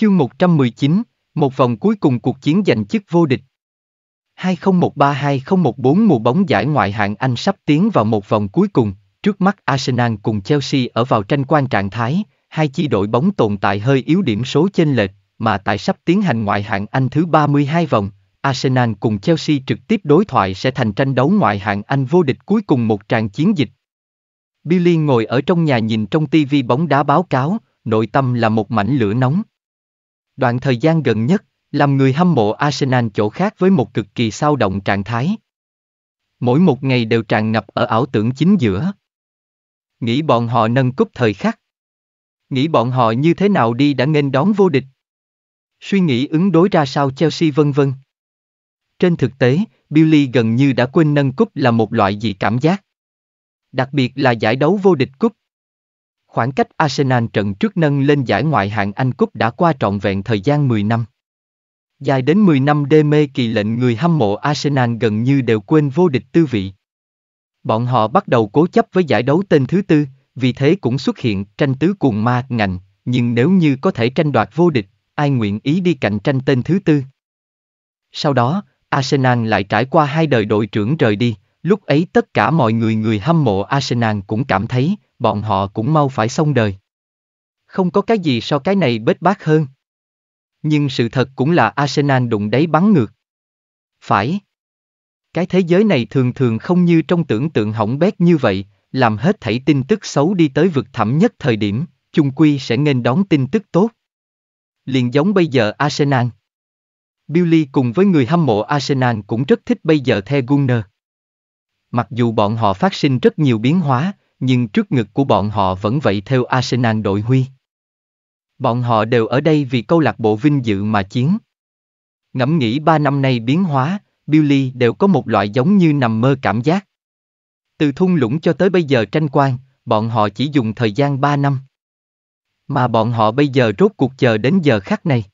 Chương 119, một vòng cuối cùng cuộc chiến giành chức vô địch. 2013-2014 mùa bóng giải ngoại hạng Anh sắp tiến vào một vòng cuối cùng, trước mắt Arsenal cùng Chelsea ở vào tranh quan trạng thái, hai chi đội bóng tồn tại hơi yếu điểm số chênh lệch, mà tại sắp tiến hành ngoại hạng Anh thứ 32 vòng, Arsenal cùng Chelsea trực tiếp đối thoại sẽ thành tranh đấu ngoại hạng Anh vô địch cuối cùng một tràng chiến dịch. Billy ngồi ở trong nhà nhìn trong TV bóng đá báo cáo, nội tâm là một mảnh lửa nóng. Đoạn thời gian gần nhất, làm người hâm mộ Arsenal chỗ khác với một cực kỳ sao động trạng thái. Mỗi một ngày đều tràn ngập ở ảo tưởng chính giữa. Nghĩ bọn họ nâng cúp thời khắc. Nghĩ bọn họ như thế nào đi đã nghênh đón vô địch. Suy nghĩ ứng đối ra sao Chelsea vân vân. Trên thực tế, Billy gần như đã quên nâng cúp là một loại gì cảm giác. Đặc biệt là giải đấu vô địch cúp. Khoảng cách Arsenal trận trước nâng lên giải ngoại hạng Anh cúp đã qua trọn vẹn thời gian 10 năm. Dài đến 10 năm đê mê kỳ lệnh người hâm mộ Arsenal gần như đều quên vô địch tư vị. Bọn họ bắt đầu cố chấp với giải đấu tên thứ tư, vì thế cũng xuất hiện tranh tứ cuồng ma ngành, nhưng nếu như có thể tranh đoạt vô địch, ai nguyện ý đi cạnh tranh tên thứ tư. Sau đó, Arsenal lại trải qua hai đời đội trưởng rời đi, lúc ấy tất cả mọi người người hâm mộ Arsenal cũng cảm thấy, bọn họ cũng mau phải xong đời. Không có cái gì so cái này bết bát hơn. Nhưng sự thật cũng là Arsenal đụng đáy bắn ngược. Phải. Cái thế giới này thường thường không như trong tưởng tượng hỏng bét như vậy, làm hết thảy tin tức xấu đi tới vực thẳm nhất thời điểm, chung quy sẽ nên đón tin tức tốt. Liền giống bây giờ Arsenal. Billy cùng với người hâm mộ Arsenal cũng rất thích bây giờ The Gunner. Mặc dù bọn họ phát sinh rất nhiều biến hóa, nhưng trước ngực của bọn họ vẫn vậy theo Arsenal đội huy. Bọn họ đều ở đây vì câu lạc bộ vinh dự mà chiến. Ngẫm nghĩ ba năm nay biến hóa, Billy đều có một loại giống như nằm mơ cảm giác. Từ thung lũng cho tới bây giờ tranh quan, bọn họ chỉ dùng thời gian ba năm. Mà bọn họ bây giờ rốt cuộc chờ đến giờ khắc này.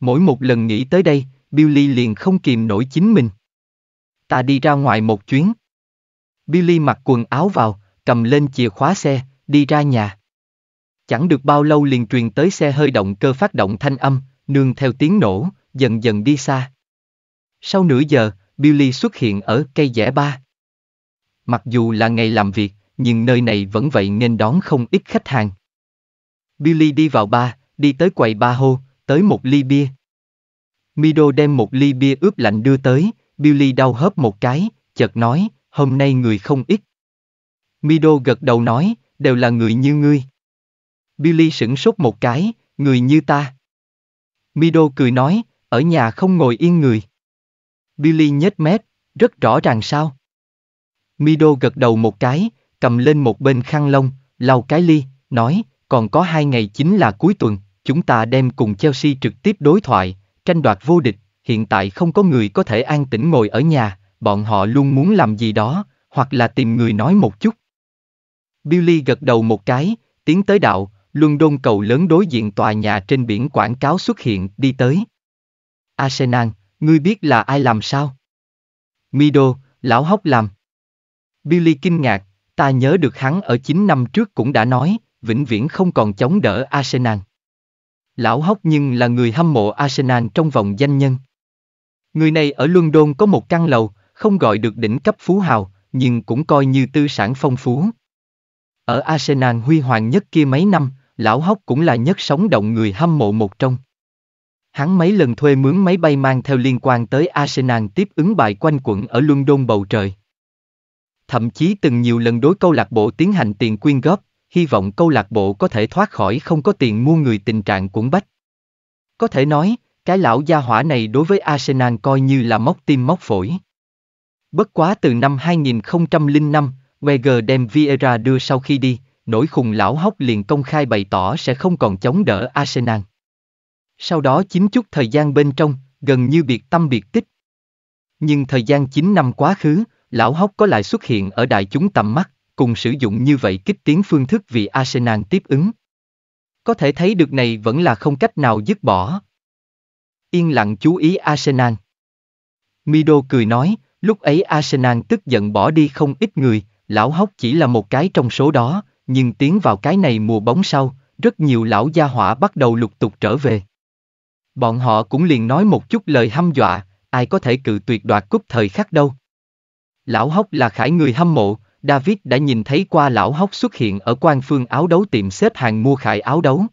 Mỗi một lần nghĩ tới đây, Billy liền không kìm nổi chính mình. Ta đi ra ngoài một chuyến. Billy mặc quần áo vào, cầm lên chìa khóa xe, đi ra nhà. Chẳng được bao lâu liền truyền tới xe hơi động cơ phát động thanh âm, nương theo tiếng nổ, dần dần đi xa. Sau nửa giờ, Billy xuất hiện ở cây rẽ ba. Mặc dù là ngày làm việc, nhưng nơi này vẫn vậy nên đón không ít khách hàng. Billy đi vào ba, đi tới quầy ba hô, tới một ly bia. Mido đem một ly bia ướp lạnh đưa tới, Billy đau hớp một cái, chợt nói, hôm nay người không ít. Mido gật đầu nói, đều là người như ngươi. Billy sửng sốt một cái, người như ta. Mido cười nói, ở nhà không ngồi yên người. Billy nhếch mép, rất rõ ràng sao. Mido gật đầu một cái, cầm lên một bên khăn lông, lau cái ly, nói, còn có hai ngày chính là cuối tuần, chúng ta đem cùng Chelsea trực tiếp đối thoại, tranh đoạt vô địch, hiện tại không có người có thể an tĩnh ngồi ở nhà, bọn họ luôn muốn làm gì đó, hoặc là tìm người nói một chút. Billy gật đầu một cái, tiến tới đạo, London cầu lớn đối diện tòa nhà trên biển quảng cáo xuất hiện, đi tới. Arsenal, ngươi biết là ai làm sao? Mido, lão hóc làm. Billy kinh ngạc, ta nhớ được hắn ở 9 năm trước cũng đã nói, vĩnh viễn không còn chống đỡ Arsenal. Lão hóc nhưng là người hâm mộ Arsenal trong vòng danh nhân. Người này ở London có một căn lầu, không gọi được đỉnh cấp phú hào, nhưng cũng coi như tư sản phong phú. Ở Arsenal huy hoàng nhất kia mấy năm, lão hóc cũng là nhất sống động người hâm mộ một trong. Hắn mấy lần thuê mướn máy bay mang theo liên quan tới Arsenal tiếp ứng bài quanh quẩn ở London bầu trời. Thậm chí từng nhiều lần đối câu lạc bộ tiến hành tiền quyên góp, hy vọng câu lạc bộ có thể thoát khỏi không có tiền mua người tình trạng cuốn bách. Có thể nói, cái lão gia hỏa này đối với Arsenal coi như là móc tim móc phổi. Bất quá từ năm 2005, Wenger đem Vieira đưa sau khi đi, nổi khùng lão hóc liền công khai bày tỏ sẽ không còn chống đỡ Arsenal. Sau đó chín chút thời gian bên trong, gần như biệt tâm biệt tích. Nhưng thời gian 9 năm quá khứ, lão hóc có lại xuất hiện ở đại chúng tầm mắt, cùng sử dụng như vậy kích tiến phương thức vì Arsenal tiếp ứng. Có thể thấy được này vẫn là không cách nào dứt bỏ. Yên lặng chú ý Arsenal. Mido cười nói, lúc ấy Arsenal tức giận bỏ đi không ít người, lão hóc chỉ là một cái trong số đó, nhưng tiến vào cái này mùa bóng sau, rất nhiều lão gia hỏa bắt đầu lục tục trở về. Bọn họ cũng liền nói một chút lời hăm dọa, ai có thể cự tuyệt đoạt cúp thời khắc đâu. Lão Hốc là khải người hâm mộ, David đã nhìn thấy qua lão Hốc xuất hiện ở quan phương áo đấu tiệm xếp hàng mua khải áo đấu.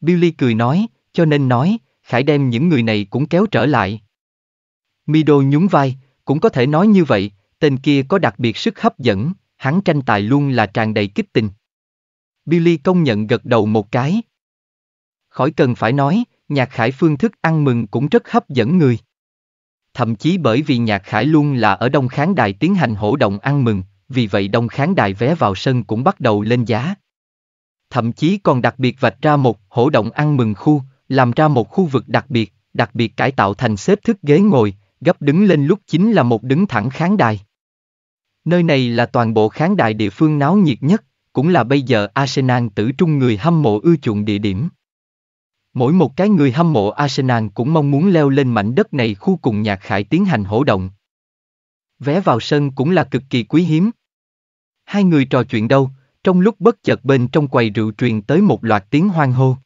Billy cười nói, cho nên nói, khải đem những người này cũng kéo trở lại. Mido nhún vai, cũng có thể nói như vậy, tên kia có đặc biệt sức hấp dẫn, hắn tranh tài luôn là tràn đầy kích tình. Billy công nhận gật đầu một cái. Khỏi cần phải nói, nhạc khải phương thức ăn mừng cũng rất hấp dẫn người. Thậm chí bởi vì nhạc khải luôn là ở đông khán đài tiến hành hỗ động ăn mừng, vì vậy đông khán đài vé vào sân cũng bắt đầu lên giá. Thậm chí còn đặc biệt vạch ra một hỗ động ăn mừng khu, làm ra một khu vực đặc biệt, đặc biệt cải tạo thành xếp thức ghế ngồi, gấp đứng lên lúc chính là một đứng thẳng khán đài. Nơi này là toàn bộ khán đài địa phương náo nhiệt nhất, cũng là bây giờ Arsenal tử trung người hâm mộ ưa chuộng địa điểm. Mỗi một cái người hâm mộ Arsenal cũng mong muốn leo lên mảnh đất này khu cùng nhạc khải tiến hành hỗ động. Vé vào sân cũng là cực kỳ quý hiếm. Hai người trò chuyện đâu, trong lúc bất chợt bên trong quầy rượu truyền tới một loạt tiếng hoang hô.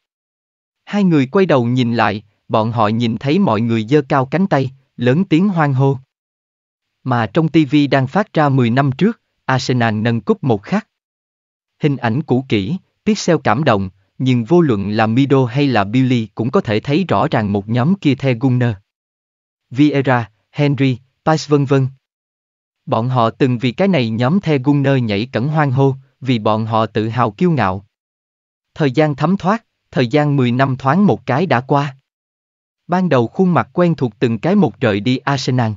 Hai người quay đầu nhìn lại, bọn họ nhìn thấy mọi người giơ cao cánh tay, lớn tiếng hoang hô. Mà trong TV đang phát ra 10 năm trước, Arsenal nâng cúp một khắc. Hình ảnh cũ kỹ, pixel cảm động, nhưng vô luận là Mido hay là Billy cũng có thể thấy rõ ràng một nhóm kia the Gunner. Vieira, Henry, Pais vân vân. Bọn họ từng vì cái này nhóm the Gunner nhảy cẩn hoang hô, vì bọn họ tự hào kiêu ngạo. Thời gian thấm thoát, thời gian 10 năm thoáng một cái đã qua. Ban đầu khuôn mặt quen thuộc từng cái một rời đi Arsenal.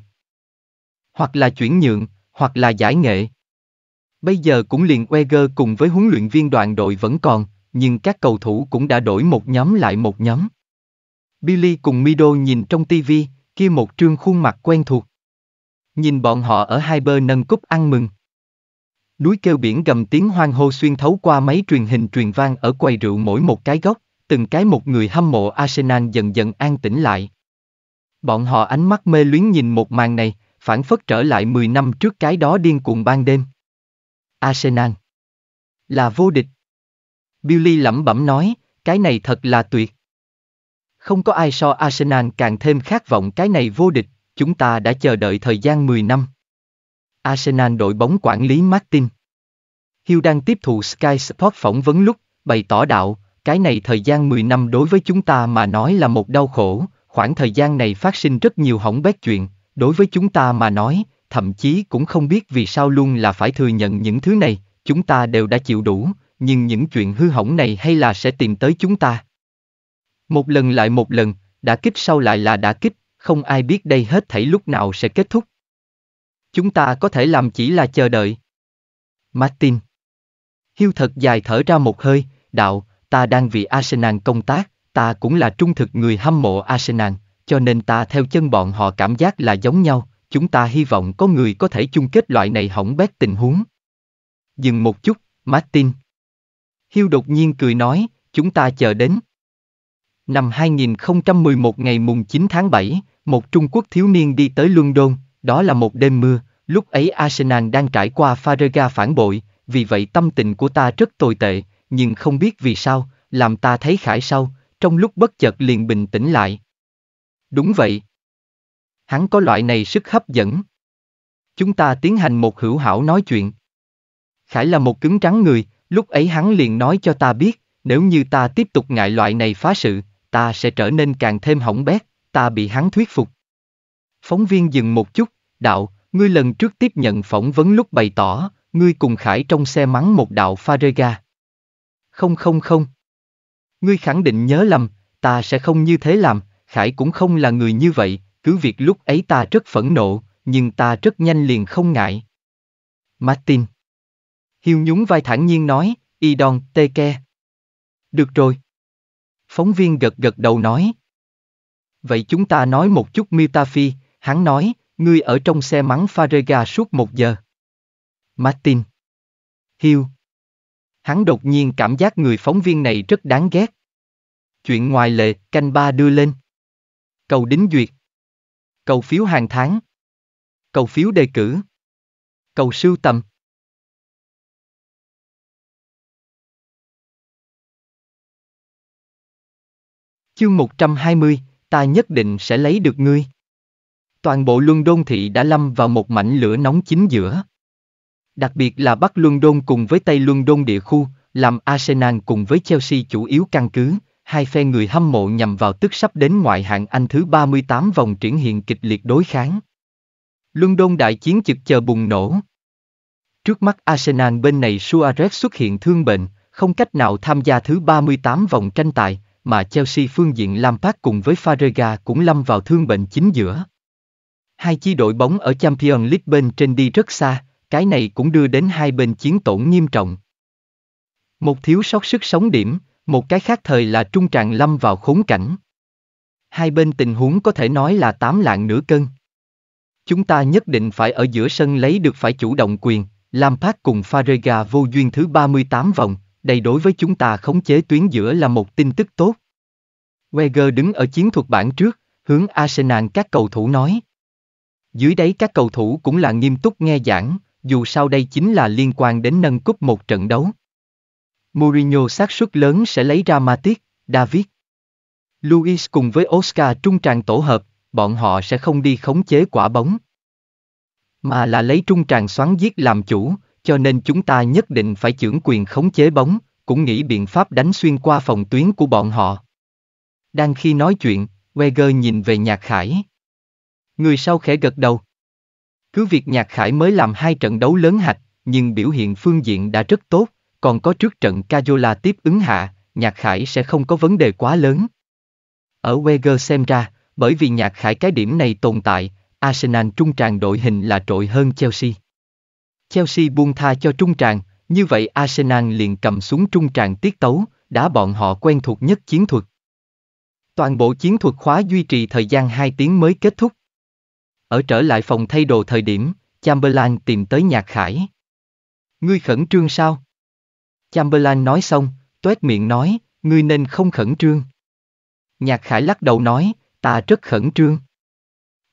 Hoặc là chuyển nhượng, hoặc là giải nghệ. Bây giờ cũng liền Wenger cùng với huấn luyện viên đoàn đội vẫn còn, nhưng các cầu thủ cũng đã đổi một nhóm lại một nhóm. Billy cùng Mido nhìn trong TV, kia một trương khuôn mặt quen thuộc. Nhìn bọn họ ở hai bờ nâng cúp ăn mừng. Núi kêu biển gầm tiếng hoang hô xuyên thấu qua máy truyền hình truyền vang ở quầy rượu mỗi một cái góc, từng cái một người hâm mộ Arsenal dần dần an tĩnh lại. Bọn họ ánh mắt mê luyến nhìn một màn này, phản phất trở lại 10 năm trước cái đó điên cuồng ban đêm. Arsenal là vô địch. Billy lẩm bẩm nói, cái này thật là tuyệt. Không có ai so Arsenal càng thêm khát vọng cái này vô địch, chúng ta đã chờ đợi thời gian 10 năm. Arsenal đội bóng quản lý Martin. Hill đang tiếp thụ Sky Sport phỏng vấn lúc, bày tỏ đạo, cái này thời gian 10 năm đối với chúng ta mà nói là một đau khổ, khoảng thời gian này phát sinh rất nhiều hỏng bét chuyện, đối với chúng ta mà nói, thậm chí cũng không biết vì sao luôn là phải thừa nhận những thứ này, chúng ta đều đã chịu đủ, nhưng những chuyện hư hỏng này hay là sẽ tìm tới chúng ta. Một lần lại một lần, đã kích sau lại là đã kích, không ai biết đây hết thảy lúc nào sẽ kết thúc. Chúng ta có thể làm chỉ là chờ đợi. Martin Hiu thật dài thở ra một hơi, đạo, ta đang vì Arsenal công tác, ta cũng là trung thực người hâm mộ Arsenal, cho nên ta theo chân bọn họ cảm giác là giống nhau, chúng ta hy vọng có người có thể chung kết loại này hỏng bét tình huống. Dừng một chút, Martin. Hiu đột nhiên cười nói, chúng ta chờ đến. Năm 2011 ngày mùng 9 tháng 7, một Trung Quốc thiếu niên đi tới London, đó là một đêm mưa, lúc ấy Arsenal đang trải qua Fabregas phản bội, vì vậy tâm tình của ta rất tồi tệ, nhưng không biết vì sao, làm ta thấy khải sau, trong lúc bất chợt liền bình tĩnh lại. Đúng vậy. Hắn có loại này sức hấp dẫn. Chúng ta tiến hành một hữu hảo nói chuyện. Khải là một cứng trắng người, lúc ấy hắn liền nói cho ta biết, nếu như ta tiếp tục ngại loại này phá sự, ta sẽ trở nên càng thêm hỏng bét, ta bị hắn thuyết phục. Phóng viên dừng một chút, đạo, ngươi lần trước tiếp nhận phỏng vấn lúc bày tỏ, ngươi cùng Khải trong xe mắng một đạo pha ga. Không không không. Ngươi khẳng định nhớ lầm, ta sẽ không như thế làm, Khải cũng không là người như vậy, cứ việc lúc ấy ta rất phẫn nộ, nhưng ta rất nhanh liền không ngại. Martin. Hiêu nhún vai thản nhiên nói, y đòn, tê ke. Được rồi. Phóng viên gật gật đầu nói. Vậy chúng ta nói một chút Phi, hắn nói, ngươi ở trong xe mắng Farega suốt một giờ. Martin. Hiêu. Hắn đột nhiên cảm giác người phóng viên này rất đáng ghét. Chuyện ngoài lệ, canh ba đưa lên. Cầu đính duyệt. Cầu phiếu hàng tháng. Cầu phiếu đề cử. Cầu sưu tầm. Chương 120, ta nhất định sẽ lấy được ngươi. Toàn bộ Luân Đôn thị đã lâm vào một mảnh lửa nóng chính giữa. Đặc biệt là Bắc Luân Đôn cùng với Tây Luân Đôn địa khu, làm Arsenal cùng với Chelsea chủ yếu căn cứ, hai phe người hâm mộ nhằm vào tức sắp đến ngoại hạng Anh thứ 38 vòng triển hiện kịch liệt đối kháng. Luân Đôn đại chiến chực chờ bùng nổ. Trước mắt Arsenal bên này Suarez xuất hiện thương bệnh, không cách nào tham gia thứ 38 vòng tranh tài, mà Chelsea phương diện Lampard cùng với Fabregas cũng lâm vào thương bệnh chính giữa. Hai chi đội bóng ở Champions League bên trên đi rất xa, cái này cũng đưa đến hai bên chiến tổn nghiêm trọng. Một thiếu sót sức sống điểm, một cái khác thời là trung trạng lâm vào khốn cảnh. Hai bên tình huống có thể nói là tám lạng nửa cân. Chúng ta nhất định phải ở giữa sân lấy được phải chủ động quyền, Lampard cùng Farega vô duyên thứ 38 vòng, đây đối với chúng ta khống chế tuyến giữa là một tin tức tốt. Wenger đứng ở chiến thuật bảng trước, hướng Arsenal các cầu thủ nói. Dưới đấy các cầu thủ cũng là nghiêm túc nghe giảng, dù sao đây chính là liên quan đến nâng cúp một trận đấu. Mourinho xác suất lớn sẽ lấy ra Matic, David. Luis cùng với Oscar trung tràng tổ hợp, bọn họ sẽ không đi khống chế quả bóng. Mà là lấy trung tràng xoắn giết làm chủ, cho nên chúng ta nhất định phải trưởng quyền khống chế bóng, cũng nghĩ biện pháp đánh xuyên qua phòng tuyến của bọn họ. Đang khi nói chuyện, Weger nhìn về Nhạc Khải. Người sau khẽ gật đầu. Cứ việc Nhạc Khải mới làm hai trận đấu lớn hạch, nhưng biểu hiện phương diện đã rất tốt, còn có trước trận Cajola tiếp ứng hạ, Nhạc Khải sẽ không có vấn đề quá lớn. Ở Wenger xem ra, bởi vì Nhạc Khải cái điểm này tồn tại, Arsenal trung tràng đội hình là trội hơn Chelsea. Chelsea buông tha cho trung tràng, như vậy Arsenal liền cầm súng trung tràng tiết tấu, đã bọn họ quen thuộc nhất chiến thuật. Toàn bộ chiến thuật khóa duy trì thời gian 2 tiếng mới kết thúc. Ở trở lại phòng thay đồ thời điểm, Chamberlain tìm tới Nhạc Khải. Ngươi khẩn trương sao? Chamberlain nói xong, tuét miệng nói, ngươi nên không khẩn trương. Nhạc Khải lắc đầu nói, ta rất khẩn trương.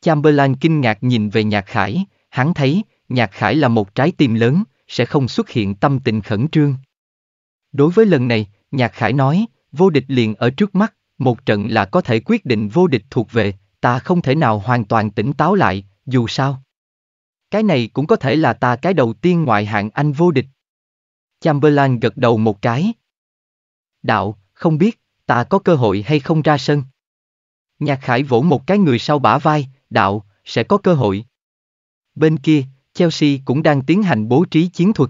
Chamberlain kinh ngạc nhìn về Nhạc Khải, hắn thấy, Nhạc Khải là một trái tim lớn, sẽ không xuất hiện tâm tình khẩn trương. Đối với lần này, Nhạc Khải nói, vô địch liền ở trước mắt, một trận là có thể quyết định vô địch thuộc về, ta không thể nào hoàn toàn tỉnh táo lại, dù sao. Cái này cũng có thể là ta cái đầu tiên ngoại hạng Anh vô địch. Chamberlain gật đầu một cái. Đạo, không biết, ta có cơ hội hay không ra sân. Nhạc Khải vỗ một cái người sau bả vai, đạo, sẽ có cơ hội. Bên kia, Chelsea cũng đang tiến hành bố trí chiến thuật.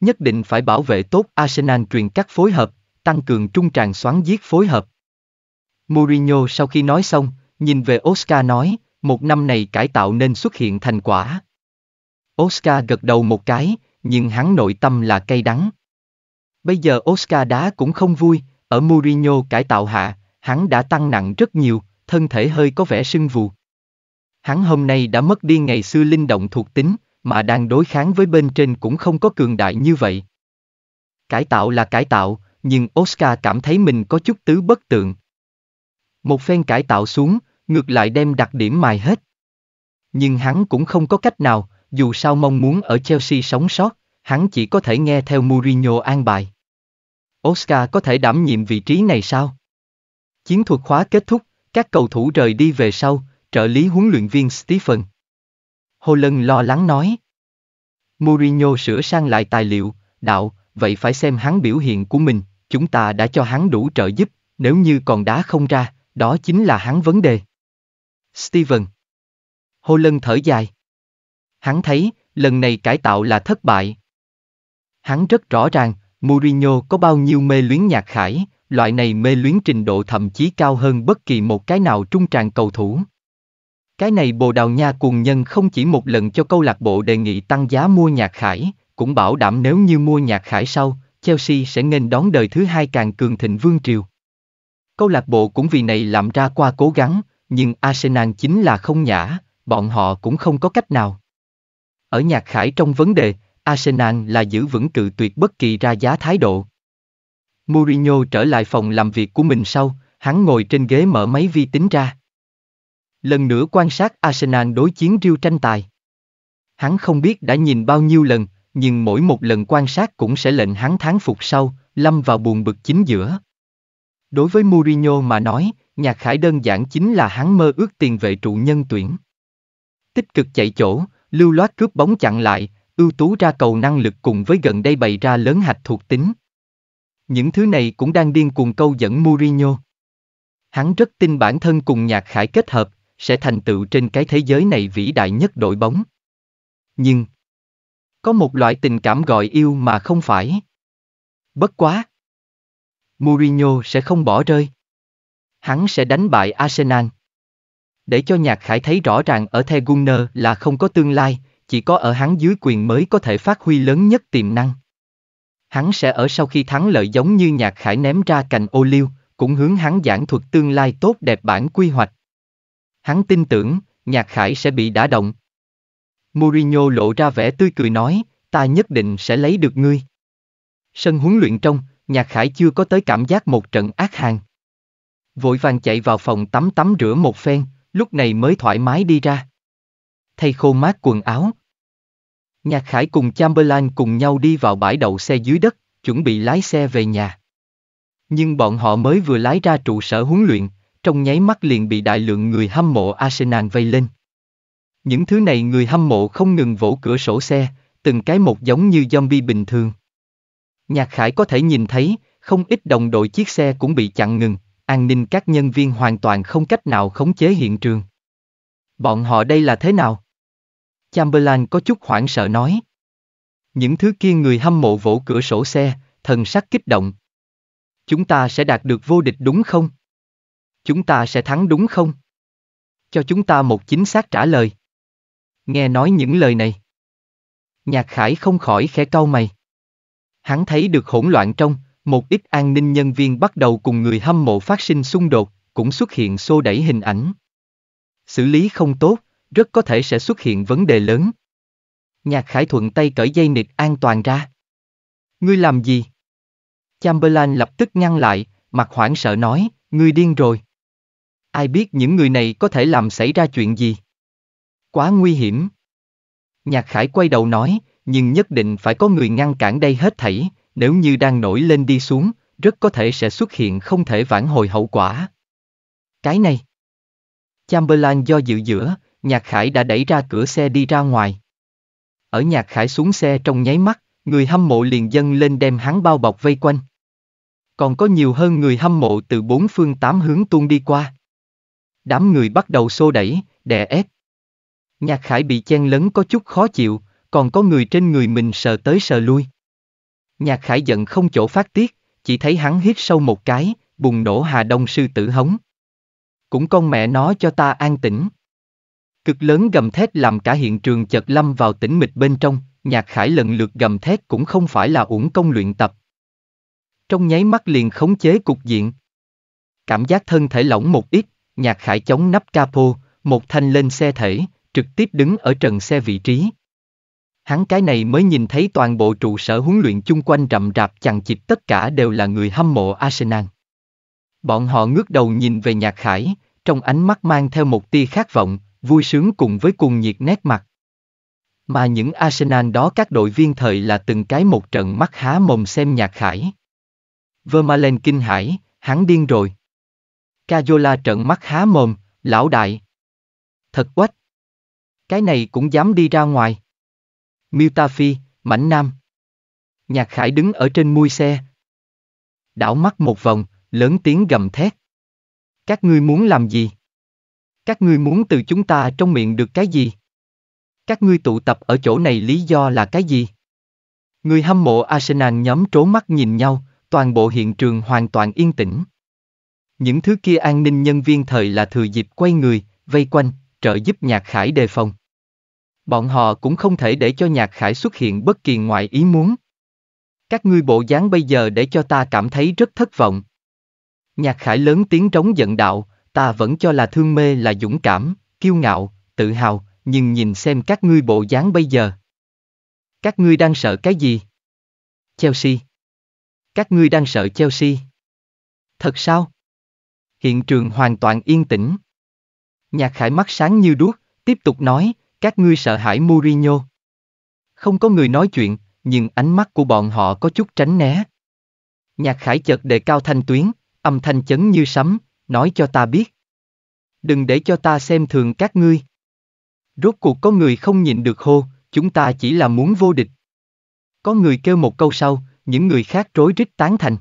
Nhất định phải bảo vệ tốt Arsenal truyền cắt phối hợp, tăng cường trung tràng xoắn giết phối hợp. Mourinho sau khi nói xong, nhìn về Oscar nói, một năm này cải tạo nên xuất hiện thành quả. Oscar gật đầu một cái, nhưng hắn nội tâm là cay đắng. Bây giờ Oscar đá cũng không vui, ở Mourinho cải tạo hạ, hắn đã tăng nặng rất nhiều, thân thể hơi có vẻ sưng vù. Hắn hôm nay đã mất đi ngày xưa linh động thuộc tính, mà đang đối kháng với bên trên cũng không có cường đại như vậy. Cải tạo là cải tạo, nhưng Oscar cảm thấy mình có chút tứ bất tượng. Một phen cải tạo xuống, ngược lại đem đặc điểm mài hết. Nhưng hắn cũng không có cách nào, dù sao mong muốn ở Chelsea sống sót, hắn chỉ có thể nghe theo Mourinho an bài. Oscar có thể đảm nhiệm vị trí này sao? Chiến thuật khóa kết thúc, các cầu thủ rời đi về sau, trợ lý huấn luyện viên Stephen. Holland lo lắng nói. Mourinho sửa sang lại tài liệu, đạo, vậy phải xem hắn biểu hiện của mình, chúng ta đã cho hắn đủ trợ giúp, nếu như còn đá không ra, đó chính là hắn vấn đề. Steven. Holland thở dài. Hắn thấy, lần này cải tạo là thất bại. Hắn rất rõ ràng, Mourinho có bao nhiêu mê luyến nhạc khải, loại này mê luyến trình độ thậm chí cao hơn bất kỳ một cái nào trung tràng cầu thủ. Cái này Bồ Đào Nha cuồng nhân không chỉ một lần cho câu lạc bộ đề nghị tăng giá mua nhạc khải, cũng bảo đảm nếu như mua nhạc khải sau, Chelsea sẽ nghênh đón đời thứ hai càng cường thịnh vương triều. Câu lạc bộ cũng vì này làm ra qua cố gắng, nhưng Arsenal chính là không nhã, bọn họ cũng không có cách nào. Ở nhạc khải trong vấn đề, Arsenal là giữ vững cự tuyệt bất kỳ ra giá thái độ. Mourinho trở lại phòng làm việc của mình sau, hắn ngồi trên ghế mở máy vi tính ra. Lần nữa quan sát Arsenal đối chiến riêu tranh tài. Hắn không biết đã nhìn bao nhiêu lần, nhưng mỗi một lần quan sát cũng sẽ lệnh hắn thán phục sau, lâm vào buồn bực chính giữa. Đối với Mourinho mà nói, Nhạc Khải đơn giản chính là hắn mơ ước tiền vệ trụ nhân tuyển. Tích cực chạy chỗ, lưu loát cướp bóng chặn lại, ưu tú ra cầu năng lực cùng với gần đây bày ra lớn hạch thuộc tính. Những thứ này cũng đang điên cuồng câu dẫn Mourinho. Hắn rất tin bản thân cùng Nhạc Khải kết hợp, sẽ thành tựu trên cái thế giới này vĩ đại nhất đội bóng. Nhưng, có một loại tình cảm gọi yêu mà không phải. Bất quá. Mourinho sẽ không bỏ rơi. Hắn sẽ đánh bại Arsenal. Để cho Nhạc Khải thấy rõ ràng ở The Gunner là không có tương lai, chỉ có ở hắn dưới quyền mới có thể phát huy lớn nhất tiềm năng. Hắn sẽ ở sau khi thắng lợi giống như Nhạc Khải ném ra cành ô liu, cũng hướng hắn giảng thuật tương lai tốt đẹp bản quy hoạch. Hắn tin tưởng, Nhạc Khải sẽ bị đả động. Mourinho lộ ra vẻ tươi cười nói, ta nhất định sẽ lấy được ngươi. Sân huấn luyện trong, Nhạc Khải chưa có tới cảm giác một trận ác hàng. Vội vàng chạy vào phòng tắm tắm rửa một phen, lúc này mới thoải mái đi ra. Thay khô mát quần áo. Nhạc Khải cùng Chamberlain cùng nhau đi vào bãi đậu xe dưới đất, chuẩn bị lái xe về nhà. Nhưng bọn họ mới vừa lái ra trụ sở huấn luyện, trong nháy mắt liền bị đại lượng người hâm mộ Arsenal vây lên. Những thứ này người hâm mộ không ngừng vỗ cửa sổ xe, từng cái một giống như zombie bình thường. Nhạc Khải có thể nhìn thấy, không ít đồng đội chiếc xe cũng bị chặn ngừng, an ninh các nhân viên hoàn toàn không cách nào khống chế hiện trường. Bọn họ đây là thế nào? Chamberlain có chút hoảng sợ nói. Những thứ kia người hâm mộ vỗ cửa sổ xe, thần sắc kích động. Chúng ta sẽ đạt được vô địch đúng không? Chúng ta sẽ thắng đúng không? Cho chúng ta một chính xác trả lời. Nghe nói những lời này. Nhạc Khải không khỏi khẽ cau mày. Hắn thấy được hỗn loạn trong, một ít an ninh nhân viên bắt đầu cùng người hâm mộ phát sinh xung đột, cũng xuất hiện xô đẩy hình ảnh. Xử lý không tốt, rất có thể sẽ xuất hiện vấn đề lớn. Nhạc Khải thuận tay cởi dây nịt an toàn ra. Ngươi làm gì? Chamberlain lập tức ngăn lại, mặt hoảng sợ nói, ngươi điên rồi. Ai biết những người này có thể làm xảy ra chuyện gì? Quá nguy hiểm. Nhạc Khải quay đầu nói, nhưng nhất định phải có người ngăn cản đây hết thảy, nếu như đang nổi lên đi xuống, rất có thể sẽ xuất hiện không thể vãn hồi hậu quả. Cái này. Chamberlain do dự giữa, Nhạc Khải đã đẩy ra cửa xe đi ra ngoài. Ở Nhạc Khải xuống xe trong nháy mắt, người hâm mộ liền dâng lên đem hắn bao bọc vây quanh. Còn có nhiều hơn người hâm mộ từ bốn phương tám hướng tuôn đi qua. Đám người bắt đầu xô đẩy, đè ép. Nhạc Khải bị chen lấn có chút khó chịu, còn có người trên người mình sờ tới sờ lui. Nhạc Khải giận không chỗ phát tiết, chỉ thấy hắn hít sâu một cái, bùng nổ Hà Đông sư tử hống. Cũng con mẹ nó cho ta an tĩnh. Cực lớn gầm thét làm cả hiện trường chợt lâm vào tĩnh mịch bên trong, Nhạc Khải lần lượt gầm thét cũng không phải là uổng công luyện tập. Trong nháy mắt liền khống chế cục diện. Cảm giác thân thể lỏng một ít, Nhạc Khải chống nắp capo, một thanh lên xe thể, trực tiếp đứng ở trần xe vị trí. Hắn cái này mới nhìn thấy toàn bộ trụ sở huấn luyện chung quanh rậm rạp chằng chịt tất cả đều là người hâm mộ Arsenal. Bọn họ ngước đầu nhìn về Nhạc Khải, trong ánh mắt mang theo một tia khát vọng, vui sướng cùng với cùng nhiệt nét mặt. Mà những Arsenal đó các đội viên thời là từng cái một trận mắt há mồm xem Nhạc Khải. Vermaelen kinh hãi, hắn điên rồi. Cajola trận mắt há mồm, lão đại. Thật quách. Cái này cũng dám đi ra ngoài. Phi, Mảnh Nam. Nhạc Khải đứng ở trên mui xe. Đảo mắt một vòng, lớn tiếng gầm thét. Các ngươi muốn làm gì? Các ngươi muốn từ chúng ta trong miệng được cái gì? Các ngươi tụ tập ở chỗ này lý do là cái gì? Người hâm mộ Arsenal nhóm trố mắt nhìn nhau, toàn bộ hiện trường hoàn toàn yên tĩnh. Những thứ kia an ninh nhân viên thời là thừa dịp quay người, vây quanh, trợ giúp Nhạc Khải đề phòng. Bọn họ cũng không thể để cho Nhạc Khải xuất hiện bất kỳ ngoại ý muốn. Các ngươi bộ dáng bây giờ để cho ta cảm thấy rất thất vọng. Nhạc Khải lớn tiếng trống giận đạo, ta vẫn cho là thương mê là dũng cảm, kiêu ngạo, tự hào, nhưng nhìn xem các ngươi bộ dáng bây giờ. Các ngươi đang sợ cái gì? Chelsea. Các ngươi đang sợ Chelsea. Thật sao? Hiện trường hoàn toàn yên tĩnh. Nhạc Khải mắt sáng như đuốc, tiếp tục nói, các ngươi sợ hãi Mourinho. Không có người nói chuyện, nhưng ánh mắt của bọn họ có chút tránh né. Nhạc Khải chợt đề cao thanh tuyến, âm thanh chấn như sấm, nói cho ta biết. Đừng để cho ta xem thường các ngươi. Rốt cuộc có người không nhịn được hô, chúng ta chỉ là muốn vô địch. Có người kêu một câu sau, những người khác rối rít tán thành.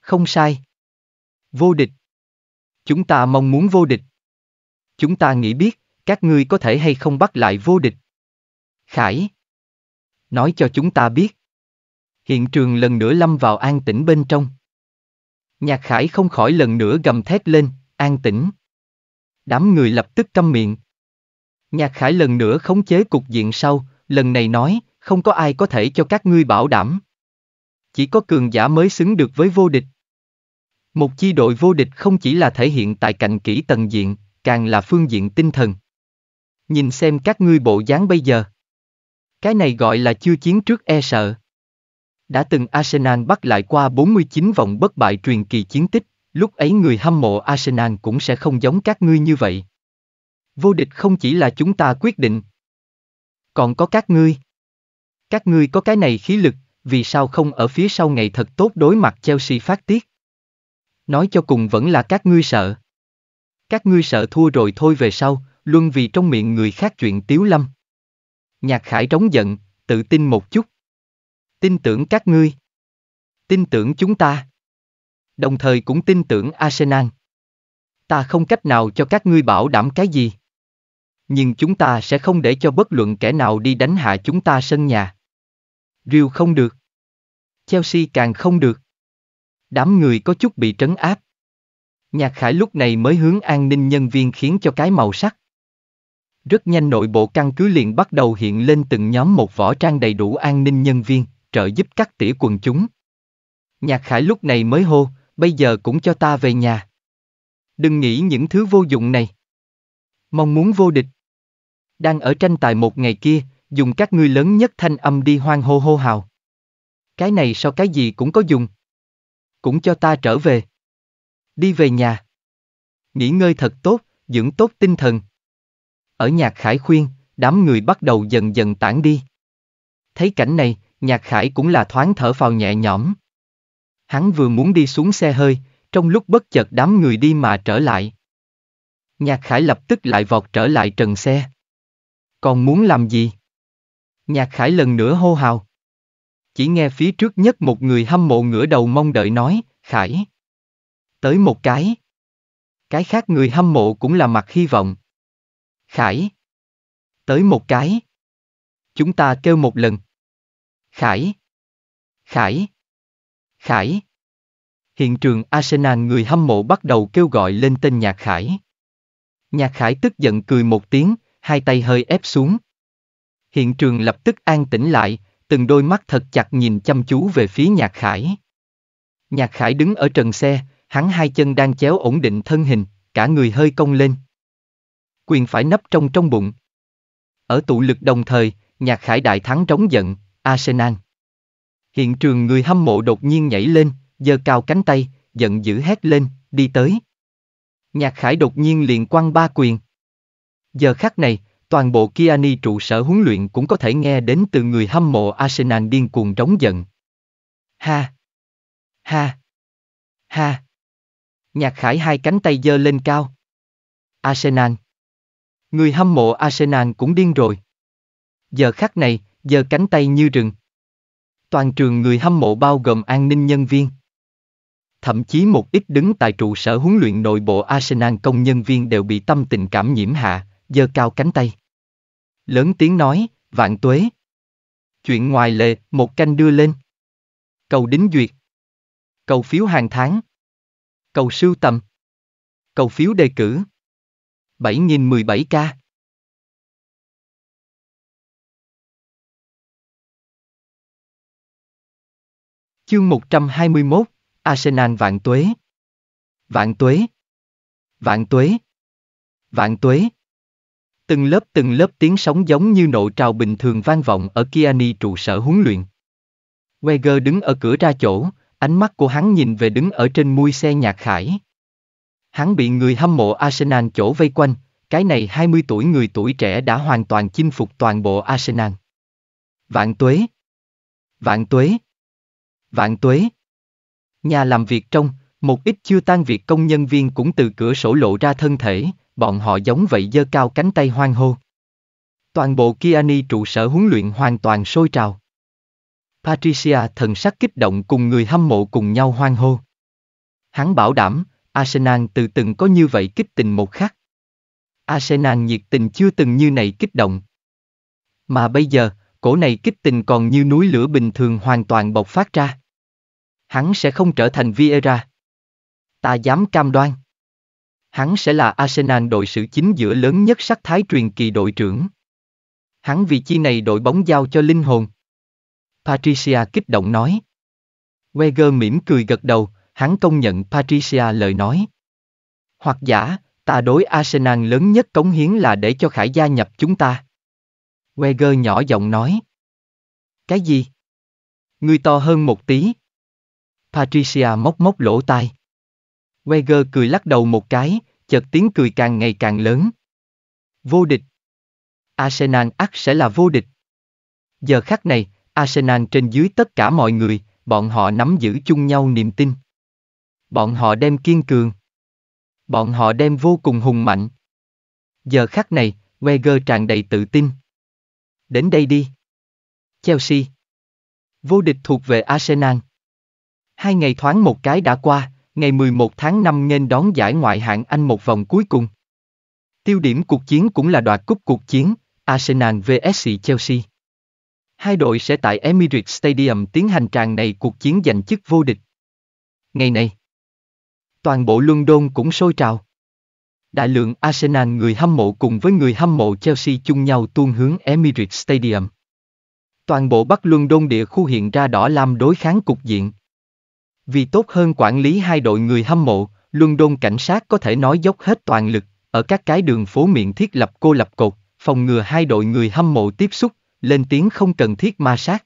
Không sai. Vô địch. Chúng ta mong muốn vô địch. Chúng ta nghĩ biết, các ngươi có thể hay không bắt lại vô địch. Khải. Nói cho chúng ta biết. Hiện trường lần nữa lâm vào an tĩnh bên trong. Nhạc Khải không khỏi lần nữa gầm thét lên, an tĩnh. Đám người lập tức câm miệng. Nhạc Khải lần nữa khống chế cục diện sau, lần này nói, không có ai có thể cho các ngươi bảo đảm. Chỉ có cường giả mới xứng được với vô địch. Một chi đội vô địch không chỉ là thể hiện tại cạnh kỹ tầng diện, càng là phương diện tinh thần. Nhìn xem các ngươi bộ dáng bây giờ. Cái này gọi là chưa chiến trước e sợ. Đã từng Arsenal bắt lại qua 49 vòng bất bại truyền kỳ chiến tích, lúc ấy người hâm mộ Arsenal cũng sẽ không giống các ngươi như vậy. Vô địch không chỉ là chúng ta quyết định. Còn có các ngươi. Các ngươi có cái này khí lực, vì sao không ở phía sau ngày thật tốt đối mặt Chelsea phát tiết? Nói cho cùng vẫn là các ngươi sợ. Các ngươi sợ thua rồi thôi về sau, luôn vì trong miệng người khác chuyện tiếu lâm. Nhạc Khải trống giận, tự tin một chút. Tin tưởng các ngươi. Tin tưởng chúng ta. Đồng thời cũng tin tưởng Arsenal. Ta không cách nào cho các ngươi bảo đảm cái gì. Nhưng chúng ta sẽ không để cho bất luận kẻ nào đi đánh hạ chúng ta sân nhà. Real không được. Chelsea càng không được. Đám người có chút bị trấn áp. Nhạc Khải lúc này mới hướng an ninh nhân viên khiến cho cái màu sắc. Rất nhanh nội bộ căn cứ liền bắt đầu hiện lên từng nhóm một võ trang đầy đủ an ninh nhân viên, trợ giúp cắt tỉa quần chúng. Nhạc Khải lúc này mới hô, bây giờ cũng cho ta về nhà. Đừng nghĩ những thứ vô dụng này. Mong muốn vô địch. Đang ở tranh tài một ngày kia, dùng các ngươi lớn nhất thanh âm đi hoang hô hô hào. Cái này sau cái gì cũng có dùng. Cũng cho ta trở về. Đi về nhà. Nghỉ ngơi thật tốt, dưỡng tốt tinh thần. Ở nhạc khải khuyên, đám người bắt đầu dần dần tản đi. Thấy cảnh này, nhạc khải cũng là thoáng thở phào nhẹ nhõm. Hắn vừa muốn đi xuống xe hơi, trong lúc bất chợt đám người đi mà trở lại. Nhạc khải lập tức lại vọt trở lại trần xe. Còn muốn làm gì? Nhạc khải lần nữa hô hào. Chỉ nghe phía trước nhất một người hâm mộ ngửa đầu mong đợi nói, Khải. Tới một cái. Cái khác người hâm mộ cũng là mặt hy vọng. Khải. Tới một cái. Chúng ta kêu một lần. Khải. Khải. Khải. Hiện trường Arsenal người hâm mộ bắt đầu kêu gọi lên tên Nhạc Khải. Nhạc Khải tức giận cười một tiếng, hai tay hơi ép xuống. Hiện trường lập tức an tĩnh lại, từng đôi mắt thật chặt nhìn chăm chú về phía Nhạc Khải. Nhạc Khải đứng ở trần xe, hắn hai chân đang chéo ổn định thân hình, cả người hơi cong lên. Quyền phải nấp trong trong bụng. Ở tụ lực đồng thời, Nhạc Khải đại thắng trống giận, Arsenal. Hiện trường người hâm mộ đột nhiên nhảy lên, giơ cao cánh tay, giận dữ hét lên, đi tới. Nhạc Khải đột nhiên liền quăng ba quyền. Giờ khắc này, toàn bộ Kiani trụ sở huấn luyện cũng có thể nghe đến từ người hâm mộ Arsenal điên cuồng trống giận. Ha! Ha! Ha! Nhạc Khải hai cánh tay giơ lên cao. Arsenal. Người hâm mộ Arsenal cũng điên rồi. Giờ khắc này, giờ cánh tay như rừng. Toàn trường người hâm mộ bao gồm an ninh nhân viên. Thậm chí một ít đứng tại trụ sở huấn luyện nội bộ Arsenal công nhân viên đều bị tâm tình cảm nhiễm hạ, giơ cao cánh tay. Lớn tiếng nói, vạn tuế. Chuyện ngoài lệ, một canh đưa lên. Cầu đính duyệt. Cầu phiếu hàng tháng. Cầu sưu tầm. Cầu phiếu đề cử. 7017k. Chương 121, Arsenal vạn tuế. Vạn tuế. Vạn tuế. Vạn tuế. Từng lớp từng lớp tiếng sóng giống như nộ trào bình thường vang vọng ở Kiani trụ sở huấn luyện. Weger đứng ở cửa ra chỗ, ánh mắt của hắn nhìn về đứng ở trên mui xe nhạc khải. Hắn bị người hâm mộ Arsenal chỗ vây quanh, cái này 20 tuổi người tuổi trẻ đã hoàn toàn chinh phục toàn bộ Arsenal. Vạn tuế! Vạn tuế! Vạn tuế! Nhà làm việc trong, Một ít chưa tan việc công nhân viên cũng từ cửa sổ lộ ra thân thể, bọn họ giống vậy giơ cao cánh tay hoang hô. Toàn bộ Kiani trụ sở huấn luyện hoàn toàn sôi trào. Patricia thần sắc kích động cùng người hâm mộ cùng nhau hoang hô. Hắn bảo đảm, Arsenal từ từng có như vậy kích tình một khắc. Arsenal nhiệt tình chưa từng như này kích động. Mà bây giờ, cổ này kích tình còn như núi lửa bình thường hoàn toàn bộc phát ra. Hắn sẽ không trở thành Vieira. Ta dám cam đoan. Hắn sẽ là Arsenal đội sự chính giữa lớn nhất sắc thái truyền kỳ đội trưởng. Hắn vì chi này đội bóng giao cho linh hồn. Patricia kích động nói. Weger mỉm cười gật đầu, hắn công nhận Patricia lời nói. Hoặc giả, ta đối Arsenal lớn nhất cống hiến là để cho Khải gia nhập chúng ta. Weger nhỏ giọng nói. Cái gì? Ngươi to hơn một tí. Patricia móc móc lỗ tai. Weger cười lắc đầu một cái, chợt tiếng cười càng ngày càng lớn. Vô địch. Arsenal ắt sẽ là vô địch. Giờ khắc này, Arsenal trên dưới tất cả mọi người, bọn họ nắm giữ chung nhau niềm tin. Bọn họ đem kiên cường. Bọn họ đem vô cùng hùng mạnh. Giờ khắc này, Wenger tràn đầy tự tin. Đến đây đi. Chelsea. Vô địch thuộc về Arsenal. Hai ngày thoáng một cái đã qua, ngày 11 tháng 5 nên đón giải ngoại hạng Anh một vòng cuối cùng. Tiêu điểm cuộc chiến cũng là đoạt cúp cuộc chiến, Arsenal vs Chelsea. Hai đội sẽ tại Emirates Stadium tiến hành tràn này cuộc chiến giành chức vô địch. Ngày này, toàn bộ London cũng sôi trào. Đại lượng Arsenal người hâm mộ cùng với người hâm mộ Chelsea chung nhau tuôn hướng Emirates Stadium. Toàn bộ Bắc London địa khu hiện ra đỏ lam đối kháng cục diện. Vì tốt hơn quản lý hai đội người hâm mộ, London cảnh sát có thể nói dốc hết toàn lực, ở các cái đường phố miệng thiết lập cô lập cột, phòng ngừa hai đội người hâm mộ tiếp xúc, lên tiếng không cần thiết ma sát.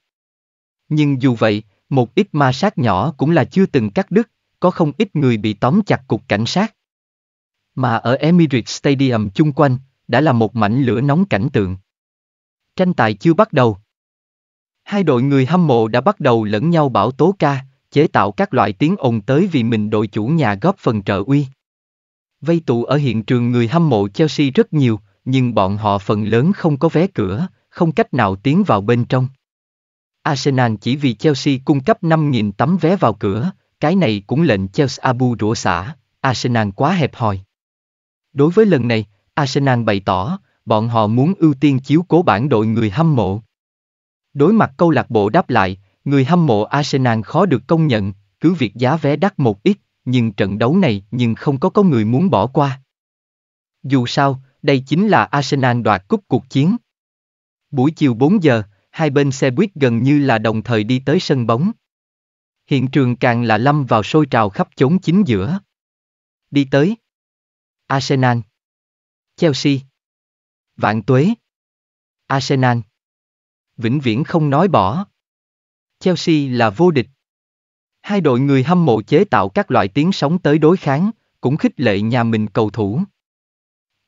Nhưng dù vậy, một ít ma sát nhỏ cũng là chưa từng cắt đứt, có không ít người bị tóm chặt cục cảnh sát. Mà ở Emirates Stadium chung quanh, đã là một mảnh lửa nóng cảnh tượng. Tranh tài chưa bắt đầu. Hai đội người hâm mộ đã bắt đầu lẫn nhau bảo tố ca, chế tạo các loại tiếng ồn tới vì mình đội chủ nhà góp phần trợ uy. Vây tụ ở hiện trường người hâm mộ Chelsea rất nhiều, nhưng bọn họ phần lớn không có vé cửa, không cách nào tiến vào bên trong. Arsenal chỉ vì Chelsea cung cấp 5.000 tấm vé vào cửa, cái này cũng lệnh Chelsea Abu rủa xả, Arsenal quá hẹp hòi. Đối với lần này, Arsenal bày tỏ, bọn họ muốn ưu tiên chiếu cố bản đội người hâm mộ. Đối mặt câu lạc bộ đáp lại, người hâm mộ Arsenal khó được công nhận, cứ việc giá vé đắt một ít, nhưng trận đấu này nhưng không có có người muốn bỏ qua. Dù sao, đây chính là Arsenal đoạt cúp cuộc chiến. Buổi chiều 4 giờ, hai bên xe buýt gần như là đồng thời đi tới sân bóng. Hiện trường càng là lâm vào sôi trào khắp chốn chính giữa. Đi tới. Arsenal. Chelsea. Vạn Tuế. Arsenal. Vĩnh viễn không nói bỏ. Chelsea là vô địch. Hai đội người hâm mộ chế tạo các loại tiếng sóng tới đối kháng, cũng khích lệ nhà mình cầu thủ.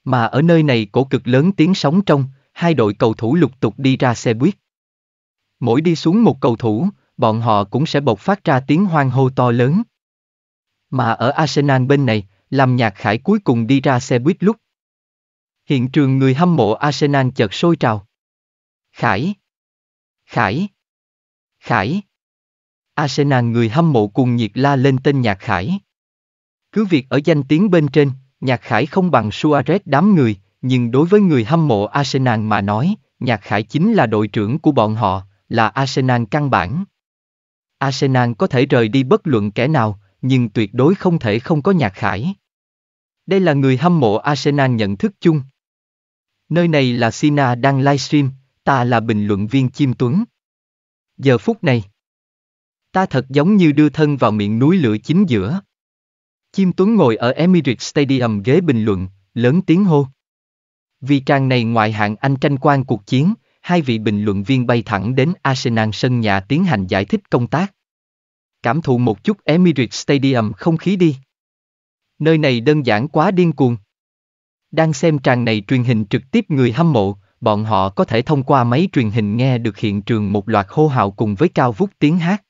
Mà ở nơi này cổ cực lớn tiếng sóng trong, hai đội cầu thủ lục tục đi ra xe buýt. Mỗi đi xuống một cầu thủ, bọn họ cũng sẽ bộc phát ra tiếng hoang hô to lớn. Mà ở Arsenal bên này, làm nhạc khải cuối cùng đi ra xe buýt lúc. Hiện trường người hâm mộ Arsenal chợt sôi trào. Khải! Khải! Khải! Arsenal người hâm mộ cùng nhiệt la lên tên nhạc khải. Cứ việc ở danh tiếng bên trên, nhạc khải không bằng Suarez đám người, nhưng đối với người hâm mộ Arsenal mà nói, nhạc khải chính là đội trưởng của bọn họ, là Arsenal căn bản. Arsenal có thể rời đi bất luận kẻ nào, nhưng tuyệt đối không thể không có nhạc khải. Đây là người hâm mộ Arsenal nhận thức chung. Nơi này là Sina đang livestream, ta là bình luận viên Chim Tuấn. Giờ phút này, ta thật giống như đưa thân vào miệng núi lửa chính giữa. Chim Tuấn ngồi ở Emirates Stadium ghế bình luận, lớn tiếng hô. Vì trang này ngoại hạng Anh tranh quan cuộc chiến, hai vị bình luận viên bay thẳng đến Arsenal sân nhà tiến hành giải thích công tác. Cảm thụ một chút Emirates Stadium không khí đi. Nơi này đơn giản quá điên cuồng. Đang xem trang này truyền hình trực tiếp người hâm mộ, bọn họ có thể thông qua máy truyền hình nghe được hiện trường một loạt hô hào cùng với cao vút tiếng hát.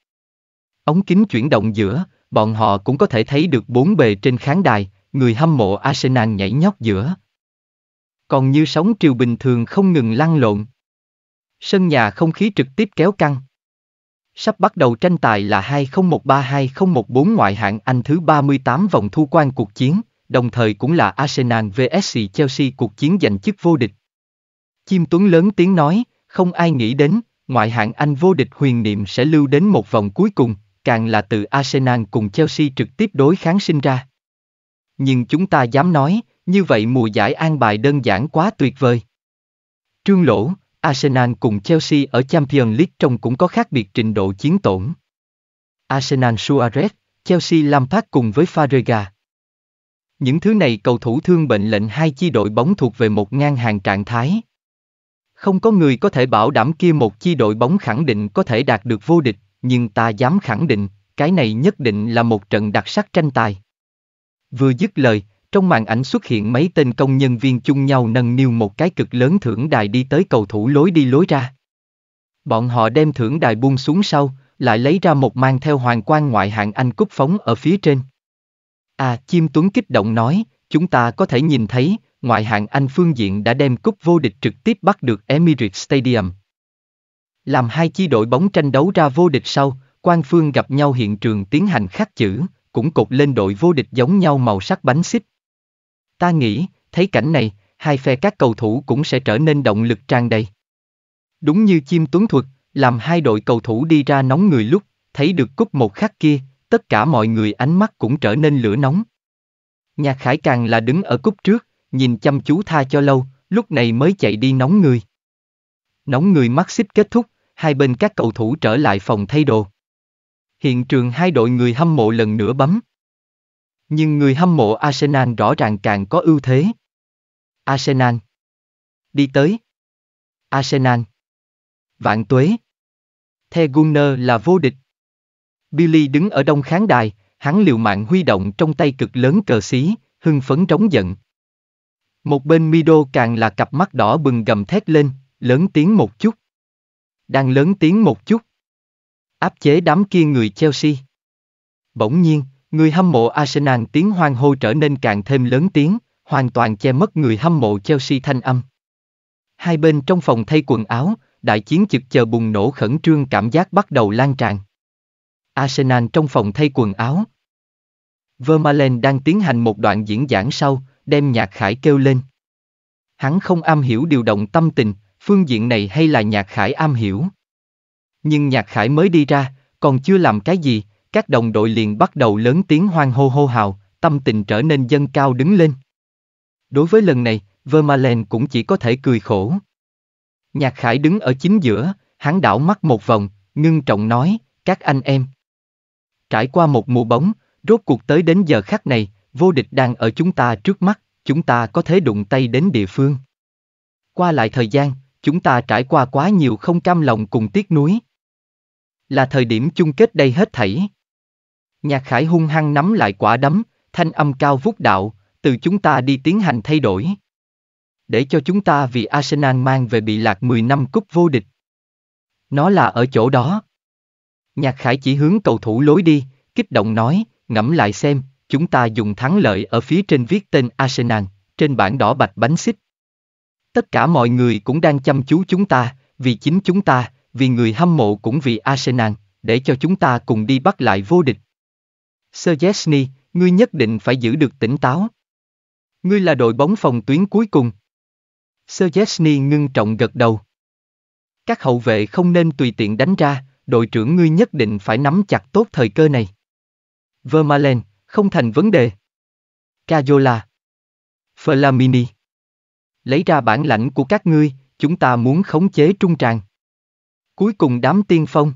Ống kính chuyển động giữa, bọn họ cũng có thể thấy được bốn bề trên khán đài, người hâm mộ Arsenal nhảy nhót giữa. Còn như sóng triều bình thường không ngừng lăn lộn. Sân nhà không khí trực tiếp kéo căng. Sắp bắt đầu tranh tài là 2013-2014 ngoại hạng Anh thứ 38 vòng thu quan cuộc chiến, đồng thời cũng là Arsenal vs Chelsea cuộc chiến giành chức vô địch. Chim Tuấn lớn tiếng nói, không ai nghĩ đến, ngoại hạng Anh vô địch huyền niệm sẽ lưu đến một vòng cuối cùng, càng là từ Arsenal cùng Chelsea trực tiếp đối kháng sinh ra. Nhưng chúng ta dám nói, như vậy mùa giải an bài đơn giản quá tuyệt vời. Trương Lỗ, Arsenal cùng Chelsea ở Champions League trong cũng có khác biệt trình độ chiến tổn. Arsenal Suarez, Chelsea Lampard cùng với Fabregas. Những thứ này cầu thủ thương bệnh lệnh hai chi đội bóng thuộc về một ngang hàng trạng thái. Không có người có thể bảo đảm kia một chi đội bóng khẳng định có thể đạt được vô địch, nhưng ta dám khẳng định, cái này nhất định là một trận đặc sắc tranh tài. Vừa dứt lời, trong màn ảnh xuất hiện mấy tên công nhân viên chung nhau nâng niu một cái cực lớn thưởng đài đi tới cầu thủ lối đi lối ra. Bọn họ đem thưởng đài buông xuống sau, lại lấy ra một mang theo hoàng quan ngoại hạng Anh cúp phóng ở phía trên. À, Chim Tuấn kích động nói, chúng ta có thể nhìn thấy, ngoại hạng Anh phương diện đã đem cúp vô địch trực tiếp bắt được Emirates Stadium. Làm hai chi đội bóng tranh đấu ra vô địch sau, quan phương gặp nhau hiện trường tiến hành khắc chữ, cũng cột lên đội vô địch giống nhau màu sắc bánh xích. Ta nghĩ, thấy cảnh này, hai phe các cầu thủ cũng sẽ trở nên động lực tràn đầy. Đúng như chim tuấn thuật, làm hai đội cầu thủ đi ra nóng người lúc, thấy được cúp một khắc kia, tất cả mọi người ánh mắt cũng trở nên lửa nóng. Nhạc Khải càng là đứng ở cúp trước, nhìn chăm chú tha cho lâu, lúc này mới chạy đi nóng người. Nóng người mắt xích kết thúc, hai bên các cầu thủ trở lại phòng thay đồ. Hiện trường hai đội người hâm mộ lần nữa bấm. Nhưng người hâm mộ Arsenal rõ ràng càng có ưu thế. Arsenal. Đi tới. Arsenal. Vạn tuế. The Gunner là vô địch. Billy đứng ở đông khán đài, hắn liều mạng huy động trong tay cực lớn cờ xí, hưng phấn trống giận. Một bên Mido càng là cặp mắt đỏ bừng gầm thét lên, lớn tiếng một chút. Đang lớn tiếng một chút. Áp chế đám kia người Chelsea. Bỗng nhiên, người hâm mộ Arsenal tiếng hoan hô trở nên càng thêm lớn tiếng, hoàn toàn che mất người hâm mộ Chelsea thanh âm. Hai bên trong phòng thay quần áo, đại chiến trực chờ bùng nổ khẩn trương cảm giác bắt đầu lan tràn. Arsenal trong phòng thay quần áo. Vermaelen đang tiến hành một đoạn diễn giảng sau, đem nhạc khải kêu lên. Hắn không am hiểu điều động tâm tình, phương diện này hay là nhạc khải am hiểu. Nhưng nhạc khải mới đi ra, còn chưa làm cái gì, các đồng đội liền bắt đầu lớn tiếng hoan hô hô hào, tâm tình trở nên dâng cao đứng lên. Đối với lần này, Vermaelen cũng chỉ có thể cười khổ. Nhạc khải đứng ở chính giữa, hắn đảo mắt một vòng, ngưng trọng nói, các anh em. Trải qua một mùa bóng, rốt cuộc tới đến giờ khắc này, vô địch đang ở chúng ta trước mắt, chúng ta có thể đụng tay đến địa phương. Qua lại thời gian, chúng ta trải qua quá nhiều không cam lòng cùng tiếc nuối. Là thời điểm chung kết đây hết thảy. Nhạc Khải hung hăng nắm lại quả đấm, thanh âm cao vút đạo, từ chúng ta đi tiến hành thay đổi. Để cho chúng ta vì Arsenal mang về bị lạc 10 năm cúp vô địch. Nó là ở chỗ đó. Nhạc Khải chỉ hướng cầu thủ lối đi, kích động nói, ngẫm lại xem, chúng ta dùng thắng lợi ở phía trên viết tên Arsenal, trên bảng đỏ bạch bánh xích. Tất cả mọi người cũng đang chăm chú chúng ta, vì chính chúng ta, vì người hâm mộ cũng vì Arsenal, để cho chúng ta cùng đi bắt lại vô địch. Sir ngươi nhất định phải giữ được tỉnh táo. Ngươi là đội bóng phòng tuyến cuối cùng. Sir ngưng trọng gật đầu. Các hậu vệ không nên tùy tiện đánh ra, đội trưởng ngươi nhất định phải nắm chặt tốt thời cơ này. Vermaelen, không thành vấn đề. Cajola. Flamini. Lấy ra bản lãnh của các ngươi, chúng ta muốn khống chế trung tràng. Cuối cùng đám tiên phong.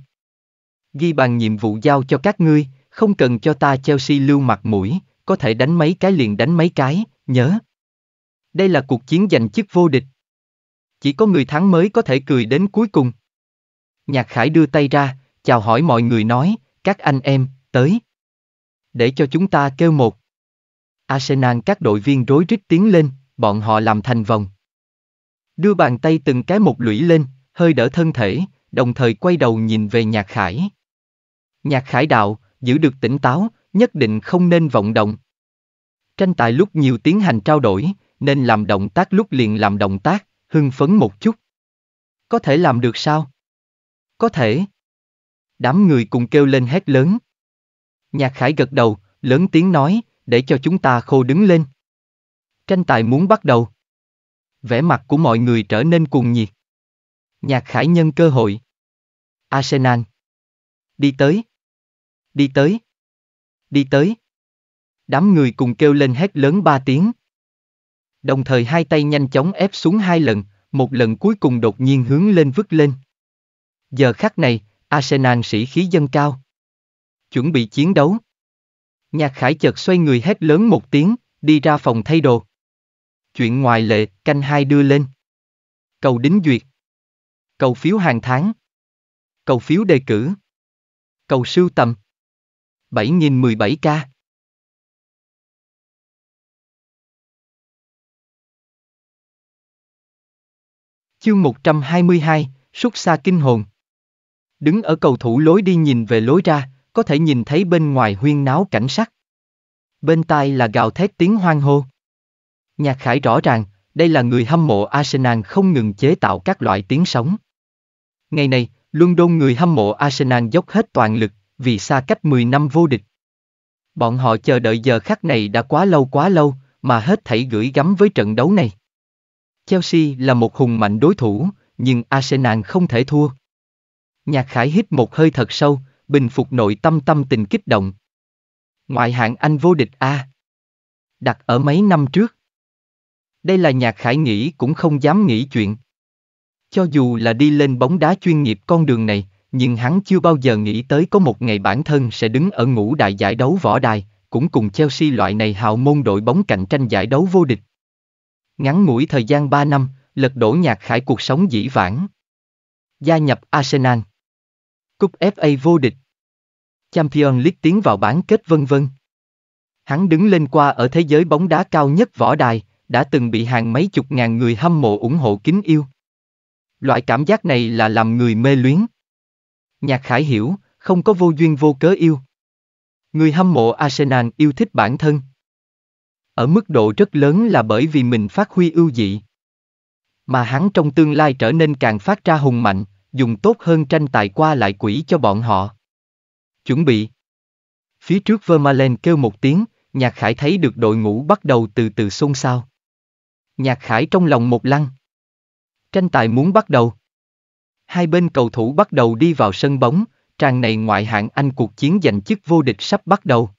Ghi bàn nhiệm vụ giao cho các ngươi, không cần cho ta Chelsea lưu mặt mũi, có thể đánh mấy cái liền đánh mấy cái, nhớ. Đây là cuộc chiến giành chức vô địch. Chỉ có người thắng mới có thể cười đến cuối cùng. Nhạc Khải đưa tay ra, chào hỏi mọi người nói, các anh em, tới. Để cho chúng ta kêu một. Arsenal các đội viên rối rít tiến lên, bọn họ làm thành vòng. Đưa bàn tay từng cái một lũy lên, hơi đỡ thân thể, đồng thời quay đầu nhìn về Nhạc Khải. Nhạc Khải đạo, giữ được tỉnh táo, nhất định không nên vọng động. Tranh tài lúc nhiều tiến hành trao đổi, nên làm động tác lúc liền làm động tác, hưng phấn một chút. Có thể làm được sao? Có thể. Đám người cùng kêu lên hét lớn. Nhạc Khải gật đầu, lớn tiếng nói, để cho chúng ta khô đứng lên. Tranh tài muốn bắt đầu. Vẻ mặt của mọi người trở nên cuồng nhiệt. Nhạc Khải nhân cơ hội. Arsenal. Đi tới. Đi tới. Đi tới. Đám người cùng kêu lên hét lớn ba tiếng. Đồng thời hai tay nhanh chóng ép xuống hai lần, một lần cuối cùng đột nhiên hướng lên vứt lên. Giờ khắc này, Arsenal sĩ khí dân cao. Chuẩn bị chiến đấu. Nhạc Khải chợt xoay người hét lớn một tiếng, đi ra phòng thay đồ. Chuyện ngoài lệ, canh hai đưa lên. Cầu đính duyệt. Cầu phiếu hàng tháng. Cầu phiếu đề cử. Cầu sưu tầm. 7017k. Chương 122, Súc xa kinh hồn. Đứng ở cầu thủ lối đi nhìn về lối ra, có thể nhìn thấy bên ngoài huyên náo cảnh sắc. Bên tai là gào thét tiếng hoang hô. Nhạc Khải rõ ràng, đây là người hâm mộ Arsenal không ngừng chế tạo các loại tiếng sóng. Ngày này, London người hâm mộ Arsenal dốc hết toàn lực, vì xa cách 10 năm vô địch. Bọn họ chờ đợi giờ khắc này đã quá lâu quá lâu, mà hết thảy gửi gắm với trận đấu này. Chelsea là một hùng mạnh đối thủ, nhưng Arsenal không thể thua. Nhạc Khải hít một hơi thật sâu, bình phục nội tâm tâm tình kích động. Ngoại hạng Anh vô địch A. Đặt ở mấy năm trước. Đây là nhạc Khải nghĩ cũng không dám nghĩ chuyện. Cho dù là đi lên bóng đá chuyên nghiệp con đường này, nhưng hắn chưa bao giờ nghĩ tới có một ngày bản thân sẽ đứng ở ngũ đại giải đấu võ đài, cũng cùng Chelsea loại này hào môn đội bóng cạnh tranh giải đấu vô địch. Ngắn ngủi thời gian 3 năm, lật đổ nhạc khải cuộc sống dĩ vãng. Gia nhập Arsenal. Cúp FA vô địch. Champions League tiến vào bán kết vân vân. Hắn đứng lên qua ở thế giới bóng đá cao nhất võ đài, đã từng bị hàng mấy chục ngàn người hâm mộ ủng hộ kính yêu. Loại cảm giác này là làm người mê luyến. Nhạc Khải hiểu, không có vô duyên vô cớ yêu. Người hâm mộ Arsenal yêu thích bản thân. Ở mức độ rất lớn là bởi vì mình phát huy ưu dị. Mà hắn trong tương lai trở nên càng phát ra hùng mạnh, dùng tốt hơn tranh tài qua lại quỷ cho bọn họ. Chuẩn bị. Phía trước Vermaelen kêu một tiếng, Nhạc Khải thấy được đội ngũ bắt đầu từ từ xôn xao. Nhạc Khải trong lòng một lăng. Tranh tài muốn bắt đầu. Hai bên cầu thủ bắt đầu đi vào sân bóng, trang này ngoại hạng Anh cuộc chiến giành chức vô địch sắp bắt đầu.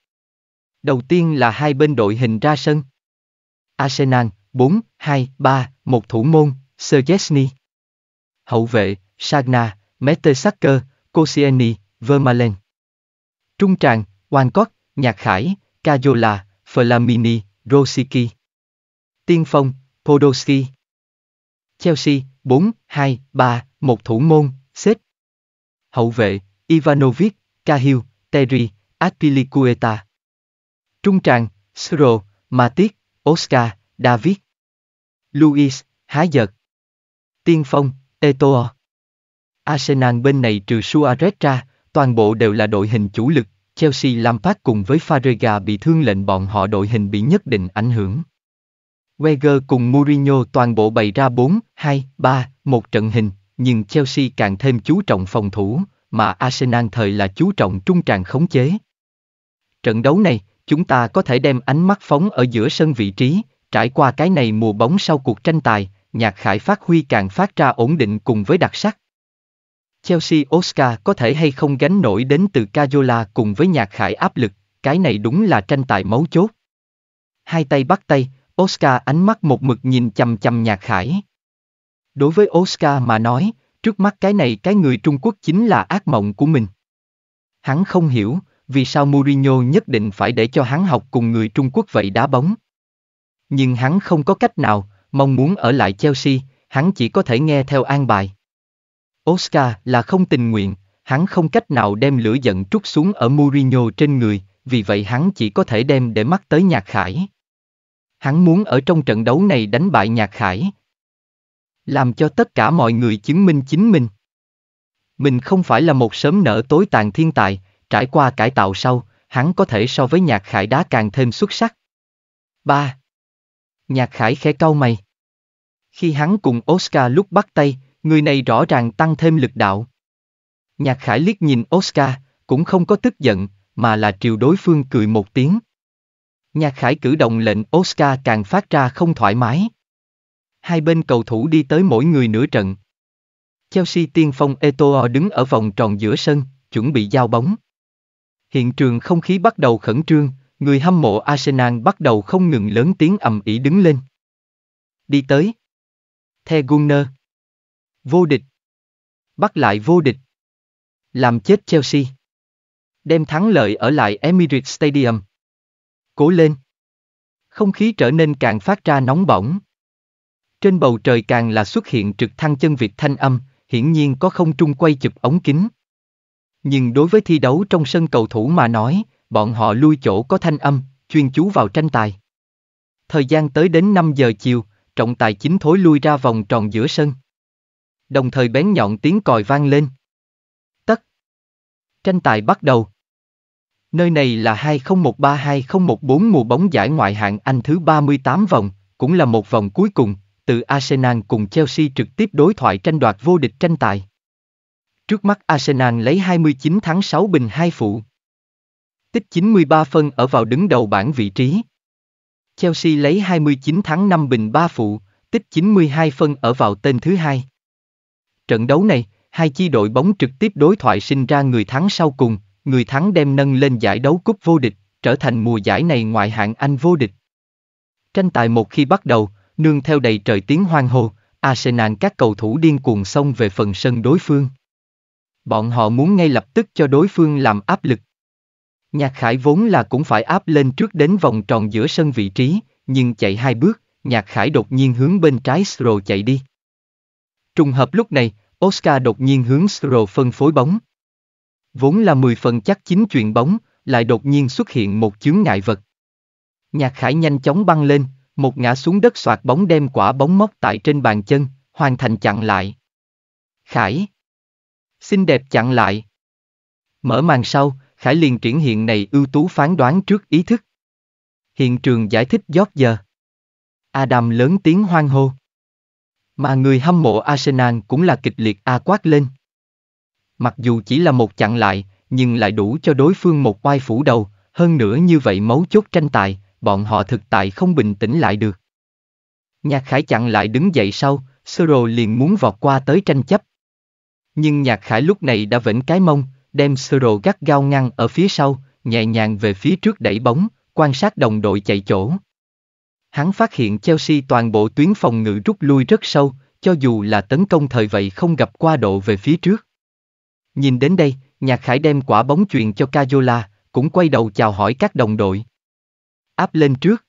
Đầu tiên là hai bên đội hình ra sân. Arsenal, 4, 2, 3, một thủ môn, Sergesny. Hậu vệ, Sagna, Mertesacker, Koscielny, Vermaelen. Trung tràng, Wancott, Nhạc Khải, Cajola, Flamini, Rosicky, Tiên phong, Podolski. Chelsea, 4, 2, 3, một thủ môn, xếp. Hậu vệ, Ivanovic, Cahill, Terry, Aspilicueta. Trung tràng, Sro, Matic, Oscar, David. Luis, Há Giật. Tiên phong, Eto'o. Arsenal bên này trừ Suarez ra, toàn bộ đều là đội hình chủ lực, Chelsea Lampard cùng với Farega bị thương lệnh bọn họ đội hình bị nhất định ảnh hưởng. Wenger cùng Mourinho toàn bộ bày ra 4, 2, 3, một trận hình, nhưng Chelsea càng thêm chú trọng phòng thủ, mà Arsenal thời là chú trọng trung tràng khống chế. Trận đấu này, chúng ta có thể đem ánh mắt phóng ở giữa sân vị trí, trải qua cái này mùa bóng sau cuộc tranh tài, nhạc khải phát huy càng phát ra ổn định cùng với đặc sắc. Chelsea Oscar có thể hay không gánh nổi đến từ Cajola cùng với nhạc khải áp lực, cái này đúng là tranh tài mấu chốt. Hai tay bắt tay, Oscar ánh mắt một mực nhìn chằm chằm nhạc khải. Đối với Oscar mà nói, trước mắt cái này cái người Trung Quốc chính là ác mộng của mình. Hắn không hiểu, vì sao Mourinho nhất định phải để cho hắn học cùng người Trung Quốc vậy đá bóng. Nhưng hắn không có cách nào, mong muốn ở lại Chelsea, hắn chỉ có thể nghe theo an bài. Oscar là không tình nguyện, hắn không cách nào đem lửa giận trút xuống ở Mourinho trên người, vì vậy hắn chỉ có thể đem để mắt tới Nhạc Khải. Hắn muốn ở trong trận đấu này đánh bại Nhạc Khải. Làm cho tất cả mọi người chứng minh chính mình. Mình không phải là một sớm nở tối tàn thiên tài, trải qua cải tạo sau, hắn có thể so với nhạc khải đá càng thêm xuất sắc. 3. Nhạc khải khẽ cau mày. Khi hắn cùng Oscar lúc bắt tay, người này rõ ràng tăng thêm lực đạo. Nhạc khải liếc nhìn Oscar, cũng không có tức giận, mà là triều đối phương cười một tiếng. Nhạc khải cử động lệnh Oscar càng phát ra không thoải mái. Hai bên cầu thủ đi tới mỗi người nửa trận. Chelsea tiên phong Eto'o đứng ở vòng tròn giữa sân, chuẩn bị giao bóng. Hiện trường không khí bắt đầu khẩn trương, người hâm mộ Arsenal bắt đầu không ngừng lớn tiếng ầm ĩ đứng lên. Đi tới. The Gunner. Vô địch. Bắt lại vô địch. Làm chết Chelsea. Đem thắng lợi ở lại Emirates Stadium. Cố lên. Không khí trở nên càng phát ra nóng bỏng. Trên bầu trời càng là xuất hiện trực thăng chân Việt thanh âm, hiển nhiên có không trung quay chụp ống kính. Nhưng đối với thi đấu trong sân cầu thủ mà nói, bọn họ lui chỗ có thanh âm, chuyên chú vào tranh tài. Thời gian tới đến 5 giờ chiều, trọng tài chính thối lui ra vòng tròn giữa sân. Đồng thời bén nhọn tiếng còi vang lên. Tất. Tranh tài bắt đầu. Nơi này là 2013-2014 mùa bóng giải ngoại hạng Anh thứ 38 vòng, cũng là một vòng cuối cùng, từ Arsenal cùng Chelsea trực tiếp đối thoại tranh đoạt vô địch tranh tài. Trước mắt Arsenal lấy 29 tháng 6 bình 2 phụ. Tích 93 phân ở vào đứng đầu bảng vị trí. Chelsea lấy 29 tháng 5 bình 3 phụ, tích 92 phân ở vào tên thứ hai. Trận đấu này, hai chi đội bóng trực tiếp đối thoại sinh ra người thắng sau cùng, người thắng đem nâng lên giải đấu cúp vô địch, trở thành mùa giải này ngoại hạng Anh vô địch. Tranh tài một khi bắt đầu, nương theo đầy trời tiếng hoang hô, Arsenal các cầu thủ điên cuồng xông về phần sân đối phương. Bọn họ muốn ngay lập tức cho đối phương làm áp lực. Nhạc Khải vốn là cũng phải áp lên trước đến vòng tròn giữa sân vị trí, nhưng chạy hai bước, Nhạc Khải đột nhiên hướng bên trái Sro chạy đi. Trùng hợp lúc này, Oscar đột nhiên hướng Sro phân phối bóng. Vốn là 10 phần chắc chính chuyện bóng, lại đột nhiên xuất hiện một chướng ngại vật. Nhạc Khải nhanh chóng băng lên, một ngã xuống đất soạt bóng đem quả bóng móc tại trên bàn chân, hoàn thành chặn lại. Khải. Xinh đẹp chặn lại. Mở màn sau, Khải liền triển hiện này ưu tú phán đoán trước ý thức. Hiện trường giải thích giót giờ. Adam lớn tiếng hoang hô. Mà người hâm mộ Arsenal cũng là kịch liệt a quát lên. Mặc dù chỉ là một chặn lại, nhưng lại đủ cho đối phương một oai phủ đầu, hơn nữa như vậy mấu chốt tranh tài, bọn họ thực tại không bình tĩnh lại được. Nhạc Khải chặn lại đứng dậy sau, Soro liền muốn vọt qua tới tranh chấp. Nhưng Nhạc Khải lúc này đã vĩnh cái mông, đem Soro gắt gao ngăn ở phía sau, nhẹ nhàng về phía trước đẩy bóng, quan sát đồng đội chạy chỗ. Hắn phát hiện Chelsea toàn bộ tuyến phòng ngự rút lui rất sâu, cho dù là tấn công thời vậy không gặp qua độ về phía trước. Nhìn đến đây, Nhạc Khải đem quả bóng truyền cho Cajola, cũng quay đầu chào hỏi các đồng đội. Áp lên trước.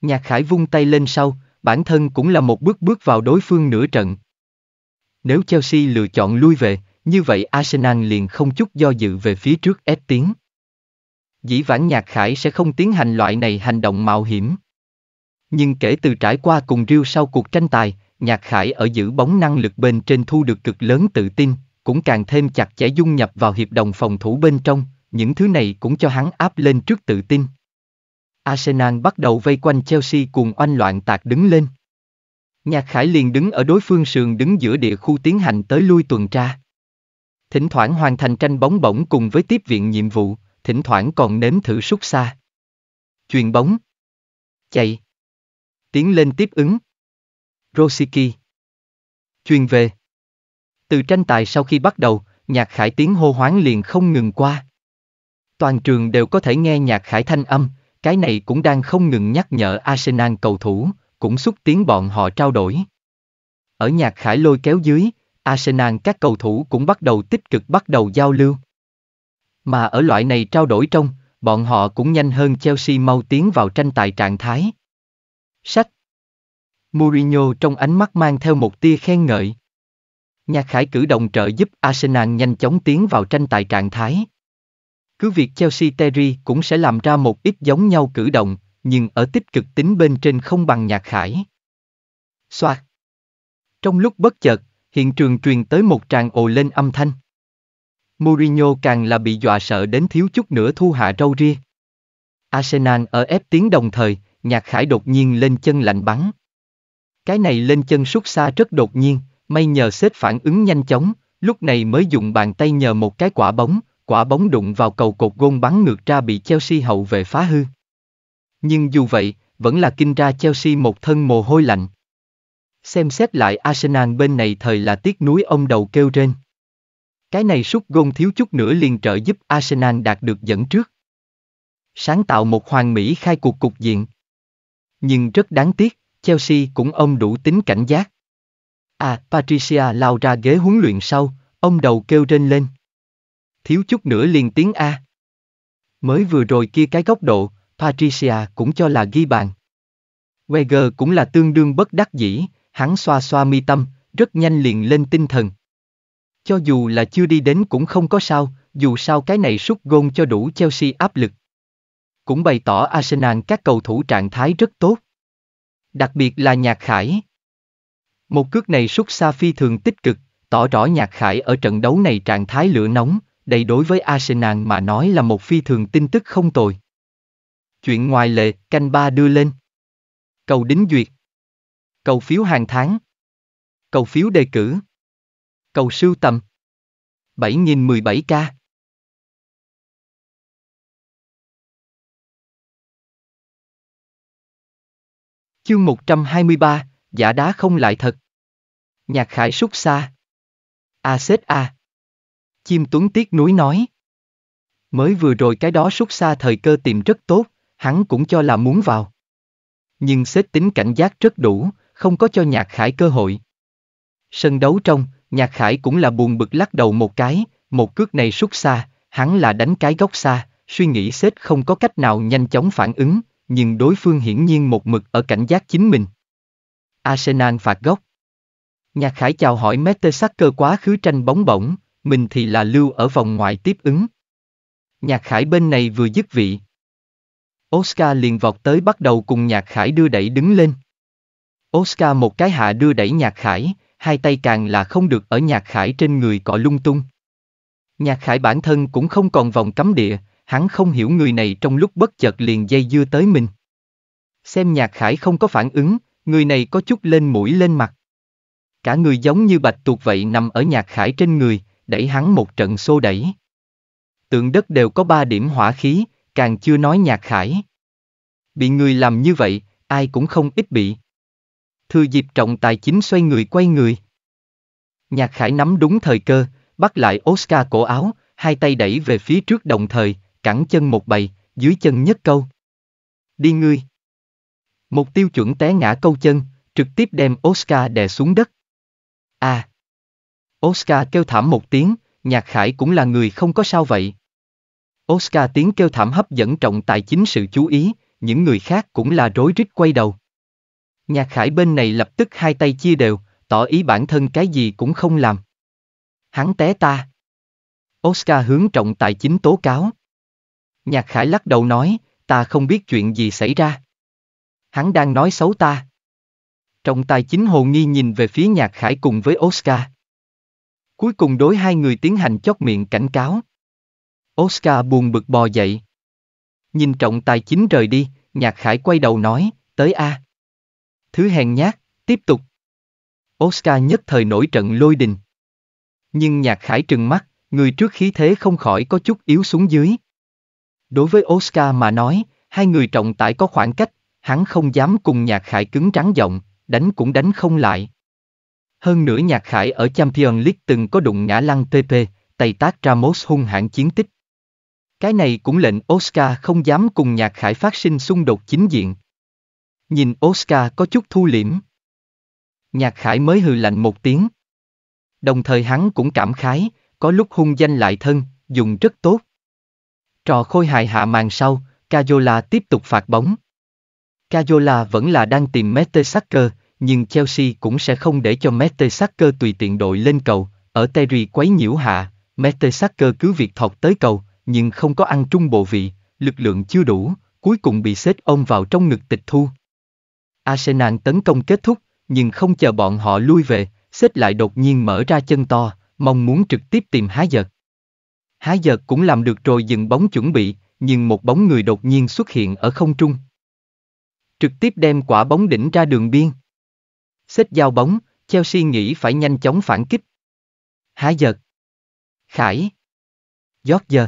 Nhạc Khải vung tay lên sau, bản thân cũng là một bước bước vào đối phương nửa trận. Nếu Chelsea lựa chọn lui về, như vậy Arsenal liền không chút do dự về phía trước ép tiến. Dĩ vãng Nhạc Khải sẽ không tiến hành loại này hành động mạo hiểm. Nhưng kể từ trải qua cùng Rio sau cuộc tranh tài, Nhạc Khải ở giữ bóng năng lực bên trên thu được cực lớn tự tin, cũng càng thêm chặt chẽ dung nhập vào hiệp đồng phòng thủ bên trong, những thứ này cũng cho hắn áp lên trước tự tin. Arsenal bắt đầu vây quanh Chelsea cùng oanh loạn tạc đứng lên. Nhạc Khải liền đứng ở đối phương sườn đứng giữa địa khu tiến hành tới lui tuần tra. Thỉnh thoảng hoàn thành tranh bóng bổng cùng với tiếp viện nhiệm vụ, thỉnh thoảng còn nếm thử sút xa. Chuyền bóng. Chạy. Tiến lên tiếp ứng. Rosiki. Chuyền về. Từ tranh tài sau khi bắt đầu, nhạc khải tiếng hô hoáng liền không ngừng qua. Toàn trường đều có thể nghe nhạc khải thanh âm, cái này cũng đang không ngừng nhắc nhở Arsenal cầu thủ, cũng xúc tiến bọn họ trao đổi. Ở nhạc khải lôi kéo dưới, Arsenal các cầu thủ cũng bắt đầu tích cực bắt đầu giao lưu. Mà ở loại này trao đổi trong, bọn họ cũng nhanh hơn Chelsea mau tiến vào tranh tài trạng thái. Sách Mourinho trong ánh mắt mang theo một tia khen ngợi. Nhạc Khải cử động trợ giúp Arsenal nhanh chóng tiến vào tranh tài trạng thái. Cứ việc Chelsea Terry cũng sẽ làm ra một ít giống nhau cử động, nhưng ở tích cực tính bên trên không bằng Nhạc Khải. Xoạt. Trong lúc bất chợt, hiện trường truyền tới một tràng ồ lên âm thanh. Mourinho càng là bị dọa sợ đến thiếu chút nữa thu hạ râu ria. Arsenal ở ép tiếng đồng thời, Nhạc Khải đột nhiên lên chân lạnh bắn. Cái này lên chân sút xa rất đột nhiên, may nhờ xếp phản ứng nhanh chóng, lúc này mới dùng bàn tay nhờ một cái quả bóng, quả bóng đụng vào cầu cột gôn bắn ngược ra bị Chelsea hậu vệ phá hư. Nhưng dù vậy, vẫn là kinh ra Chelsea một thân mồ hôi lạnh. Xem xét lại Arsenal bên này thời là tiếc núi ông đầu kêu trên. Cái này sút gôn thiếu chút nữa liền trợ giúp Arsenal đạt được dẫn trước. Sáng tạo một hoàn mỹ khai cuộc cục diện. Nhưng rất đáng tiếc, Chelsea cũng ôm đủ tính cảnh giác. À, Patricia lao ra ghế huấn luyện sau, ông đầu kêu trên lên. Thiếu chút nữa liền tiếng A. Mới vừa rồi kia cái góc độ, Patricia cũng cho là ghi bàn. Weger cũng là tương đương bất đắc dĩ, hắn xoa xoa mi tâm, rất nhanh liền lên tinh thần. Cho dù là chưa đi đến cũng không có sao, dù sao cái này sút gôn cho đủ Chelsea áp lực. Cũng bày tỏ Arsenal các cầu thủ trạng thái rất tốt. Đặc biệt là Nhạc Khải. Một cước này sút xa phi thường tích cực, tỏ rõ Nhạc Khải ở trận đấu này trạng thái lửa nóng, đây đối với Arsenal mà nói là một phi thường tin tức không tồi. Chuyện ngoài lệ, canh ba đưa lên. Cầu đính duyệt. Cầu phiếu hàng tháng. Cầu phiếu đề cử. Cầu sưu tầm. 7017k. Chương 123, giả đá không lại thật. Nhạc khải súc xa. A xết A. Chim tuấn tiếc núi nói. Mới vừa rồi cái đó súc xa thời cơ tìm rất tốt, hắn cũng cho là muốn vào. Nhưng xếp tính cảnh giác rất đủ, không có cho nhạc khải cơ hội. Sân đấu trong, nhạc khải cũng là buồn bực lắc đầu một cái, một cước này sút xa, hắn là đánh cái góc xa, suy nghĩ xếp không có cách nào nhanh chóng phản ứng, nhưng đối phương hiển nhiên một mực ở cảnh giác chính mình. Arsenal phạt góc. Nhạc Khải chào hỏi Mertesacker quá khứ tranh bóng bổng, mình thì là lưu ở vòng ngoài tiếp ứng. Nhạc Khải bên này vừa dứt vị. Oscar liền vọt tới bắt đầu cùng Nhạc Khải đưa đẩy đứng lên. Oscar một cái hạ đưa đẩy Nhạc Khải, hai tay càng là không được ở Nhạc Khải trên người cọ lung tung. Nhạc Khải bản thân cũng không còn vòng cấm địa, hắn không hiểu người này trong lúc bất chợt liền dây dưa tới mình. Xem Nhạc Khải không có phản ứng, người này có chút lên mũi lên mặt. Cả người giống như bạch tuộc vậy nằm ở Nhạc Khải trên người, đẩy hắn một trận xô đẩy. Tượng đất đều có ba điểm hỏa khí, càng chưa nói Nhạc Khải. Bị người làm như vậy, ai cũng không ít bị. Thừa dịp trọng tài chính xoay người quay người. Nhạc Khải nắm đúng thời cơ, bắt lại Oscar cổ áo, hai tay đẩy về phía trước đồng thời, cẳng chân một bầy, dưới chân nhất câu. Đi ngươi. Một tiêu chuẩn té ngã câu chân, trực tiếp đem Oscar đè xuống đất. À. Oscar kêu thảm một tiếng, Nhạc Khải cũng là người không có sao vậy. Oscar tiếng kêu thảm hấp dẫn trọng tài chính sự chú ý, những người khác cũng là rối rít quay đầu. Nhạc Khải bên này lập tức hai tay chia đều, tỏ ý bản thân cái gì cũng không làm. Hắn té ta. Oscar hướng trọng tài chính tố cáo. Nhạc Khải lắc đầu nói, ta không biết chuyện gì xảy ra. Hắn đang nói xấu ta. Trọng tài chính hồ nghi nhìn về phía Nhạc Khải cùng với Oscar. Cuối cùng đối hai người tiến hành chót miệng cảnh cáo. Oscar buồn bực bò dậy. Nhìn trọng tài chính rời đi, Nhạc Khải quay đầu nói, tới A. Thứ hèn nhát, tiếp tục. Oscar nhất thời nổi trận lôi đình. Nhưng Nhạc Khải trừng mắt, người trước khí thế không khỏi có chút yếu xuống dưới. Đối với Oscar mà nói, hai người trọng tải có khoảng cách, hắn không dám cùng Nhạc Khải cứng trắng giọng, đánh cũng đánh không lại. Hơn nữa Nhạc Khải ở Champions League từng có đụng ngã lăng TP, tay tác Ramos hung hãn chiến tích. Cái này cũng lệnh Oscar không dám cùng Nhạc Khải phát sinh xung đột chính diện. Nhìn Oscar có chút thu liễm. Nhạc Khải mới hừ lạnh một tiếng. Đồng thời hắn cũng cảm khái, có lúc hung danh lại thân, dùng rất tốt. Trò khôi hài hạ màn sau, Cajola tiếp tục phạt bóng. Cajola vẫn là đang tìm Mertesacker, nhưng Chelsea cũng sẽ không để cho Mertesacker tùy tiện đội lên cầu, ở Terry quấy nhiễu hạ, Mertesacker cứ việc thọc tới cầu, nhưng không có ăn trung bộ vị, lực lượng chưa đủ, cuối cùng bị xếp ôm vào trong ngực tịch thu. Arsenal tấn công kết thúc, nhưng không chờ bọn họ lui về, xếp lại đột nhiên mở ra chân to, mong muốn trực tiếp tìm há giật. Há giật cũng làm được rồi dừng bóng chuẩn bị, nhưng một bóng người đột nhiên xuất hiện ở không trung. Trực tiếp đem quả bóng đỉnh ra đường biên. Xếp giao bóng, Chelsea nghĩ phải nhanh chóng phản kích. Há giật. Khải. giót giờ.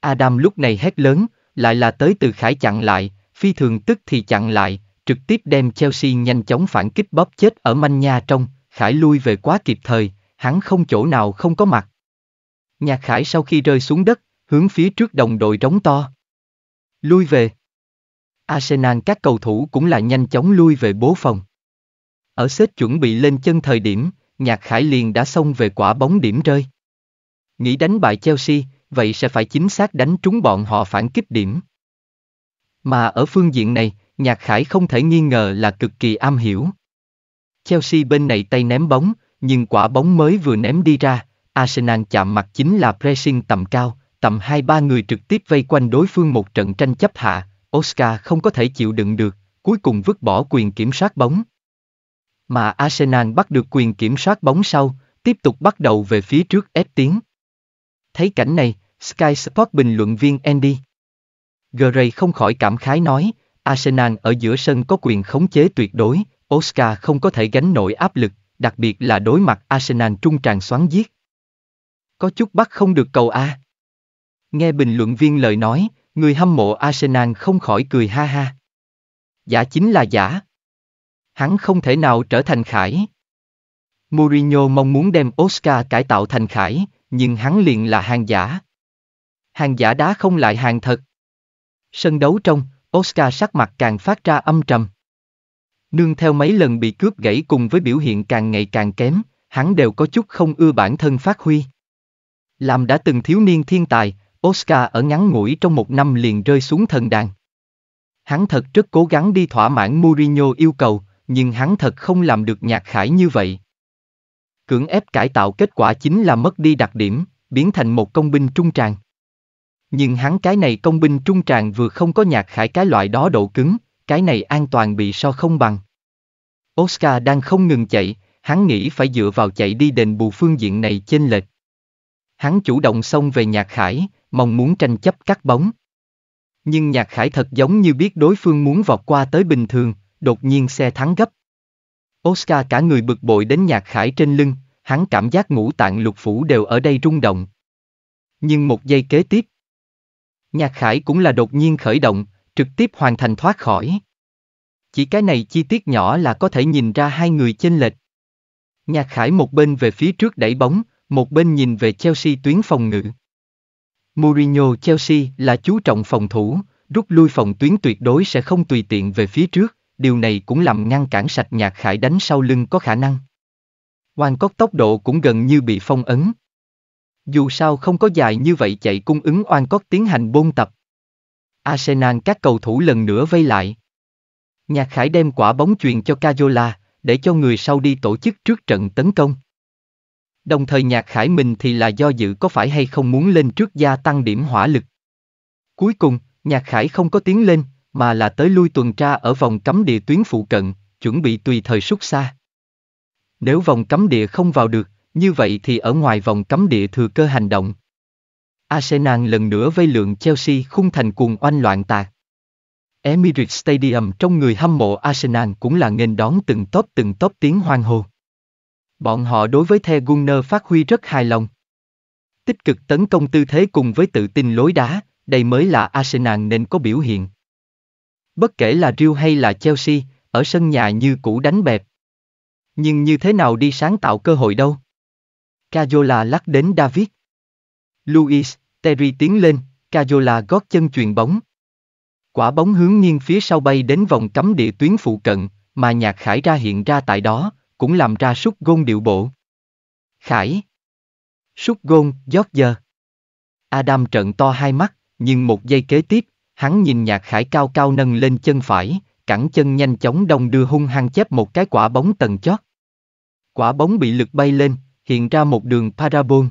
Adam lúc này hét lớn, lại là tới từ Khải chặn lại, phi thường tức thì chặn lại, trực tiếp đem Chelsea nhanh chóng phản kích bóp chết ở manh nha trong, Khải lui về quá kịp thời, hắn không chỗ nào không có mặt. Nhạc Khải sau khi rơi xuống đất, hướng phía trước đồng đội trống to. Lui về. Arsenal các cầu thủ cũng là nhanh chóng lui về bố phòng. Ở xếp chuẩn bị lên chân thời điểm, Nhạc Khải liền đã xông về quả bóng điểm rơi. Nghĩ đánh bại Chelsea, vậy sẽ phải chính xác đánh trúng bọn họ phản kích điểm. Mà ở phương diện này, Nhạc Khải không thể nghi ngờ là cực kỳ am hiểu. Chelsea bên này tay ném bóng, nhưng quả bóng mới vừa ném đi ra, Arsenal chạm mặt chính là pressing tầm cao, tầm hai ba người trực tiếp vây quanh đối phương một trận tranh chấp hạ, Oscar không có thể chịu đựng được, cuối cùng vứt bỏ quyền kiểm soát bóng. Mà Arsenal bắt được quyền kiểm soát bóng sau, tiếp tục bắt đầu về phía trước ép tiến. Thấy cảnh này, Sky Sport bình luận viên Andy. Gray không khỏi cảm khái nói, Arsenal ở giữa sân có quyền khống chế tuyệt đối, Oscar không có thể gánh nổi áp lực, đặc biệt là đối mặt Arsenal trung tràn xoắn giết. Có chút bắt không được cầu A. Nghe bình luận viên lời nói, người hâm mộ Arsenal không khỏi cười ha ha. Giả chính là giả. Hắn không thể nào trở thành khải. Mourinho mong muốn đem Oscar cải tạo thành khải, nhưng hắn liền là hàng giả. Hàng giả đá không lại hàng thật. Sân đấu trong, Oscar sắc mặt càng phát ra âm trầm. Nương theo mấy lần bị cướp gãy cùng với biểu hiện càng ngày càng kém, hắn đều có chút không ưa bản thân phát huy. Làm đã từng thiếu niên thiên tài, Oscar ở ngắn ngủi trong một năm liền rơi xuống thần đàn. Hắn thật rất cố gắng đi thỏa mãn Mourinho yêu cầu, nhưng hắn thật không làm được nhạc khải như vậy. Cưỡng ép cải tạo kết quả chính là mất đi đặc điểm, biến thành một công binh trung tràng. Nhưng hắn cái này công binh trung tràng vừa không có nhạc khải cái loại đó độ cứng, cái này an toàn bị so không bằng. Oscar đang không ngừng chạy, hắn nghĩ phải dựa vào chạy đi đền bù phương diện này chênh lệch. Hắn chủ động xông về nhạc khải, mong muốn tranh chấp cắt bóng. Nhưng nhạc khải thật giống như biết đối phương muốn vọt qua tới bình thường, đột nhiên xe thắng gấp. Oscar cả người bực bội đến nhạc khải trên lưng, hắn cảm giác ngũ tạng lục phủ đều ở đây rung động. Nhưng một giây kế tiếp, nhạc khải cũng là đột nhiên khởi động, trực tiếp hoàn thành thoát khỏi. Chỉ cái này chi tiết nhỏ là có thể nhìn ra hai người chênh lệch. Nhạc khải một bên về phía trước đẩy bóng, một bên nhìn về Chelsea tuyến phòng ngự. Mourinho Chelsea là chú trọng phòng thủ, rút lui phòng tuyến tuyệt đối sẽ không tùy tiện về phía trước, điều này cũng làm ngăn cản sạch nhạc khải đánh sau lưng có khả năng. Hoàng cốt tốc độ cũng gần như bị phong ấn. Dù sao không có dài như vậy chạy cung ứng oan cốt tiến hành bôn tập. Arsenal các cầu thủ lần nữa vây lại. Nhạc Khải đem quả bóng truyền cho Cajola, để cho người sau đi tổ chức trước trận tấn công. Đồng thời Nhạc Khải mình thì là do dự có phải hay không muốn lên trước gia tăng điểm hỏa lực. Cuối cùng, Nhạc Khải không có tiến lên, mà là tới lui tuần tra ở vòng cấm địa tuyến phụ cận, chuẩn bị tùy thời xuất xa. Nếu vòng cấm địa không vào được, như vậy thì ở ngoài vòng cấm địa thừa cơ hành động. Arsenal lần nữa vây lượng Chelsea khung thành cuồng oanh loạn tạc. Emirates Stadium trong người hâm mộ Arsenal cũng là nghênh đón từng top từng top tiếng hoan hô. Bọn họ đối với The Gunner phát huy rất hài lòng. Tích cực tấn công tư thế cùng với tự tin lối đá, đây mới là Arsenal nên có biểu hiện. Bất kể là Real hay là Chelsea, ở sân nhà như cũ đánh bẹp. Nhưng như thế nào đi sáng tạo cơ hội đâu? Cajola lắc đến David. Luis, Terry tiến lên, Cajola gót chân chuyền bóng. Quả bóng hướng nghiêng phía sau bay đến vòng cấm địa tuyến phụ cận, mà nhạc khải ra hiện ra tại đó, cũng làm ra sút gôn điệu bộ. Khải. Sút gôn, giót giờ. Adam trợn to hai mắt, nhưng một giây kế tiếp, hắn nhìn nhạc khải cao cao nâng lên chân phải, cẳng chân nhanh chóng đông đưa hung hăng chép một cái quả bóng tầng chót. Quả bóng bị lực bay lên, hiện ra một đường parabol.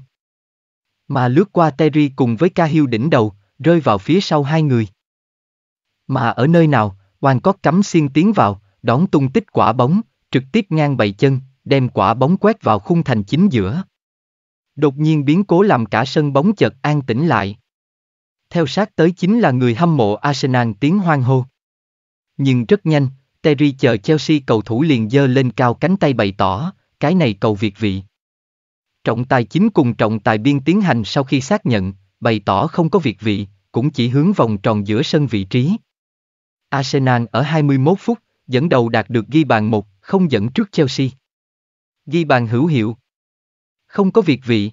Mà lướt qua Terry cùng với ca hưu đỉnh đầu, rơi vào phía sau hai người. Mà ở nơi nào, Hoàng có cắm xiên tiến vào, đón tung tích quả bóng, trực tiếp ngang bày chân, đem quả bóng quét vào khung thành chính giữa. Đột nhiên biến cố làm cả sân bóng chợt an tĩnh lại. Theo sát tới chính là người hâm mộ Arsenal tiếng hoan hô. Nhưng rất nhanh, Terry chờ Chelsea cầu thủ liền giơ lên cao cánh tay bày tỏ, cái này cầu việt vị. Trọng tài chính cùng trọng tài biên tiến hành sau khi xác nhận, bày tỏ không có việt vị, cũng chỉ hướng vòng tròn giữa sân vị trí. Arsenal ở 21 phút, dẫn đầu đạt được ghi bàn một, không dẫn trước Chelsea. Ghi bàn hữu hiệu. Không có việc vị.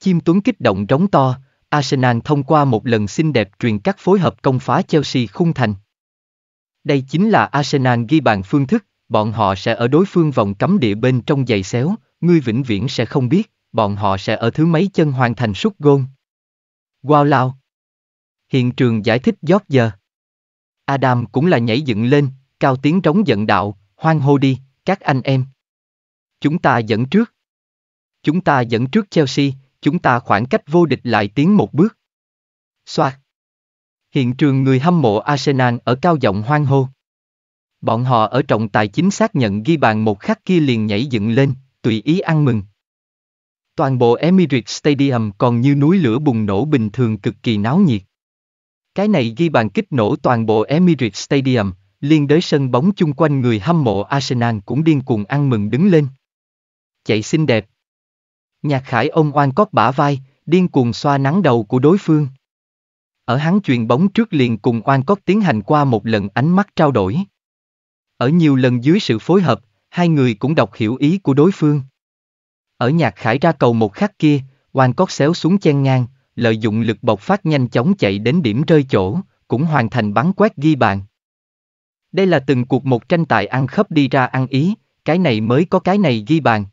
Chim Tuấn kích động trống to, Arsenal thông qua một lần xinh đẹp truyền cắt phối hợp công phá Chelsea khung thành. Đây chính là Arsenal ghi bàn phương thức, bọn họ sẽ ở đối phương vòng cấm địa bên trong giày xéo, ngươi vĩnh viễn sẽ không biết, bọn họ sẽ ở thứ mấy chân hoàn thành sút gôn. Wow lao! Hiện trường giải thích giót giờ. Adam cũng là nhảy dựng lên, cao tiếng trống giận đạo, hoan hô đi, các anh em. Chúng ta dẫn trước. Chúng ta dẫn trước Chelsea, chúng ta khoảng cách vô địch lại tiến một bước. Xoạt. Hiện trường người hâm mộ Arsenal ở cao giọng hoang hô. Bọn họ ở trọng tài chính xác nhận ghi bàn một khắc kia liền nhảy dựng lên, tùy ý ăn mừng. Toàn bộ Emirates Stadium còn như núi lửa bùng nổ bình thường cực kỳ náo nhiệt. Cái này ghi bàn kích nổ toàn bộ Emirates Stadium, liên đới sân bóng chung quanh người hâm mộ Arsenal cũng điên cuồng ăn mừng đứng lên. Chạy xinh đẹp. Nhạc khải ôm oan cót bả vai, điên cuồng xoa nắng đầu của đối phương. Ở hắn chuyền bóng trước liền cùng oan cót tiến hành qua một lần ánh mắt trao đổi. Ở nhiều lần dưới sự phối hợp, hai người cũng đọc hiểu ý của đối phương. Ở nhạc khải ra cầu một khắc kia, oan cót xéo xuống chen ngang, lợi dụng lực bộc phát nhanh chóng chạy đến điểm rơi chỗ, cũng hoàn thành bắn quét ghi bàn. Đây là từng cuộc một tranh tài ăn khớp đi ra ăn ý, cái này mới có cái này ghi bàn.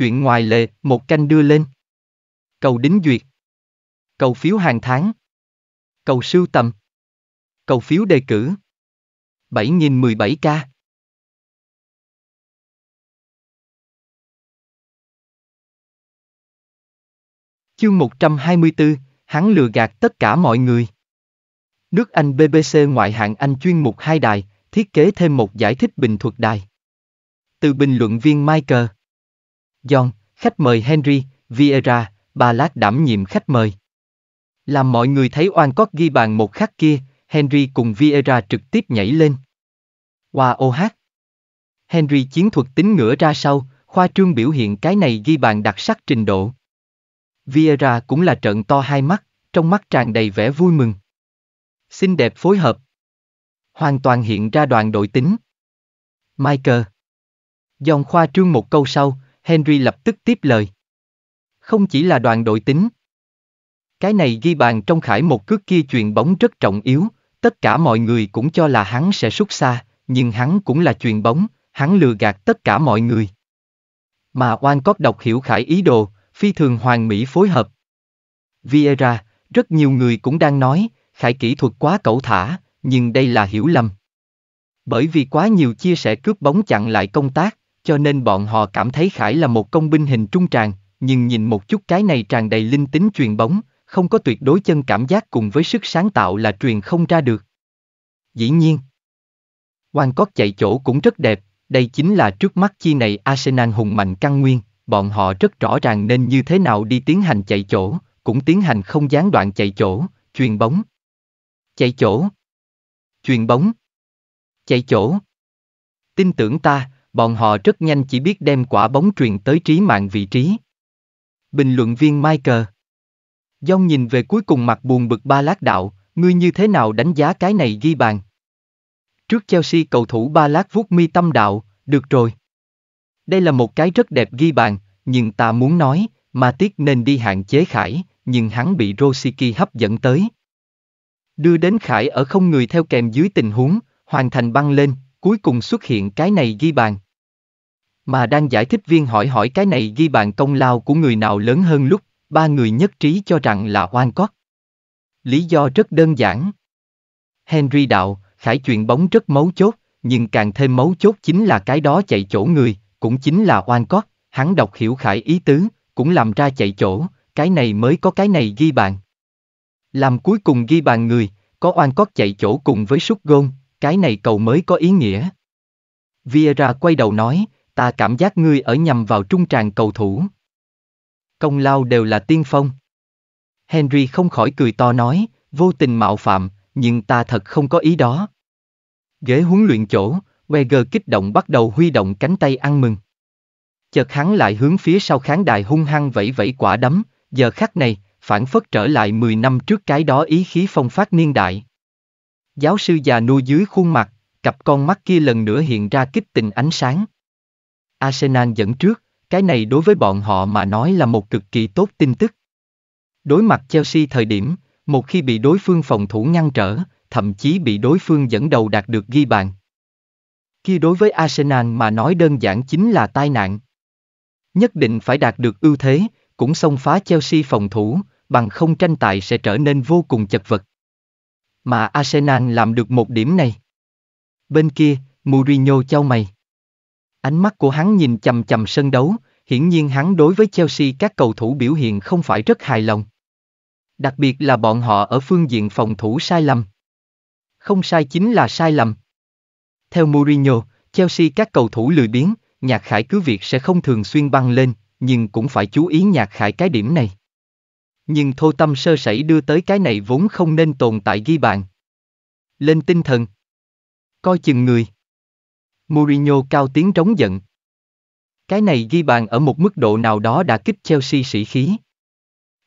Chuyện ngoài lệ, một canh đưa lên. Cầu đính duyệt. Cầu phiếu hàng tháng. Cầu sưu tầm. Cầu phiếu đề cử. 7017k. Chương 124, hắn lừa gạt tất cả mọi người. Nước Anh BBC ngoại hạng Anh chuyên mục hai đài, thiết kế thêm một giải thích bình thuật đài. Từ bình luận viên Michael. John, khách mời Henry, Vieira, ba lát đảm nhiệm khách mời. Làm mọi người thấy oan cót ghi bàn một khắc kia, Henry cùng Vieira trực tiếp nhảy lên. Qua wow, oh hát, Henry chiến thuật tính ngửa ra sau, khoa trương biểu hiện cái này ghi bàn đặc sắc trình độ. Vieira cũng là trận to hai mắt, trong mắt tràn đầy vẻ vui mừng. Xinh đẹp phối hợp. Hoàn toàn hiện ra đoàn đội tính. Michael. Dòng khoa trương một câu sau, Henry lập tức tiếp lời. Không chỉ là đoàn đội tính. Cái này ghi bàn trong khải một cước kia chuyền bóng rất trọng yếu, tất cả mọi người cũng cho là hắn sẽ sút xa, nhưng hắn cũng là chuyền bóng, hắn lừa gạt tất cả mọi người. Mà oan cót đọc hiểu khải ý đồ, phi thường hoàn mỹ phối hợp. Vieira, rất nhiều người cũng đang nói, khải kỹ thuật quá cẩu thả, nhưng đây là hiểu lầm. Bởi vì quá nhiều chia sẻ cướp bóng chặn lại công tác, cho nên bọn họ cảm thấy Khải là một công binh hình trung tràng, nhưng nhìn một chút cái này tràn đầy linh tính truyền bóng, không có tuyệt đối chân cảm giác cùng với sức sáng tạo là truyền không ra được. Dĩ nhiên, Quan Cót chạy chỗ cũng rất đẹp, đây chính là trước mắt chi này Arsenal hùng mạnh căn nguyên, bọn họ rất rõ ràng nên như thế nào đi tiến hành chạy chỗ, cũng tiến hành không gián đoạn chạy chỗ, truyền bóng. Chạy chỗ. Truyền bóng. Chạy chỗ. Tin tưởng ta, bọn họ rất nhanh chỉ biết đem quả bóng truyền tới trí mạng vị trí. Bình luận viên Michael. Dông nhìn về cuối cùng mặt buồn bực ba lát đạo, ngươi như thế nào đánh giá cái này ghi bàn? Trước Chelsea cầu thủ ba lát vuốt mi tâm đạo, được rồi. Đây là một cái rất đẹp ghi bàn, nhưng ta muốn nói, mà tiếc nên đi hạn chế Khải, nhưng hắn bị Rosiki hấp dẫn tới. Đưa đến Khải ở không người theo kèm dưới tình huống, hoàn thành băng lên, cuối cùng xuất hiện cái này ghi bàn. Mà đang giải thích viên hỏi hỏi cái này ghi bàn công lao của người nào lớn hơn lúc, ba người nhất trí cho rằng là oan cót. Lý do rất đơn giản. Henry đạo, khải chuyện bóng rất mấu chốt, nhưng càng thêm mấu chốt chính là cái đó chạy chỗ người, cũng chính là oan cót, hắn đọc hiểu khải ý tứ, cũng làm ra chạy chỗ, cái này mới có cái này ghi bàn. Làm cuối cùng ghi bàn người, có oan cót chạy chỗ cùng với sút gôn, cái này cầu mới có ý nghĩa. Vieira quay đầu nói, ta cảm giác ngươi ở nhầm vào trung tràng cầu thủ. Công lao đều là tiên phong. Henry không khỏi cười to nói, vô tình mạo phạm, nhưng ta thật không có ý đó. Ghế huấn luyện chỗ, Weger kích động bắt đầu huy động cánh tay ăn mừng. Chợt hắn lại hướng phía sau khán đài hung hăng vẫy vẫy quả đấm, giờ khắc này, phản phất trở lại 10 năm trước cái đó ý khí phong phát niên đại. Giáo sư già nuôi dưới khuôn mặt, cặp con mắt kia lần nữa hiện ra kích tình ánh sáng. Arsenal dẫn trước, cái này đối với bọn họ mà nói là một cực kỳ tốt tin tức. Đối mặt Chelsea thời điểm, một khi bị đối phương phòng thủ ngăn trở, thậm chí bị đối phương dẫn đầu đạt được ghi bàn. Kia đối với Arsenal mà nói đơn giản chính là tai nạn. Nhất định phải đạt được ưu thế, cũng xông phá Chelsea phòng thủ, bằng không tranh tài sẽ trở nên vô cùng chật vật. Mà Arsenal làm được một điểm này. Bên kia, Mourinho trao mày. Ánh mắt của hắn nhìn chầm chầm sân đấu, hiển nhiên hắn đối với Chelsea các cầu thủ biểu hiện không phải rất hài lòng. Đặc biệt là bọn họ ở phương diện phòng thủ sai lầm. Không sai chính là sai lầm. Theo Mourinho, Chelsea các cầu thủ lười biếng, nhạc khải cứ việc sẽ không thường xuyên băng lên, nhưng cũng phải chú ý nhạc khải cái điểm này. Nhưng thô tâm sơ sẩy đưa tới cái này vốn không nên tồn tại ghi bàn. Lên tinh thần. Coi chừng người. Mourinho cao tiếng trống giận. Cái này ghi bàn ở một mức độ nào đó đã kích Chelsea sĩ khí.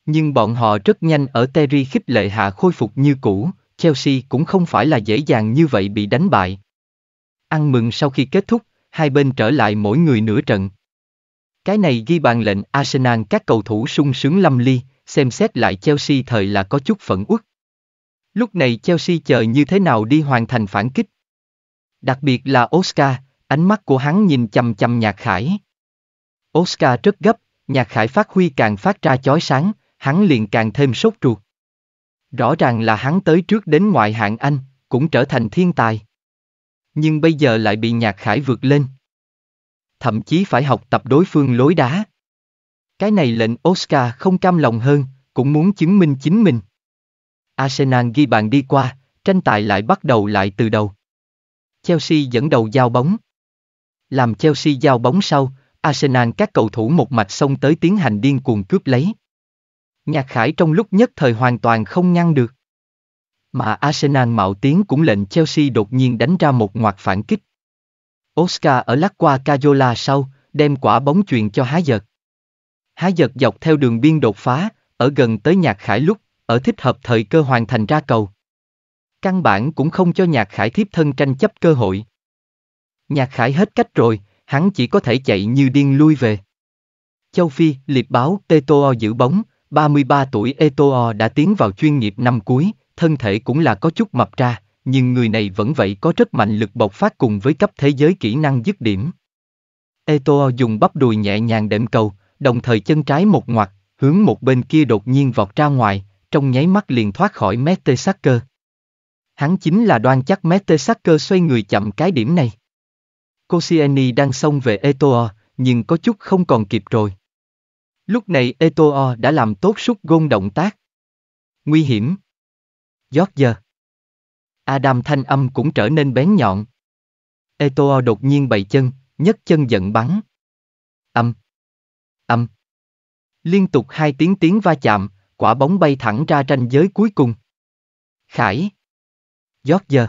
Nhưng bọn họ rất nhanh ở Terry khích lệ hạ khôi phục như cũ, Chelsea cũng không phải là dễ dàng như vậy bị đánh bại. Ăn mừng sau khi kết thúc, hai bên trở lại mỗi người nửa trận. Cái này ghi bàn lệnh Arsenal các cầu thủ sung sướng lâm ly, xem xét lại Chelsea thời là có chút phẫn uất. Lúc này Chelsea chờ như thế nào đi hoàn thành phản kích. Đặc biệt là Oscar, ánh mắt của hắn nhìn chầm chầm Nhạc Khải. Oscar rất gấp, Nhạc Khải phát huy càng phát ra chói sáng, hắn liền càng thêm sốt ruột. Rõ ràng là hắn tới trước đến ngoại hạng Anh, cũng trở thành thiên tài. Nhưng bây giờ lại bị Nhạc Khải vượt lên. Thậm chí phải học tập đối phương lối đá. Cái này lệnh Oscar không cam lòng hơn, cũng muốn chứng minh chính mình. Arsenal ghi bàn đi qua, tranh tài lại bắt đầu lại từ đầu. Chelsea dẫn đầu giao bóng. Làm Chelsea giao bóng sau, Arsenal các cầu thủ một mạch xông tới tiến hành điên cuồng cướp lấy. Nhạc Khải trong lúc nhất thời hoàn toàn không ngăn được. Mà Arsenal mạo tiếng cũng lệnh Chelsea đột nhiên đánh ra một ngoặt phản kích. Oscar ở lắc qua Cajola sau, đem quả bóng truyền cho Há Giật. Há Giật dọc theo đường biên đột phá, ở gần tới Nhạc Khải lúc, ở thích hợp thời cơ hoàn thành ra cầu. Căn bản cũng không cho Nhạc Khải thiếp thân tranh chấp cơ hội. Nhạc Khải hết cách rồi, hắn chỉ có thể chạy như điên lui về. Châu Phi, liệp báo, Tetoo giữ bóng, 33 tuổi Eto'o đã tiến vào chuyên nghiệp năm cuối, thân thể cũng là có chút mập ra, nhưng người này vẫn vậy có rất mạnh lực bộc phát cùng với cấp thế giới kỹ năng dứt điểm. Eto'o dùng bắp đùi nhẹ nhàng đệm cầu, đồng thời chân trái một ngoặt, hướng một bên kia đột nhiên vọt ra ngoài, trong nháy mắt liền thoát khỏi Mete Sacker. Hắn chính là đoan chắc Mete Sacker xoay người chậm cái điểm này. Koscielny đang xông về Eto'o, nhưng có chút không còn kịp rồi. Lúc này Eto'o đã làm tốt sút gôn động tác. Nguy hiểm. George. Adam thanh âm cũng trở nên bén nhọn. Eto'o đột nhiên bày chân, nhấc chân giận bắn. Âm. Âm. Liên tục hai tiếng tiếng va chạm, quả bóng bay thẳng ra ranh giới cuối cùng. Khải. giót giờ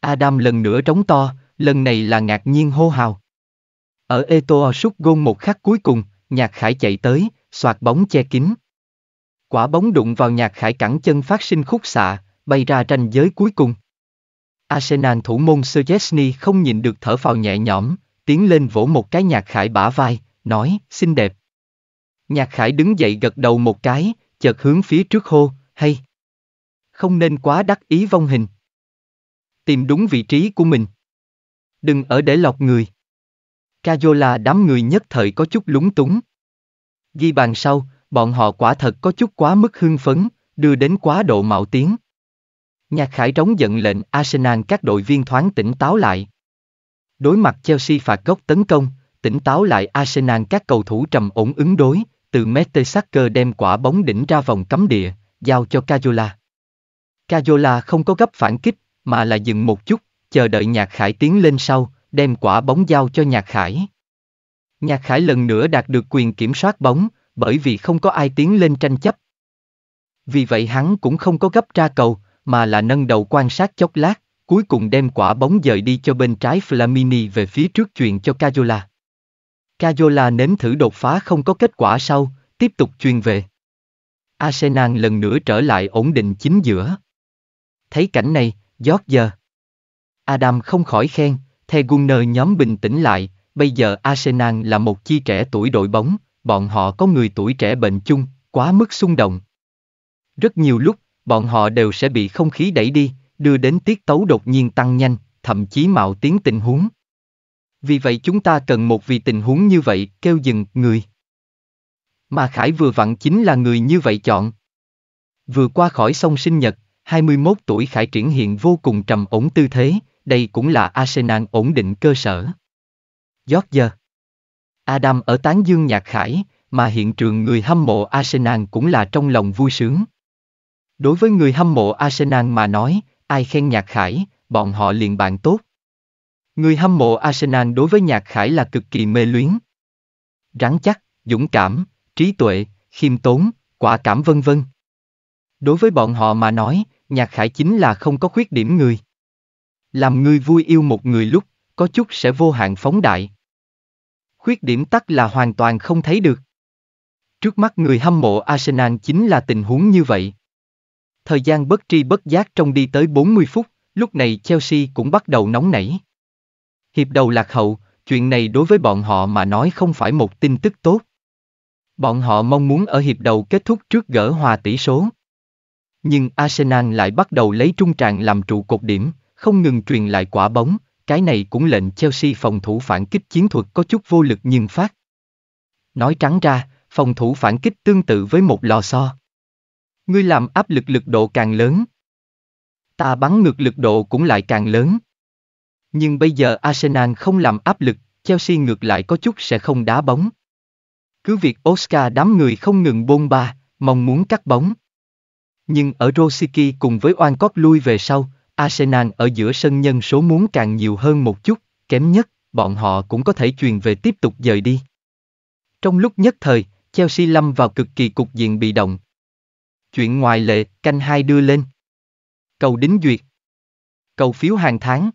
Adam lần nữa trống to, lần này là ngạc nhiên hô hào. Ở Eto'o sút gôn một khắc cuối cùng, Nhạc Khải chạy tới, soạt bóng che kín. Quả bóng đụng vào Nhạc Khải cẳng chân phát sinh khúc xạ, bay ra ranh giới cuối cùng. Arsenal thủ môn Szczesny không nhìn được thở phào nhẹ nhõm, tiến lên vỗ một cái Nhạc Khải bả vai, nói, xinh đẹp. Nhạc Khải đứng dậy gật đầu một cái, chợt hướng phía trước hô, hay. Không nên quá đắc ý vong hình. Tìm đúng vị trí của mình. Đừng ở để lọt người. Cayola đám người nhất thời có chút lúng túng. Ghi bàn sau, bọn họ quả thật có chút quá mức hưng phấn, đưa đến quá độ mạo tiếng. Nhạc Khải trống giận lệnh Arsenal các đội viên thoáng tỉnh táo lại. Đối mặt Chelsea phạt góc tấn công, tỉnh táo lại Arsenal các cầu thủ trầm ổn ứng đối, từ Mertesacker đem quả bóng đỉnh ra vòng cấm địa, giao cho Cajola. Cajola không có gấp phản kích, mà là dừng một chút, chờ đợi Nhạc Khải tiến lên sau, đem quả bóng giao cho Nhạc Khải. Nhạc Khải lần nữa đạt được quyền kiểm soát bóng, bởi vì không có ai tiến lên tranh chấp. Vì vậy hắn cũng không có gấp ra cầu, mà là nâng đầu quan sát chốc lát, cuối cùng đem quả bóng dời đi cho bên trái Flamini về phía trước chuyền cho Cajola. Cajola nếm thử đột phá không có kết quả sau, tiếp tục chuyên về. Arsenal lần nữa trở lại ổn định chính giữa. Thấy cảnh này, George. Adam không khỏi khen, The Gunner nhóm bình tĩnh lại, bây giờ Arsenal là một chi trẻ tuổi đội bóng, bọn họ có người tuổi trẻ bệnh chung, quá mức xung động. Rất nhiều lúc, bọn họ đều sẽ bị không khí đẩy đi, đưa đến tiết tấu đột nhiên tăng nhanh, thậm chí mạo tiến tình huống. Vì vậy chúng ta cần một vì tình huống như vậy, kêu dừng, người. Mà Khải vừa vặn chính là người như vậy chọn. Vừa qua khỏi sông sinh nhật, 21 tuổi Khải triển hiện vô cùng trầm ổn tư thế, đây cũng là Arsenal ổn định cơ sở. George Adam ở tán dương nhạc Khải, mà hiện trường người hâm mộ Arsenal cũng là trong lòng vui sướng. Đối với người hâm mộ Arsenal mà nói, ai khen nhạc Khải, bọn họ liền bạn tốt. Người hâm mộ Arsenal đối với nhạc Khải là cực kỳ mê luyến. Rắn chắc, dũng cảm, trí tuệ, khiêm tốn, quả cảm vân vân. Đối với bọn họ mà nói, nhạc Khải chính là không có khuyết điểm người. Làm người vui yêu một người lúc, có chút sẽ vô hạn phóng đại. Khuyết điểm tắc là hoàn toàn không thấy được. Trước mắt người hâm mộ Arsenal chính là tình huống như vậy. Thời gian bất tri bất giác trong đi tới 40 phút, lúc này Chelsea cũng bắt đầu nóng nảy. Hiệp đầu lạc hậu, chuyện này đối với bọn họ mà nói không phải một tin tức tốt. Bọn họ mong muốn ở hiệp đầu kết thúc trước gỡ hòa tỷ số. Nhưng Arsenal lại bắt đầu lấy trung tràng làm trụ cột điểm, không ngừng truyền lại quả bóng, cái này cũng lệnh Chelsea phòng thủ phản kích chiến thuật có chút vô lực nhưng phát. Nói trắng ra, phòng thủ phản kích tương tự với một lò xo. Ngươi làm áp lực lực độ càng lớn. Ta bắn ngược lực độ cũng lại càng lớn. Nhưng bây giờ Arsenal không làm áp lực, Chelsea ngược lại có chút sẽ không đá bóng. Cứ việc Oscar đám người không ngừng bôn ba, mong muốn cắt bóng. Nhưng ở Rosicky cùng với Oan Cót lui về sau, Arsenal ở giữa sân nhân số muốn càng nhiều hơn một chút, kém nhất, bọn họ cũng có thể truyền về tiếp tục dời đi. Trong lúc nhất thời, Chelsea lâm vào cực kỳ cục diện bị động. Chuyện ngoài lệ, canh hai đưa lên. Cầu đính duyệt. Cầu phiếu hàng tháng.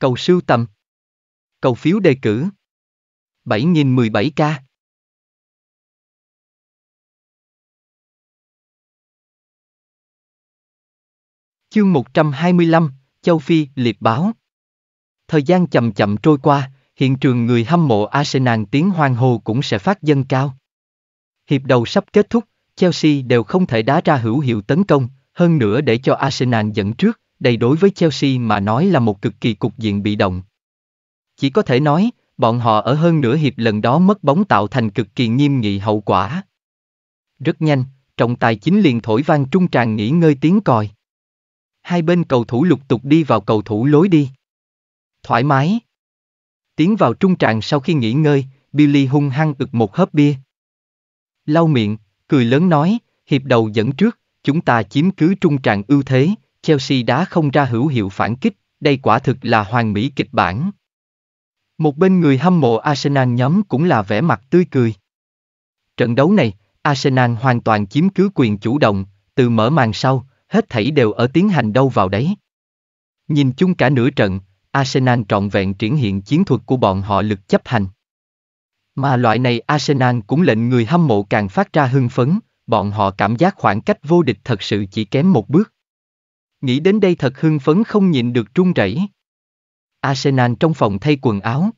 Cầu sưu tầm. Cầu phiếu đề cử. 7017k. Chương 125, Châu Phi, liệt báo. Thời gian chậm chậm trôi qua, hiện trường người hâm mộ Arsenal tiếng hoan hô cũng sẽ phát dâng cao. Hiệp đầu sắp kết thúc, Chelsea đều không thể đá ra hữu hiệu tấn công, hơn nữa để cho Arsenal dẫn trước, đây đối với Chelsea mà nói là một cực kỳ cục diện bị động. Chỉ có thể nói, bọn họ ở hơn nửa hiệp lần đó mất bóng tạo thành cực kỳ nghiêm nghị hậu quả. Rất nhanh, trọng tài chính liền thổi vang trung tràng nghỉ ngơi tiếng còi. Hai bên cầu thủ lục tục đi vào cầu thủ lối đi. Thoải mái. Tiến vào trung tràng sau khi nghỉ ngơi, Billy hung hăng ực một hớp bia. Lau miệng, cười lớn nói, hiệp đầu dẫn trước, chúng ta chiếm cứ trung tràng ưu thế, Chelsea đá không ra hữu hiệu phản kích, đây quả thực là hoàn mỹ kịch bản. Một bên người hâm mộ Arsenal nhóm cũng là vẻ mặt tươi cười. Trận đấu này, Arsenal hoàn toàn chiếm cứ quyền chủ động, từ mở màn sau, hết thảy đều ở tiến hành đâu vào đấy. Nhìn chung cả nửa trận, Arsenal trọn vẹn triển hiện chiến thuật của bọn họ lực chấp hành. Mà loại này Arsenal cũng lệnh người hâm mộ càng phát ra hưng phấn, bọn họ cảm giác khoảng cách vô địch thật sự chỉ kém một bước. Nghĩ đến đây thật hưng phấn không nhịn được trung rẩy. Arsenal trong phòng thay quần áo.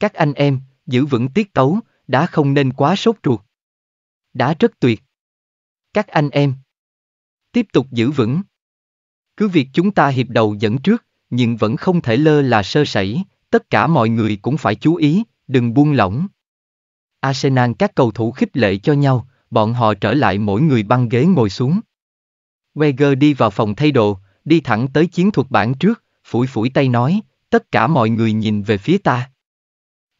Các anh em, giữ vững tiết tấu, đã không nên quá sốt ruột. Đã rất tuyệt. Các anh em. Tiếp tục giữ vững. Cứ việc chúng ta hiệp đầu dẫn trước, nhưng vẫn không thể lơ là sơ sẩy, tất cả mọi người cũng phải chú ý, đừng buông lỏng. Arsenal các cầu thủ khích lệ cho nhau, bọn họ trở lại mỗi người băng ghế ngồi xuống. Weger đi vào phòng thay đồ, đi thẳng tới chiến thuật bản trước, phủi phủi tay nói, tất cả mọi người nhìn về phía ta.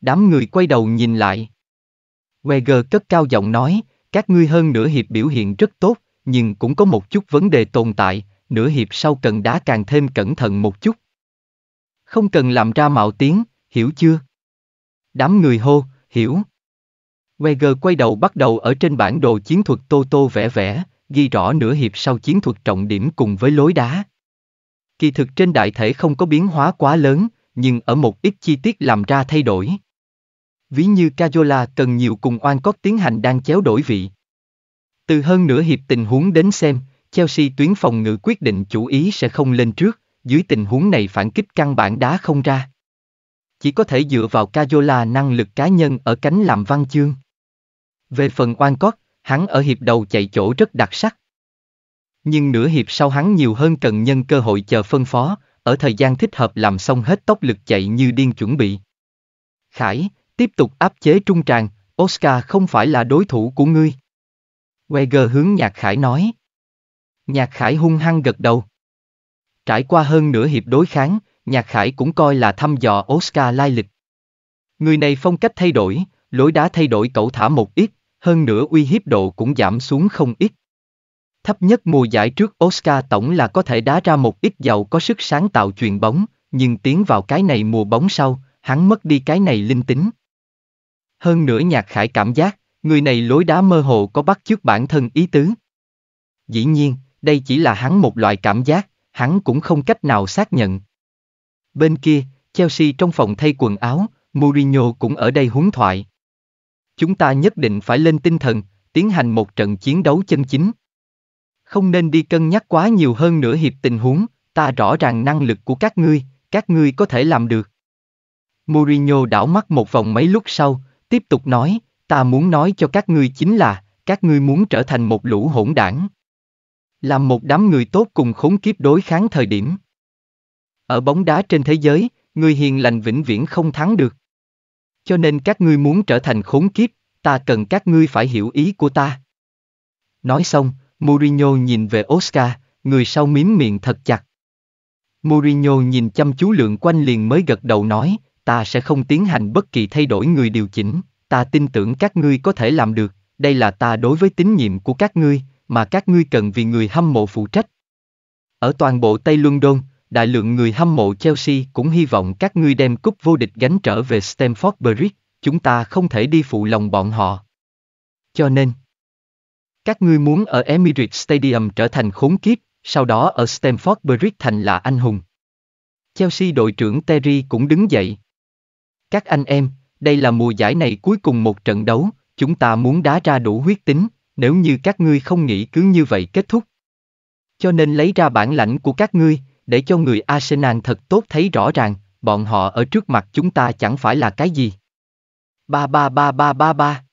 Đám người quay đầu nhìn lại. Weger cất cao giọng nói, các ngươi hơn nửa hiệp biểu hiện rất tốt, nhưng cũng có một chút vấn đề tồn tại, nửa hiệp sau cần đá càng thêm cẩn thận một chút. Không cần làm ra mạo tiếng, hiểu chưa? Đám người hô, hiểu. Weger quay đầu bắt đầu ở trên bản đồ chiến thuật tô tô vẽ vẽ, ghi rõ nửa hiệp sau chiến thuật trọng điểm cùng với lối đá. Kỳ thực trên đại thể không có biến hóa quá lớn, nhưng ở một ít chi tiết làm ra thay đổi. Ví như Cajola cần nhiều cùng oan cốt tiến hành đang chéo đổi vị. Từ hơn nửa hiệp tình huống đến xem, Chelsea tuyến phòng ngự quyết định chủ ý sẽ không lên trước, dưới tình huống này phản kích căn bản đá không ra. Chỉ có thể dựa vào Cajola năng lực cá nhân ở cánh làm văn chương. Về phần oan cốt, hắn ở hiệp đầu chạy chỗ rất đặc sắc. Nhưng nửa hiệp sau hắn nhiều hơn cần nhân cơ hội chờ phân phó, ở thời gian thích hợp làm xong hết tốc lực chạy như điên chuẩn bị. Khải, tiếp tục áp chế trung tràng, Oscar không phải là đối thủ của ngươi. Weger hướng Nhạc Khải nói. Nhạc Khải hung hăng gật đầu. Trải qua hơn nửa hiệp đối kháng, Nhạc Khải cũng coi là thăm dò Oscar lai lịch. Người này phong cách thay đổi, lối đá thay đổi cậu thả một ít, hơn nữa uy hiếp độ cũng giảm xuống không ít. Thấp nhất mùa giải trước Oscar tổng là có thể đá ra một ít giàu có sức sáng tạo truyền bóng, nhưng tiến vào cái này mùa bóng sau, hắn mất đi cái này linh tính. Hơn nữa nhạc khải cảm giác, người này lối đá mơ hồ có bắt chước bản thân ý tứ. Dĩ nhiên, đây chỉ là hắn một loại cảm giác, hắn cũng không cách nào xác nhận. Bên kia, Chelsea trong phòng thay quần áo, Mourinho cũng ở đây huấn thoại. Chúng ta nhất định phải lên tinh thần, tiến hành một trận chiến đấu chân chính. Không nên đi cân nhắc quá nhiều hơn nửa hiệp tình huống, ta rõ ràng năng lực của các ngươi, các ngươi có thể làm được. Mourinho đảo mắt một vòng mấy lúc sau, tiếp tục nói, ta muốn nói cho các ngươi chính là, các ngươi muốn trở thành một lũ hỗn đảng. Làm một đám người tốt cùng khốn kiếp đối kháng thời điểm. Ở bóng đá trên thế giới, người hiền lành vĩnh viễn không thắng được. Cho nên các ngươi muốn trở thành khốn kiếp, ta cần các ngươi phải hiểu ý của ta. Nói xong, Mourinho nhìn về Oscar, người sau mím miệng thật chặt. Mourinho nhìn chăm chú lượng quanh liền mới gật đầu nói, ta sẽ không tiến hành bất kỳ thay đổi người điều chỉnh, ta tin tưởng các ngươi có thể làm được, đây là ta đối với tín nhiệm của các ngươi, mà các ngươi cần vì người hâm mộ phụ trách. Ở toàn bộ Tây Luân Đôn đại lượng người hâm mộ Chelsea cũng hy vọng các ngươi đem cúp vô địch gánh trở về Stamford Bridge, chúng ta không thể đi phụ lòng bọn họ. Cho nên, các ngươi muốn ở Emirates Stadium trở thành khốn kiếp, sau đó ở Stamford Bridge thành là anh hùng. Chelsea đội trưởng Terry cũng đứng dậy. Các anh em, đây là mùa giải này cuối cùng một trận đấu, chúng ta muốn đá ra đủ huyết tính, nếu như các ngươi không nghĩ cứ như vậy kết thúc. Cho nên lấy ra bản lãnh của các ngươi, để cho người Arsenal thật tốt thấy rõ ràng, bọn họ ở trước mặt chúng ta chẳng phải là cái gì. Ba ba ba ba ba ba.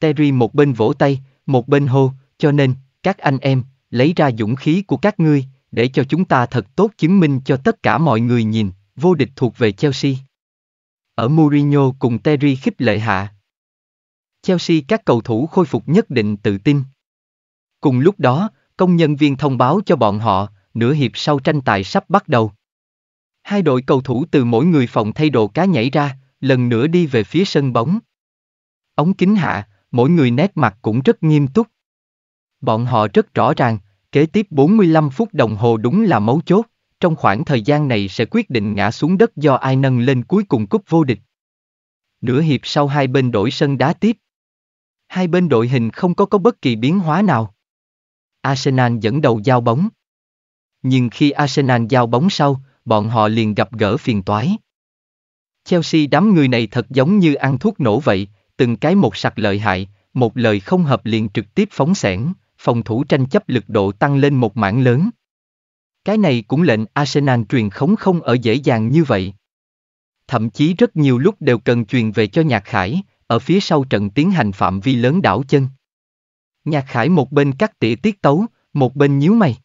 Terry một bên vỗ tay, một bên hô, cho nên, các anh em, lấy ra dũng khí của các ngươi, để cho chúng ta thật tốt chứng minh cho tất cả mọi người nhìn, vô địch thuộc về Chelsea. Ở Mourinho cùng Terry khích lệ hạ. Chelsea các cầu thủ khôi phục nhất định tự tin. Cùng lúc đó, công nhân viên thông báo cho bọn họ, nửa hiệp sau tranh tài sắp bắt đầu. Hai đội cầu thủ từ mỗi người phòng thay đồ cá nhảy ra, lần nữa đi về phía sân bóng. Ống kính hạ, mỗi người nét mặt cũng rất nghiêm túc. Bọn họ rất rõ ràng, kế tiếp 45 phút đồng hồ đúng là mấu chốt, trong khoảng thời gian này sẽ quyết định ngã xuống đất do ai nâng lên cuối cùng cúp vô địch. Nửa hiệp sau hai bên đổi sân đá tiếp. Hai bên đội hình không có có bất kỳ biến hóa nào. Arsenal dẫn đầu giao bóng. Nhưng khi Arsenal giao bóng sau, bọn họ liền gặp gỡ phiền toái. Chelsea đám người này thật giống như ăn thuốc nổ vậy, từng cái một sặc lợi hại, một lời không hợp liền trực tiếp phóng xẻng, phòng thủ tranh chấp lực độ tăng lên một mảng lớn. Cái này cũng lệnh Arsenal truyền khống không ở dễ dàng như vậy. Thậm chí rất nhiều lúc đều cần truyền về cho Nhạc Khải, ở phía sau trận tiến hành phạm vi lớn đảo chân. Nhạc Khải một bên cắt tỉa tiết tấu, một bên nhíu mày.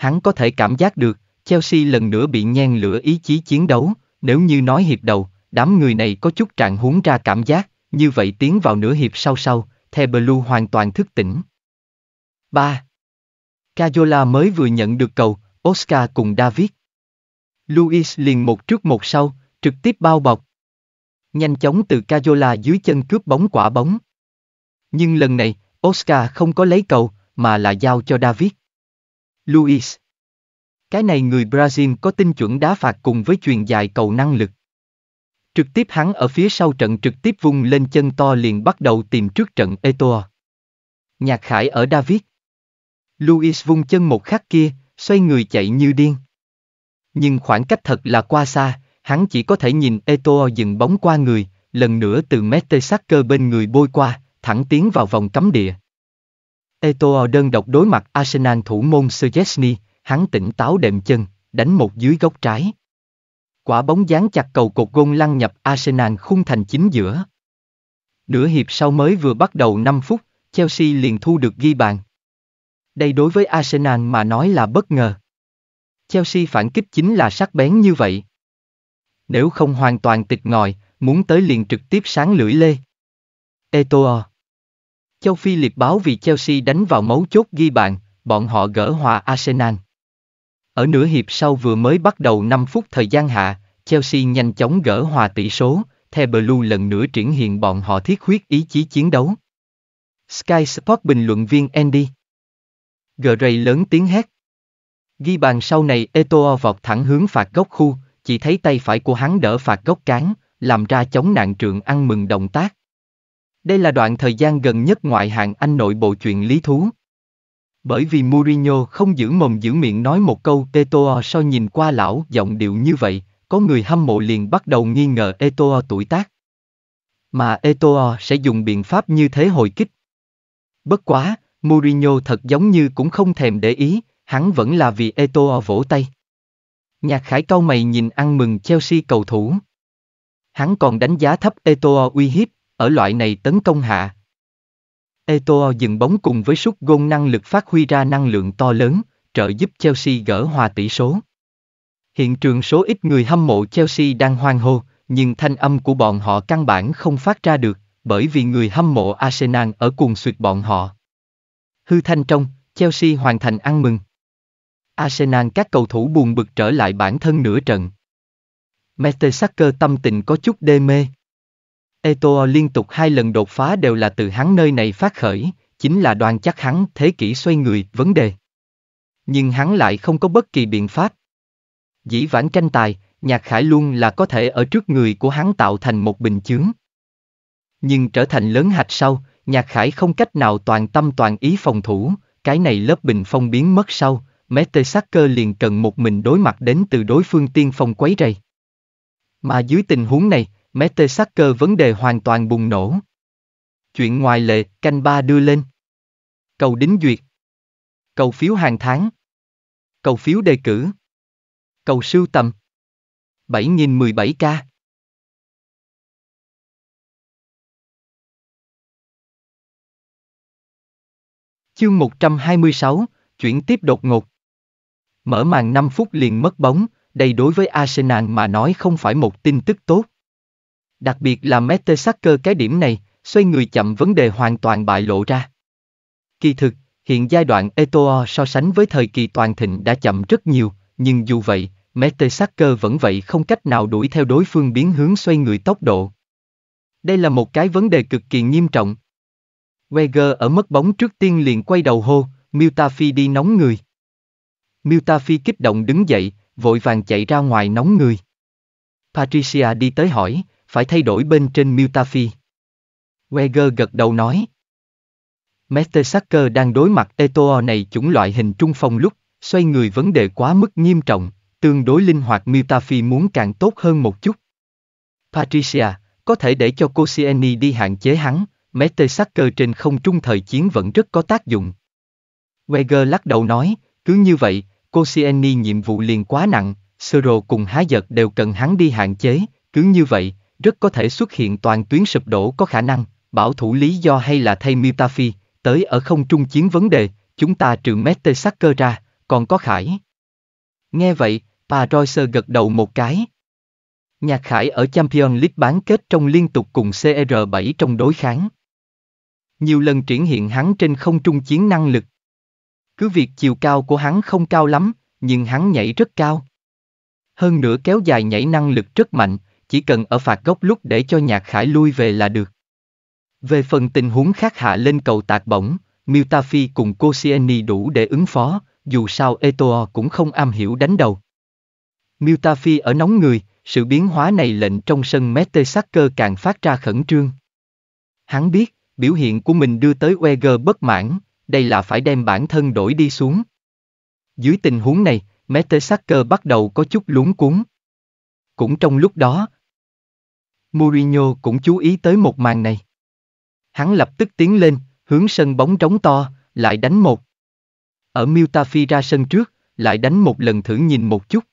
Hắn có thể cảm giác được, Chelsea lần nữa bị nhen lửa ý chí chiến đấu, nếu như nói hiệp đầu, đám người này có chút trạng huống ra cảm giác, như vậy tiến vào nửa hiệp sau sau, The Blue hoàn toàn thức tỉnh. 3. Cajola mới vừa nhận được cầu, Oscar cùng David. Luis liền một trước một sau, trực tiếp bao bọc. Nhanh chóng từ Cajola dưới chân cướp bóng quả bóng. Nhưng lần này, Oscar không có lấy cầu, mà là giao cho David. Luis. Cái này người Brazil có tinh chuẩn đá phạt cùng với truyền dài cầu năng lực. Trực tiếp hắn ở phía sau trận trực tiếp vung lên chân to liền bắt đầu tìm trước trận Etoa. Nhạc Khải ở David. Louis vung chân một khắc kia, xoay người chạy như điên. Nhưng khoảng cách thật là qua xa, hắn chỉ có thể nhìn Etoa dừng bóng qua người, lần nữa từ Mertesacker bên người bôi qua, thẳng tiến vào vòng cấm địa. Eto'o đơn độc đối mặt Arsenal thủ môn Szczesny, hắn tỉnh táo đệm chân, đánh một dưới góc trái. Quả bóng dán chặt cầu cột gôn lăn nhập Arsenal khung thành chính giữa. Nửa hiệp sau mới vừa bắt đầu 5 phút, Chelsea liền thu được ghi bàn. Đây đối với Arsenal mà nói là bất ngờ. Chelsea phản kích chính là sắc bén như vậy. Nếu không hoàn toàn tịch ngòi, muốn tới liền trực tiếp sáng lưỡi lê. Eto'o Châu Phi liệt báo vì Chelsea đánh vào mấu chốt ghi bàn, bọn họ gỡ hòa Arsenal. Ở nửa hiệp sau vừa mới bắt đầu 5 phút thời gian hạ, Chelsea nhanh chóng gỡ hòa tỷ số, The Blue lần nữa triển hiện bọn họ thiết huyết ý chí chiến đấu. Sky Sport bình luận viên Andy. Gray lớn tiếng hét. Ghi bàn sau này Eto'o vọt thẳng hướng phạt góc khu, chỉ thấy tay phải của hắn đỡ phạt góc cán, làm ra chống nạn trượng ăn mừng động tác. Đây là đoạn thời gian gần nhất ngoại hạng Anh nội bộ chuyện lý thú. Bởi vì Mourinho không giữ mồm giữ miệng nói một câu Eto'o so nhìn qua lão giọng điệu như vậy, có người hâm mộ liền bắt đầu nghi ngờ Eto'o tuổi tác. Mà Eto'o sẽ dùng biện pháp như thế hồi kích. Bất quá, Mourinho thật giống như cũng không thèm để ý, hắn vẫn là vì Eto'o vỗ tay. Nhạc khải cau mày nhìn ăn mừng Chelsea cầu thủ. Hắn còn đánh giá thấp Eto'o uy hiếp, ở loại này tấn công hạ. Eto'o dừng bóng cùng với sút gôn năng lực phát huy ra năng lượng to lớn, trợ giúp Chelsea gỡ hòa tỷ số. Hiện trường số ít người hâm mộ Chelsea đang hoang hô, nhưng thanh âm của bọn họ căn bản không phát ra được, bởi vì người hâm mộ Arsenal ở cùng suyệt bọn họ. Hư thanh trong, Chelsea hoàn thành ăn mừng. Arsenal các cầu thủ buồn bực trở lại bản thân nửa trận. Mertesacker tâm tình có chút đê mê. Eto'o liên tục hai lần đột phá đều là từ hắn nơi này phát khởi, chính là đoàn chắc hắn thế kỷ xoay người, vấn đề. Nhưng hắn lại không có bất kỳ biện pháp. Dĩ vãng tranh tài, Nhạc Khải luôn là có thể ở trước người của hắn tạo thành một bình chướng. Nhưng trở thành lớn hạch sau, Nhạc Khải không cách nào toàn tâm toàn ý phòng thủ, cái này lớp bình phong biến mất sau, Mertesacker liền cần một mình đối mặt đến từ đối phương tiên phong quấy rầy. Mà dưới tình huống này, Mertesacker vấn đề hoàn toàn bùng nổ. Chuyện ngoài lệ, canh ba đưa lên. Cầu đính duyệt. Cầu phiếu hàng tháng. Cầu phiếu đề cử. Cầu sưu tầm. 7017k. Chương 126, chuyển tiếp đột ngột. Mở màn 5 phút liền mất bóng, đây đối với Arsenal mà nói không phải một tin tức tốt. Đặc biệt là Mertesacker cái điểm này, xoay người chậm vấn đề hoàn toàn bại lộ ra. Kỳ thực, hiện giai đoạn Eto'o so sánh với thời kỳ toàn thịnh đã chậm rất nhiều, nhưng dù vậy, Mertesacker vẫn vậy không cách nào đuổi theo đối phương biến hướng xoay người tốc độ. Đây là một cái vấn đề cực kỳ nghiêm trọng. Weger ở mất bóng trước tiên liền quay đầu hô, Miltafi đi nóng người. Miltafi kích động đứng dậy, vội vàng chạy ra ngoài nóng người. Patricia đi tới hỏi, phải thay đổi bên trên Mutafi. Weger gật đầu nói. Mertesacker đang đối mặt Eto'o này chủng loại hình trung phong lúc, xoay người vấn đề quá mức nghiêm trọng, tương đối linh hoạt Mutafi muốn càng tốt hơn một chút. Patricia, có thể để cho Koscielny đi hạn chế hắn, Mertesacker trên không trung thời chiến vẫn rất có tác dụng. Weger lắc đầu nói, cứ như vậy, Koscielny nhiệm vụ liền quá nặng, Sero cùng Há Giật đều cần hắn đi hạn chế, cứ như vậy, rất có thể xuất hiện toàn tuyến sụp đổ có khả năng, bảo thủ lý do hay là thay Mutafi, tới ở không trung chiến vấn đề, chúng ta trừ Mertesacker ra, còn có Khải. Nghe vậy, Pa Roycer gật đầu một cái. Nhạc Khải ở Champions League bán kết trong liên tục cùng CR7 trong đối kháng. Nhiều lần triển hiện hắn trên không trung chiến năng lực. Cứ việc chiều cao của hắn không cao lắm, nhưng hắn nhảy rất cao. Hơn nữa kéo dài nhảy năng lực rất mạnh, chỉ cần ở phạt góc lúc để cho nhạc khải lui về là được. Về phần tình huống khác hạ lên cầu tạc bổng, Miltafi cùng Koscielny đủ để ứng phó, dù sao Eto'o cũng không am hiểu đánh đầu. Miltafi ở nóng người, sự biến hóa này lệnh trong sân Mertesacker càng phát ra khẩn trương. Hắn biết, biểu hiện của mình đưa tới Weger bất mãn, đây là phải đem bản thân đổi đi xuống. Dưới tình huống này, Mertesacker bắt đầu có chút lúng cuốn. Cũng trong lúc đó, Mourinho cũng chú ý tới một màn này. Hắn lập tức tiến lên, hướng sân bóng trống to, lại đánh một. Ở Miltafi ra sân trước, lại đánh một lần thử nhìn một chút.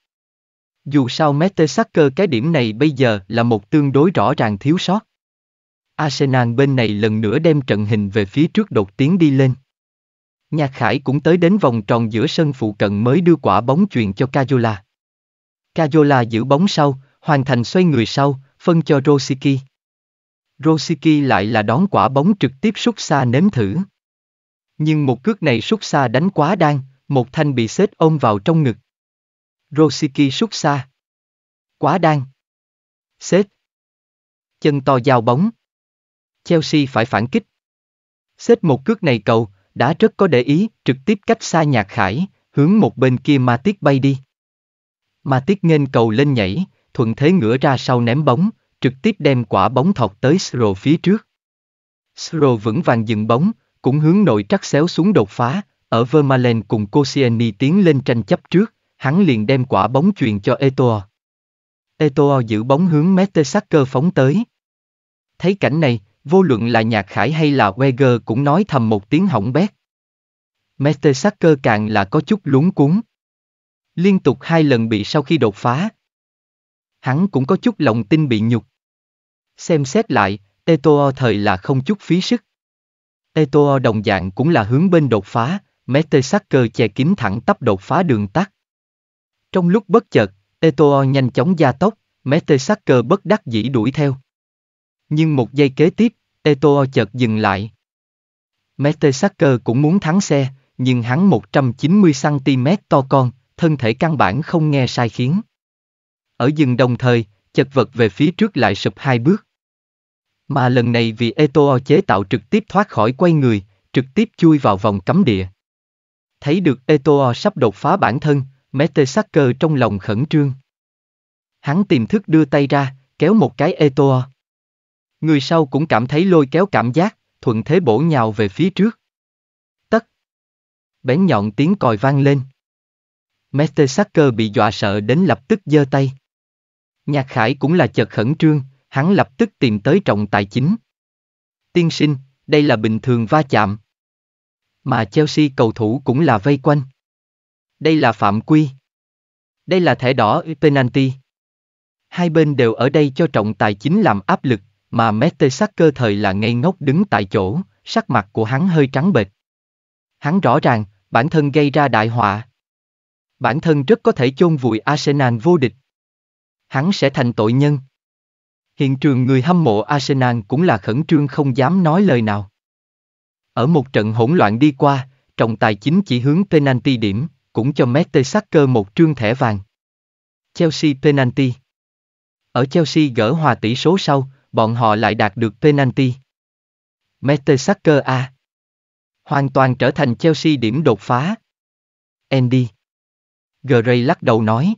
Dù sao Mertesacker cái điểm này bây giờ là một tương đối rõ ràng thiếu sót. Arsenal bên này lần nữa đem trận hình về phía trước đột tiến đi lên. Nhạc Khải cũng tới đến vòng tròn giữa sân phụ cận mới đưa quả bóng chuyền cho Cajola. Cajola giữ bóng sau, hoàn thành xoay người sau, phân cho Rosiki. Rosiki lại là đón quả bóng trực tiếp sút xa nếm thử. Nhưng một cước này sút xa đánh quá đan, một thanh bị xếp ôm vào trong ngực. Rosiki sút xa. Quá đan. Xếp. Chân to giao bóng. Chelsea phải phản kích. Xếp một cước này cầu, đã rất có để ý, trực tiếp cách xa nhạc khải, hướng một bên kia Matic bay đi. Matic nghênh cầu lên nhảy, thuận thế ngửa ra sau ném bóng, trực tiếp đem quả bóng thọc tới Sro phía trước. Sro vững vàng dừng bóng, cũng hướng nội trắc xéo xuống đột phá, ở Vermaelen cùng Koscielny tiến lên tranh chấp trước, hắn liền đem quả bóng truyền cho Eto'o. Eto'o giữ bóng hướng Mertesacker phóng tới. Thấy cảnh này, vô luận là Nhạc Khải hay là Weger cũng nói thầm một tiếng hỏng bét. Mertesacker càng là có chút lúng cuốn. Liên tục hai lần bị sau khi đột phá. Hắn cũng có chút lòng tin bị nhục. Xem xét lại, Eto'o thời là không chút phí sức. Eto'o đồng dạng cũng là hướng bên đột phá, Mertesacker che kín thẳng tắp đột phá đường tắt. Trong lúc bất chợt, Eto'o nhanh chóng gia tốc, Mertesacker bất đắc dĩ đuổi theo. Nhưng một giây kế tiếp, Eto'o chợt dừng lại. Mertesacker cũng muốn thắng xe, nhưng hắn 190cm to con, thân thể căn bản không nghe sai khiến. Ở dừng đồng thời, chật vật về phía trước lại sụp hai bước. Mà lần này vì Eto'o chế tạo trực tiếp thoát khỏi quay người, trực tiếp chui vào vòng cấm địa. Thấy được Eto'o sắp đột phá bản thân, Mertesacker trong lòng khẩn trương. Hắn tìm thức đưa tay ra, kéo một cái Eto'o. Người sau cũng cảm thấy lôi kéo cảm giác, thuận thế bổ nhào về phía trước. Tất. Bén nhọn tiếng còi vang lên. Mertesacker bị dọa sợ đến lập tức giơ tay. Nhạc Khải cũng là chợt khẩn trương, hắn lập tức tìm tới trọng tài chính. Tiên sinh, đây là bình thường va chạm. Mà Chelsea cầu thủ cũng là vây quanh. Đây là phạm quy. Đây là thẻ đỏ penalty. Hai bên đều ở đây cho trọng tài chính làm áp lực, mà Mertesacker thời là ngây ngốc đứng tại chỗ, sắc mặt của hắn hơi trắng bệch. Hắn rõ ràng, bản thân gây ra đại họa. Bản thân rất có thể chôn vùi Arsenal vô địch. Hắn sẽ thành tội nhân. Hiện trường người hâm mộ Arsenal cũng là khẩn trương không dám nói lời nào. Ở một trận hỗn loạn đi qua, trọng tài chính chỉ hướng penalty điểm, cũng cho Mertesacker một trương thẻ vàng. Chelsea penalty. Ở Chelsea gỡ hòa tỷ số sau, bọn họ lại đạt được penalty. Mertesacker A. Hoàn toàn trở thành Chelsea điểm đột phá. Andy. Gray lắc đầu nói.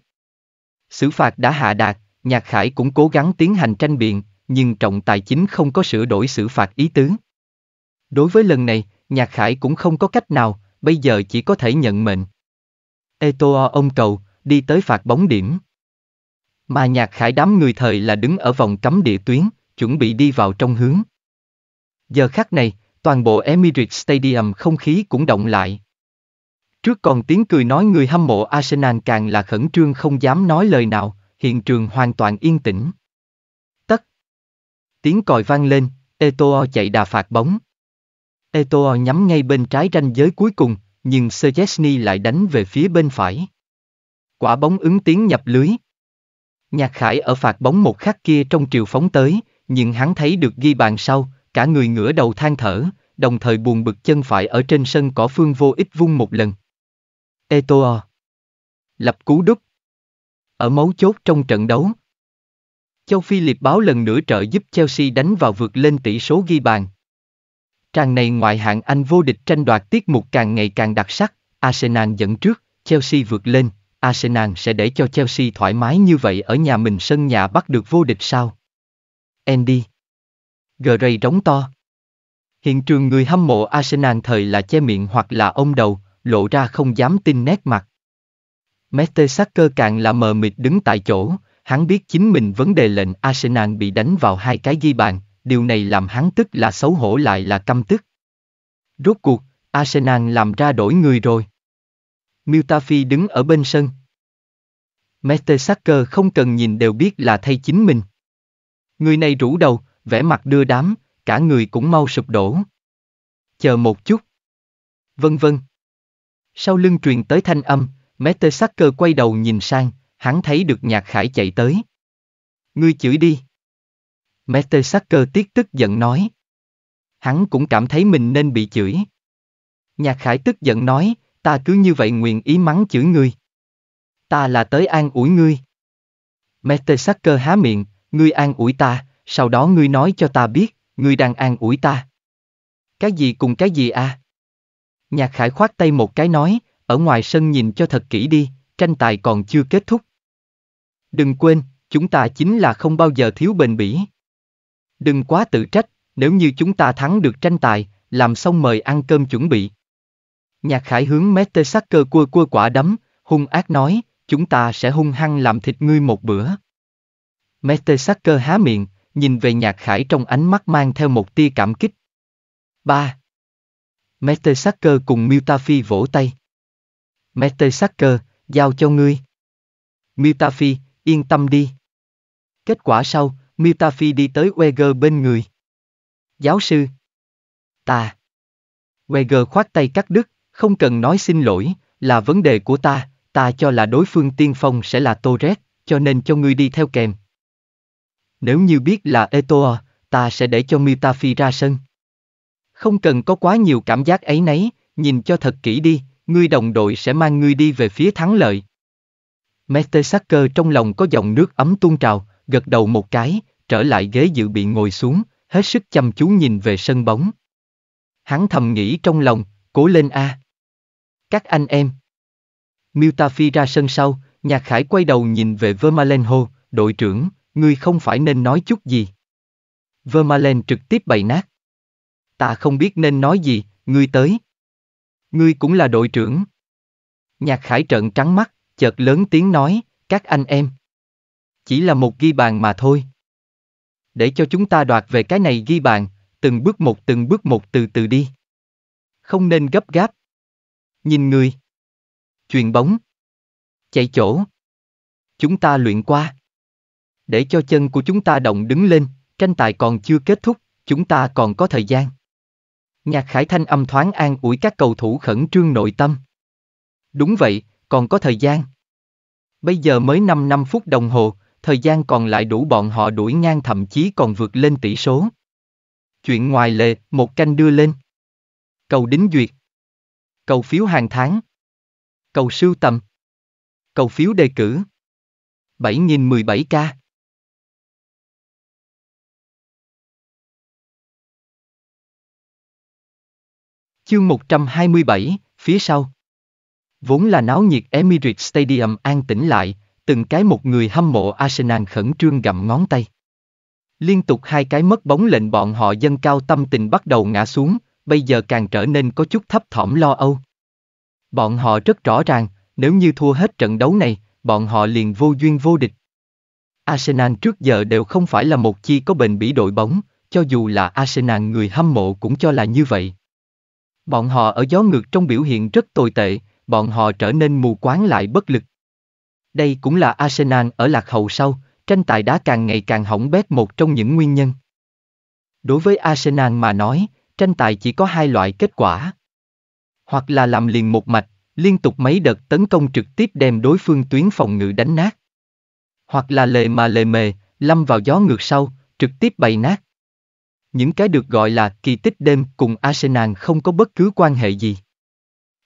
Xử phạt đã hạ đạt, Nhạc Khải cũng cố gắng tiến hành tranh biện, nhưng trọng tài chính không có sửa đổi xử phạt ý tứ. Đối với lần này, Nhạc Khải cũng không có cách nào, bây giờ chỉ có thể nhận mệnh. Eto'o ông cầu, đi tới phạt bóng điểm. Mà Nhạc Khải đám người thời là đứng ở vòng cấm địa tuyến, chuẩn bị đi vào trong hướng. Giờ khắc này, toàn bộ Emirates Stadium không khí cũng động lại. Trước còn tiếng cười nói người hâm mộ Arsenal càng là khẩn trương không dám nói lời nào, hiện trường hoàn toàn yên tĩnh. Tất. Tiếng còi vang lên, Eto'o chạy đà phạt bóng. Eto'o nhắm ngay bên trái ranh giới cuối cùng, nhưng Szczesny lại đánh về phía bên phải. Quả bóng ứng tiếng nhập lưới. Nhạc Khải ở phạt bóng một khắc kia trong triều phóng tới, nhưng hắn thấy được ghi bàn sau, cả người ngửa đầu than thở, đồng thời buồn bực chân phải ở trên sân cỏ phương vô ích vung một lần. Eto'o Lập cú đúc Ở mấu chốt trong trận đấu Châu Phi liệt báo lần nữa trợ giúp Chelsea đánh vào vượt lên tỷ số ghi bàn. Trang này ngoại hạng Anh vô địch tranh đoạt tiết mục càng ngày càng đặc sắc, Arsenal dẫn trước, Chelsea vượt lên, Arsenal sẽ để cho Chelsea thoải mái như vậy ở nhà mình sân nhà bắt được vô địch sao? Andy. Gray rống to. Hiện trường người hâm mộ Arsenal thời là che miệng hoặc là ôm đầu, lộ ra không dám tin nét mặt. Mete Mertesacker càng là mờ mịt đứng tại chỗ, hắn biết chính mình vấn đề lệnh Arsenal bị đánh vào hai cái ghi bàn, điều này làm hắn tức là xấu hổ lại là căm tức. Rốt cuộc, Arsenal làm ra đổi người rồi. Mutafi đứng ở bên sân. Mertesacker không cần nhìn đều biết là thay chính mình. Người này rủ đầu, vẻ mặt đưa đám, cả người cũng mau sụp đổ. Chờ một chút. Vân vân. Sau lưng truyền tới thanh âm, Mertesacker quay đầu nhìn sang, hắn thấy được nhạc khải chạy tới. Ngươi chửi đi. Mertesacker tiếc tức giận nói. Hắn cũng cảm thấy mình nên bị chửi. Nhạc khải tức giận nói, ta cứ như vậy nguyện ý mắng chửi ngươi. Ta là tới an ủi ngươi. Mertesacker há miệng, ngươi an ủi ta, sau đó ngươi nói cho ta biết, ngươi đang an ủi ta. Cái gì cùng cái gì à? Nhạc khải khoát tay một cái nói, ở ngoài sân nhìn cho thật kỹ đi, tranh tài còn chưa kết thúc. Đừng quên, chúng ta chính là không bao giờ thiếu bền bỉ. Đừng quá tự trách, nếu như chúng ta thắng được tranh tài, làm xong mời ăn cơm chuẩn bị. Nhạc khải hướng Mete Sacker cua cua quả đấm, hung ác nói, chúng ta sẽ hung hăng làm thịt ngươi một bữa. Mete Sacker há miệng, nhìn về nhạc khải trong ánh mắt mang theo một tia cảm kích. 3. Mete Sacker cùng Mutafi vỗ tay. Mete Sacker, giao cho ngươi. Mutafi, yên tâm đi. Kết quả sau, Mutafi đi tới Weger bên người. Giáo sư. Ta. Weger khoát tay cắt đứt, không cần nói xin lỗi, là vấn đề của ta, ta cho là đối phương tiên phong sẽ là Torres, cho nên cho ngươi đi theo kèm. Nếu như biết là Etoa, ta sẽ để cho Mutafi ra sân. Không cần có quá nhiều cảm giác ấy nấy, nhìn cho thật kỹ đi, ngươi đồng đội sẽ mang ngươi đi về phía thắng lợi. Mertesacker trong lòng có dòng nước ấm tuôn trào, gật đầu một cái, trở lại ghế dự bị ngồi xuống, hết sức chăm chú nhìn về sân bóng. Hắn thầm nghĩ trong lòng, cố lên a. Các anh em. Mutafi ra sân sau, Nhạc Khải quay đầu nhìn về Vermalenho, đội trưởng, ngươi không phải nên nói chút gì. Vermalen trực tiếp bày nát. Ta không biết nên nói gì, ngươi tới. Ngươi cũng là đội trưởng. Nhạc Khải trợn trắng mắt, chợt lớn tiếng nói, các anh em. Chỉ là một ghi bàn mà thôi. Để cho chúng ta đoạt về cái này ghi bàn, từng bước một từng bước một từ từ đi. Không nên gấp gáp. Nhìn người. Chuyền bóng. Chạy chỗ. Chúng ta luyện qua. Để cho chân của chúng ta động đứng lên, tranh tài còn chưa kết thúc, chúng ta còn có thời gian. Nhạc Khải Thanh âm thoáng an ủi các cầu thủ khẩn trương nội tâm. Đúng vậy, còn có thời gian. Bây giờ mới 5 năm phút đồng hồ, thời gian còn lại đủ bọn họ đuổi ngang thậm chí còn vượt lên tỷ số. Chuyện ngoài lệ, một canh đưa lên. Cầu đính duyệt. Cầu phiếu hàng tháng. Cầu sưu tầm. Cầu phiếu đề cử. 7.017 ca. Chương 127, phía sau. Vốn là náo nhiệt Emirates Stadium an tĩnh lại, từng cái một người hâm mộ Arsenal khẩn trương gặm ngón tay. Liên tục hai cái mất bóng lệnh bọn họ dâng cao tâm tình bắt đầu ngã xuống, bây giờ càng trở nên có chút thấp thỏm lo âu. Bọn họ rất rõ ràng, nếu như thua hết trận đấu này, bọn họ liền vô duyên vô địch. Arsenal trước giờ đều không phải là một chi có bền bỉ đội bóng, cho dù là Arsenal người hâm mộ cũng cho là như vậy. Bọn họ ở gió ngược trong biểu hiện rất tồi tệ, bọn họ trở nên mù quáng lại bất lực. Đây cũng là Arsenal ở lạc hậu sau, tranh tài đá càng ngày càng hỏng bét một trong những nguyên nhân. Đối với Arsenal mà nói, tranh tài chỉ có hai loại kết quả. Hoặc là làm liền một mạch, liên tục mấy đợt tấn công trực tiếp đem đối phương tuyến phòng ngự đánh nát. Hoặc là lề mà lề mề, lâm vào gió ngược sau, trực tiếp bày nát. Những cái được gọi là kỳ tích đêm cùng Arsenal không có bất cứ quan hệ gì.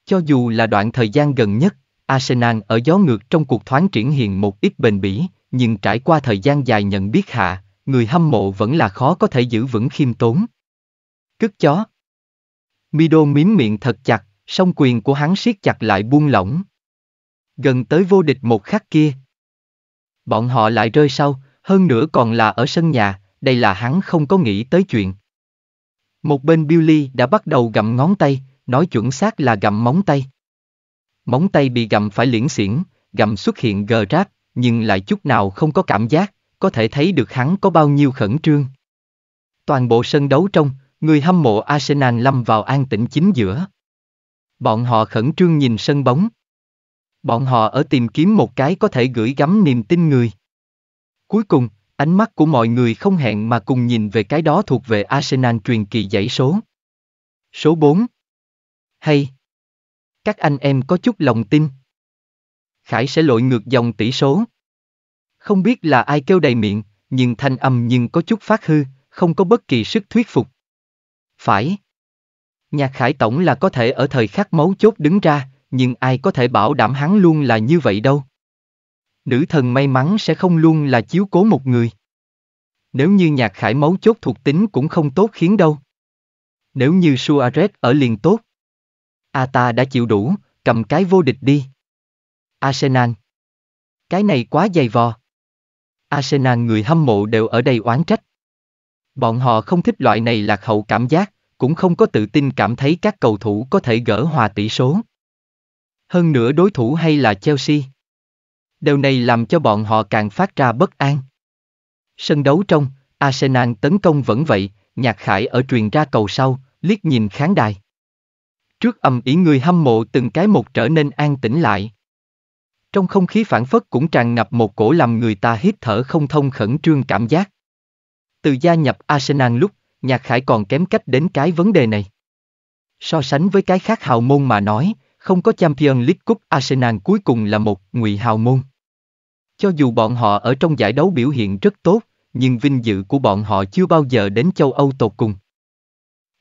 Cho dù là đoạn thời gian gần nhất, Arsenal ở gió ngược trong cuộc thoáng triển hiện một ít bền bỉ, nhưng trải qua thời gian dài nhận biết hạ, người hâm mộ vẫn là khó có thể giữ vững khiêm tốn. Cứt chó. Mido miếm miệng thật chặt, song quyền của hắn siết chặt lại buông lỏng. Gần tới vô địch một khắc kia. Bọn họ lại rơi sau, hơn nữa còn là ở sân nhà, đây là hắn không có nghĩ tới chuyện. Một bên Billy đã bắt đầu gặm ngón tay, nói chuẩn xác là gặm móng tay. Móng tay bị gặm phải liễn xiển, gặm xuất hiện gờ rác, nhưng lại chút nào không có cảm giác, có thể thấy được hắn có bao nhiêu khẩn trương. Toàn bộ sân đấu trong, người hâm mộ Arsenal lâm vào an tĩnh chính giữa. Bọn họ khẩn trương nhìn sân bóng. Bọn họ ở tìm kiếm một cái có thể gửi gắm niềm tin người. Cuối cùng, ánh mắt của mọi người không hẹn mà cùng nhìn về cái đó thuộc về Arsenal truyền kỳ dãy số. Số 4. Hay. Các anh em có chút lòng tin. Khải sẽ lội ngược dòng tỷ số. Không biết là ai kêu đầy miệng, nhưng thanh âm nhưng có chút phát hư, không có bất kỳ sức thuyết phục. Phải. Nhạc Khải Tổng là có thể ở thời khắc mấu chốt đứng ra, nhưng ai có thể bảo đảm hắn luôn là như vậy đâu. Nữ thần may mắn sẽ không luôn là chiếu cố một người. Nếu như nhạc khải máu chốt thuộc tính cũng không tốt khiến đâu. Nếu như Suarez ở liền tốt. Ata đã chịu đủ, cầm cái vô địch đi. Arsenal. Cái này quá dày vò. Arsenal người hâm mộ đều ở đây oán trách. Bọn họ không thích loại này lạc hậu cảm giác, cũng không có tự tin cảm thấy các cầu thủ có thể gỡ hòa tỷ số. Hơn nữa đối thủ hay là Chelsea. Điều này làm cho bọn họ càng phát ra bất an. Sân đấu trong, Arsenal tấn công vẫn vậy, nhạc khải ở truyền ra cầu sau, liếc nhìn khán đài. Trước âm ý người hâm mộ từng cái một trở nên an tĩnh lại. Trong không khí phản phất cũng tràn ngập một cổ làm người ta hít thở không thông khẩn trương cảm giác. Từ gia nhập Arsenal lúc, Nhạc Khải còn kém cách đến cái vấn đề này. So sánh với cái khác hào môn mà nói, không có Champions League Cup Arsenal cuối cùng là một ngụy hào môn. Cho dù bọn họ ở trong giải đấu biểu hiện rất tốt, nhưng vinh dự của bọn họ chưa bao giờ đến châu Âu tột cùng.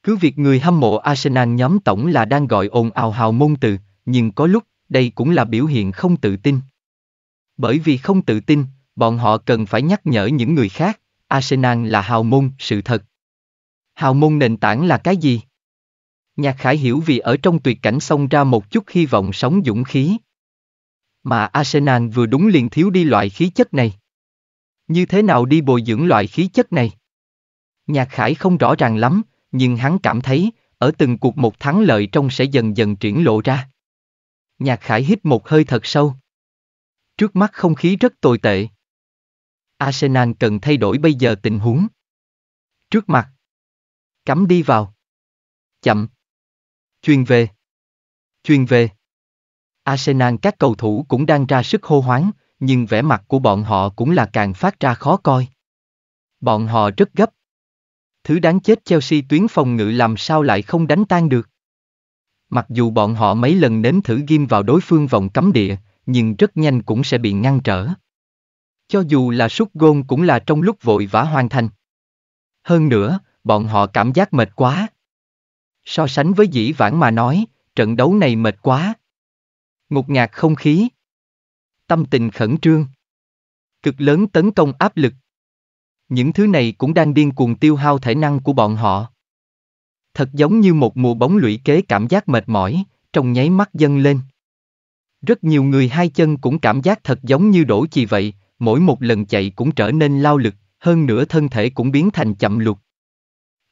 Cứ việc người hâm mộ Arsenal nhóm tổng là đang gọi ồn ào hào môn từ, nhưng có lúc, đây cũng là biểu hiện không tự tin. Bởi vì không tự tin, bọn họ cần phải nhắc nhở những người khác, Arsenal là hào môn, sự thật. Hào môn nền tảng là cái gì? Nhạc Khải hiểu vì ở trong tuyệt cảnh xông ra một chút hy vọng sống dũng khí. Mà Arsenal vừa đúng liền thiếu đi loại khí chất này. Như thế nào đi bồi dưỡng loại khí chất này? Nhạc Khải không rõ ràng lắm, nhưng hắn cảm thấy, ở từng cuộc một thắng lợi trong sẽ dần dần triển lộ ra. Nhạc Khải hít một hơi thật sâu. Trước mắt không khí rất tồi tệ. Arsenal cần thay đổi bây giờ tình huống. Trước mặt. Cắm đi vào. Chậm. Chuyên về. Chuyên về. Arsenal các cầu thủ cũng đang ra sức hô hoáng, nhưng vẻ mặt của bọn họ cũng là càng phát ra khó coi. Bọn họ rất gấp. Thứ đáng chết Chelsea tuyến phòng ngự làm sao lại không đánh tan được. Mặc dù bọn họ mấy lần nếm thử ghim vào đối phương vòng cấm địa, nhưng rất nhanh cũng sẽ bị ngăn trở. Cho dù là sút gôn cũng là trong lúc vội vã hoàn thành. Hơn nữa, bọn họ cảm giác mệt quá. So sánh với dĩ vãng mà nói, trận đấu này mệt quá. Ngột ngạt không khí. Tâm tình khẩn trương. Cực lớn tấn công áp lực. Những thứ này cũng đang điên cuồng tiêu hao thể năng của bọn họ. Thật giống như một mùa bóng lũy kế cảm giác mệt mỏi, trong nháy mắt dâng lên. Rất nhiều người hai chân cũng cảm giác thật giống như đổ chì vậy, mỗi một lần chạy cũng trở nên lao lực, hơn nữa thân thể cũng biến thành chậm lụt.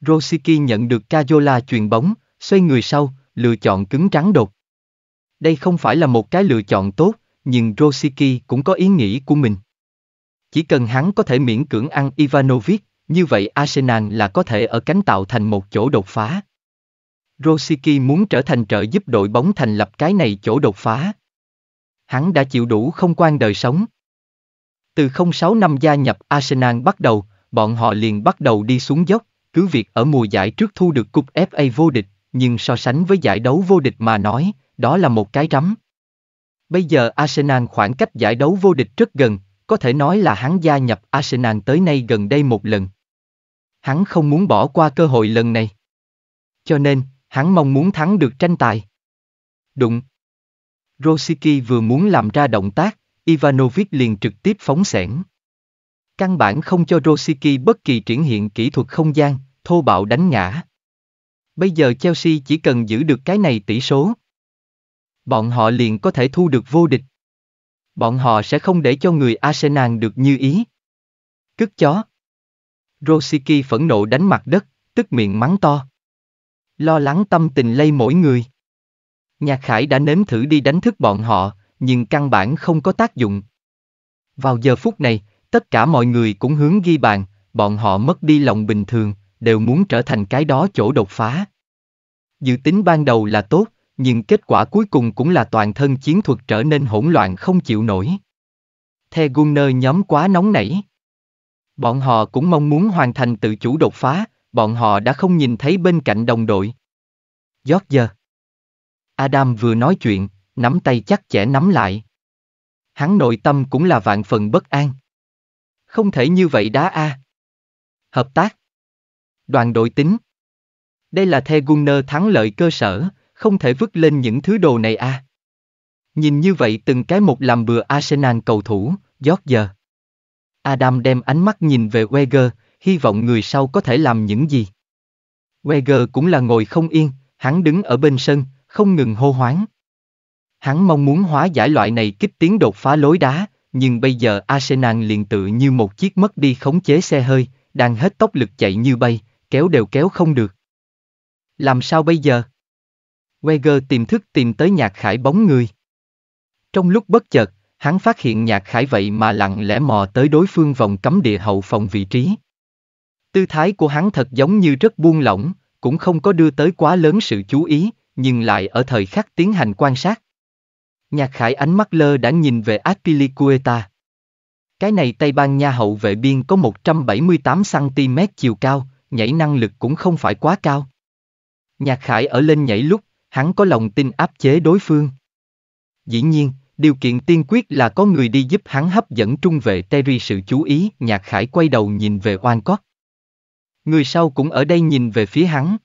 Rosiki nhận được Kajola truyền bóng, xoay người sau, lựa chọn cứng trắng đột. Đây không phải là một cái lựa chọn tốt, nhưng Rosiki cũng có ý nghĩ của mình. Chỉ cần hắn có thể miễn cưỡng ăn Ivanovic, như vậy Arsenal là có thể ở cánh tạo thành một chỗ đột phá. Rosiki muốn trở thành trợ giúp đội bóng thành lập cái này chỗ đột phá. Hắn đã chịu đủ không quan đời sống. Từ 06 năm gia nhập Arsenal bắt đầu, bọn họ liền bắt đầu đi xuống dốc, cứ việc ở mùa giải trước thu được cúp FA vô địch, nhưng so sánh với giải đấu vô địch mà nói, đó là một cái rắm. Bây giờ Arsenal khoảng cách giải đấu vô địch rất gần, có thể nói là hắn gia nhập Arsenal tới nay gần đây một lần. Hắn không muốn bỏ qua cơ hội lần này. Cho nên, hắn mong muốn thắng được tranh tài. Đụng. Rosicki vừa muốn làm ra động tác, Ivanovic liền trực tiếp phóng xẻng. Căn bản không cho Rosicki bất kỳ triển hiện kỹ thuật không gian, thô bạo đánh ngã. Bây giờ Chelsea chỉ cần giữ được cái này tỷ số. Bọn họ liền có thể thu được vô địch. Bọn họ sẽ không để cho người Arsenal được như ý. Cứt chó. Rosiki phẫn nộ đánh mặt đất, tức miệng mắng to. Lo lắng tâm tình lây mỗi người. Nhạc Khải đã nếm thử đi đánh thức bọn họ, nhưng căn bản không có tác dụng. Vào giờ phút này, tất cả mọi người cũng hướng ghi bàn, bọn họ mất đi lòng bình thường, đều muốn trở thành cái đó chỗ đột phá. Dự tính ban đầu là tốt, nhưng kết quả cuối cùng cũng là toàn thân chiến thuật trở nên hỗn loạn không chịu nổi. The Gunner nhóm quá nóng nảy. Bọn họ cũng mong muốn hoàn thành tự chủ đột phá, bọn họ đã không nhìn thấy bên cạnh đồng đội. George. Adam vừa nói chuyện, nắm tay chắc chẽ nắm lại. Hắn nội tâm cũng là vạn phần bất an. Không thể như vậy đá a. Hợp tác. Đoàn đội tính. Đây là The Gunner thắng lợi cơ sở, không thể vứt lên những thứ đồ này a. Nhìn như vậy từng cái một làm bừa Arsenal cầu thủ, giót giờ Adam đem ánh mắt nhìn về Weger, hy vọng người sau có thể làm những gì. Weger cũng là ngồi không yên, hắn đứng ở bên sân, không ngừng hô hoáng. Hắn mong muốn hóa giải loại này kích tiến đột phá lối đá, nhưng bây giờ Arsenal liền tự như một chiếc mất đi khống chế xe hơi, đang hết tốc lực chạy như bay, kéo đều kéo không được. Làm sao bây giờ? Weger tìm thức tìm tới nhạc khải bóng người. Trong lúc bất chợt, hắn phát hiện nhạc khải vậy mà lặng lẽ mò tới đối phương vòng cấm địa hậu phòng vị trí. Tư thái của hắn thật giống như rất buông lỏng, cũng không có đưa tới quá lớn sự chú ý, nhưng lại ở thời khắc tiến hành quan sát. Nhạc khải ánh mắt lơ đã nhìn về Aspilicueta. Cái này Tây Ban Nha hậu vệ biên có 178cm chiều cao, nhảy năng lực cũng không phải quá cao. Nhạc khải ở lên nhảy lúc, hắn có lòng tin áp chế đối phương. Dĩ nhiên, điều kiện tiên quyết là có người đi giúp hắn hấp dẫn trung vệ Terry sự chú ý. Nhạc khải quay đầu nhìn về oan cót. Người sau cũng ở đây nhìn về phía hắn.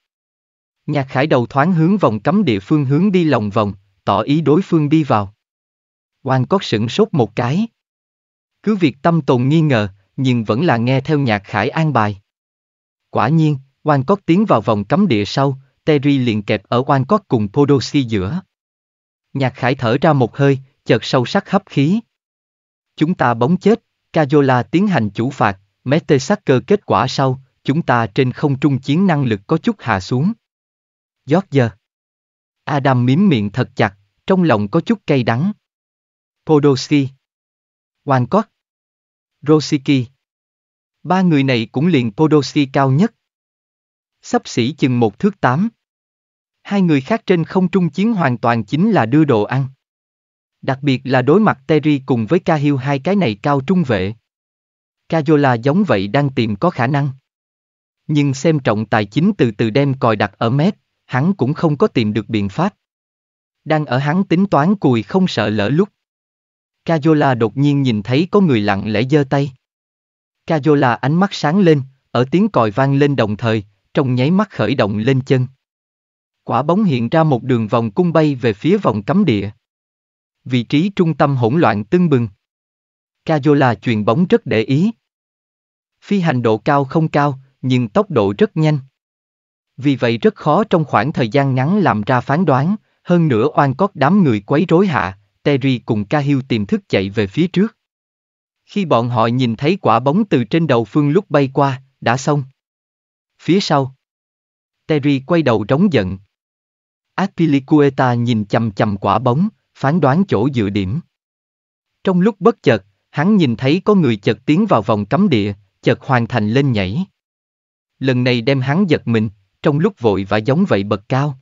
Nhạc khải đầu thoáng hướng vòng cấm địa phương hướng đi lòng vòng, tỏ ý đối phương đi vào. Oan cót sửng sốt một cái. Cứ việc tâm tồn nghi ngờ, nhưng vẫn là nghe theo nhạc khải an bài. Quả nhiên, Oan cót tiến vào vòng cấm địa sau, Terry liền kẹp ở Oan cót cùng Podosi giữa. Nhạc khải thở ra một hơi, chợt sâu sắc hấp khí. Chúng ta bóng chết, Cajola tiến hành chủ phạt, Mertesacker kết quả sau, chúng ta trên không trung chiến năng lực có chút hạ xuống. George. Adam miếm miệng thật chặt, trong lòng có chút cay đắng. Podolski. Wancott. Rosiki. Ba người này cũng liền Podolski cao nhất. Sắp xỉ chừng một thước tám. Hai người khác trên không trung chiến hoàn toàn chính là đưa đồ ăn. Đặc biệt là đối mặt Terry cùng với Cahill hai cái này cao trung vệ. Cajola giống vậy đang tìm có khả năng. Nhưng xem trọng tài chính từ từ đem còi đặt ở mét, hắn cũng không có tìm được biện pháp. Đang ở hắn tính toán cùi không sợ lỡ lúc. Cajola đột nhiên nhìn thấy có người lặng lẽ giơ tay. Cajola ánh mắt sáng lên, ở tiếng còi vang lên đồng thời, trong nháy mắt khởi động lên chân. Quả bóng hiện ra một đường vòng cung bay về phía vòng cấm địa. Vị trí trung tâm hỗn loạn tưng bừng. Cajola truyền bóng rất để ý. Phi hành độ cao không cao, nhưng tốc độ rất nhanh. Vì vậy rất khó trong khoảng thời gian ngắn làm ra phán đoán, hơn nữa oan cót đám người quấy rối hạ, Terry cùng Cahill tìm thức chạy về phía trước. Khi bọn họ nhìn thấy quả bóng từ trên đầu phương lúc bay qua, đã xong. Phía sau. Terry quay đầu trống giận. Aspilicueta nhìn chầm chầm quả bóng, phán đoán chỗ dự điểm. Trong lúc bất chợt, hắn nhìn thấy có người chợt tiến vào vòng cấm địa, chợt hoàn thành lên nhảy. Lần này đem hắn giật mình, trong lúc vội và giống vậy bật cao.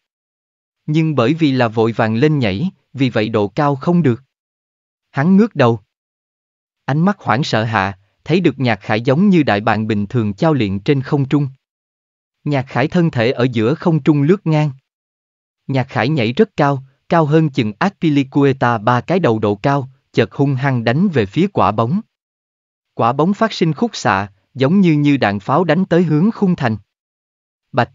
Nhưng bởi vì là vội vàng lên nhảy, vì vậy độ cao không được. Hắn ngước đầu. Ánh mắt hoảng sợ hạ, thấy được nhạc khải giống như đại bàng bình thường trao luyện trên không trung. Nhạc khải thân thể ở giữa không trung lướt ngang. Nhạc khải nhảy rất cao, cao hơn chừng Aspilicueta ba cái đầu độ cao, chợt hung hăng đánh về phía quả bóng. Quả bóng phát sinh khúc xạ, giống như như đạn pháo đánh tới hướng khung thành. Bạch.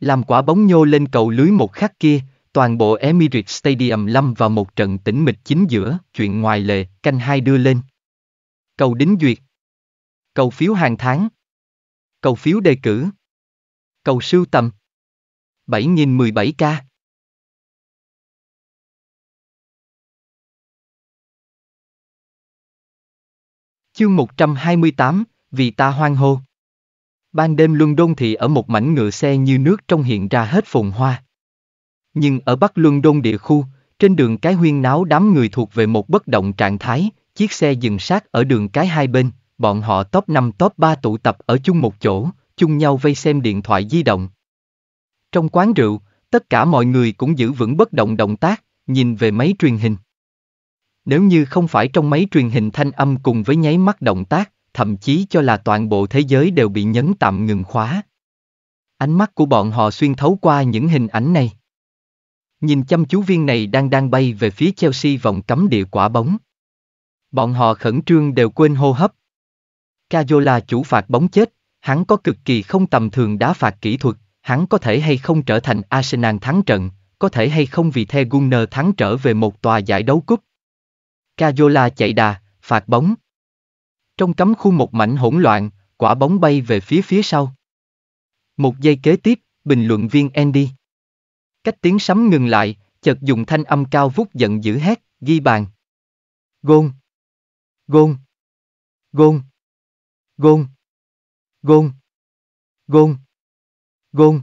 Làm quả bóng nhô lên cầu lưới một khắc kia, toàn bộ Emirates Stadium lâm vào một trận tĩnh mịch chính giữa, chuyện ngoài lề, canh hai đưa lên. Cầu đính duyệt. Cầu phiếu hàng tháng. Cầu phiếu đề cử. Cầu sưu tầm. 7017k. Chương 128, Vì ta hoang hô. Ban đêm Luân Đôn Thị ở một mảnh ngựa xe như nước trong hiện ra hết phồn hoa. Nhưng ở Bắc Luân Đôn địa khu, trên đường cái huyên náo đám người thuộc về một bất động trạng thái, chiếc xe dừng sát ở đường cái hai bên, bọn họ top 5 top 3 tụ tập ở chung một chỗ, chung nhau vây xem điện thoại di động. Trong quán rượu, tất cả mọi người cũng giữ vững bất động động tác, nhìn về máy truyền hình. Nếu như không phải trong máy truyền hình thanh âm cùng với nháy mắt động tác, thậm chí cho là toàn bộ thế giới đều bị nhấn tạm ngừng khóa. Ánh mắt của bọn họ xuyên thấu qua những hình ảnh này. Nhìn chăm chú viên này đang đang bay về phía Chelsea vòng cấm địa quả bóng. Bọn họ khẩn trương đều quên hô hấp. Cajola chủ phạt bóng chết, hắn có cực kỳ không tầm thường đá phạt kỹ thuật, hắn có thể hay không trở thành Arsenal thắng trận, có thể hay không vì The Gunner thắng trở về một tòa giải đấu cúp. Cajola chạy đà, phạt bóng. Trong cấm khu một mảnh hỗn loạn, quả bóng bay về phía phía sau. Một giây kế tiếp, bình luận viên Andy. Cách tiếng sấm ngừng lại, chợt dùng thanh âm cao vút giận dữ hét, ghi bàn. Gôn. Gôn. Gôn. Gôn. Gôn. Gôn. Gôn.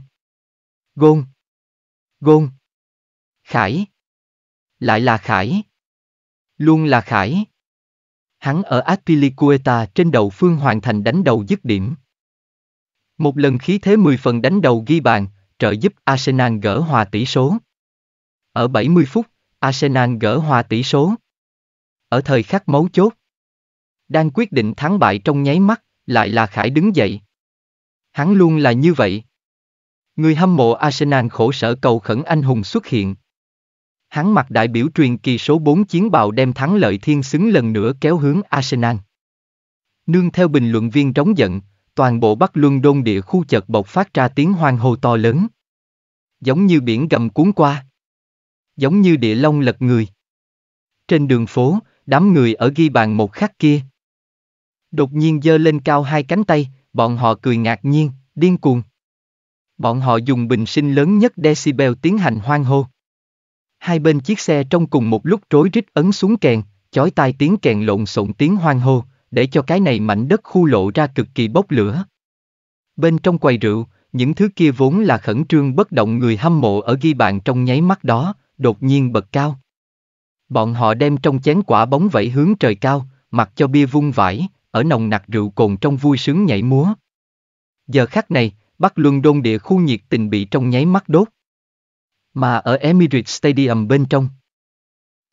Gôn. Gôn. Khải. Lại là Khải. Luôn là Khải. Hắn ở Aspilicueta trên đầu phương hoàn thành đánh đầu dứt điểm. Một lần khí thế 10 phần đánh đầu ghi bàn, trợ giúp Arsenal gỡ hòa tỷ số. Ở 70 phút, Arsenal gỡ hòa tỷ số. Ở thời khắc mấu chốt, đang quyết định thắng bại trong nháy mắt, lại là Khải đứng dậy. Hắn luôn là như vậy. Người hâm mộ Arsenal khổ sở cầu khẩn anh hùng xuất hiện. Hắn mặc đại biểu truyền kỳ số 4 chiến bào đem thắng lợi thiên xứng lần nữa kéo hướng Arsenal. Nương theo bình luận viên trống giận, toàn bộ Bắc Luân Đôn địa khu chợt bộc phát ra tiếng hoang hô to lớn. Giống như biển gầm cuốn qua. Giống như địa long lật người. Trên đường phố, đám người ở ghi bàn một khắc kia. Đột nhiên giơ lên cao hai cánh tay, bọn họ cười ngạc nhiên, điên cuồng. Bọn họ dùng bình sinh lớn nhất decibel tiến hành hoang hô. Hai bên chiếc xe trong cùng một lúc rối rít ấn xuống kèn, chói tai tiếng kèn lộn xộn tiếng hoang hô, để cho cái này mảnh đất khu lộ ra cực kỳ bốc lửa. Bên trong quầy rượu, những thứ kia vốn là khẩn trương bất động người hâm mộ ở ghi bàn trong nháy mắt đó, đột nhiên bật cao. Bọn họ đem trong chén quả bóng vẫy hướng trời cao, mặc cho bia vung vãi, ở nồng nặc rượu cồn trong vui sướng nhảy múa. Giờ khắc này, Bắc Luân Đôn địa khu nhiệt tình bị trong nháy mắt đốt. Mà ở Emirates Stadium bên trong.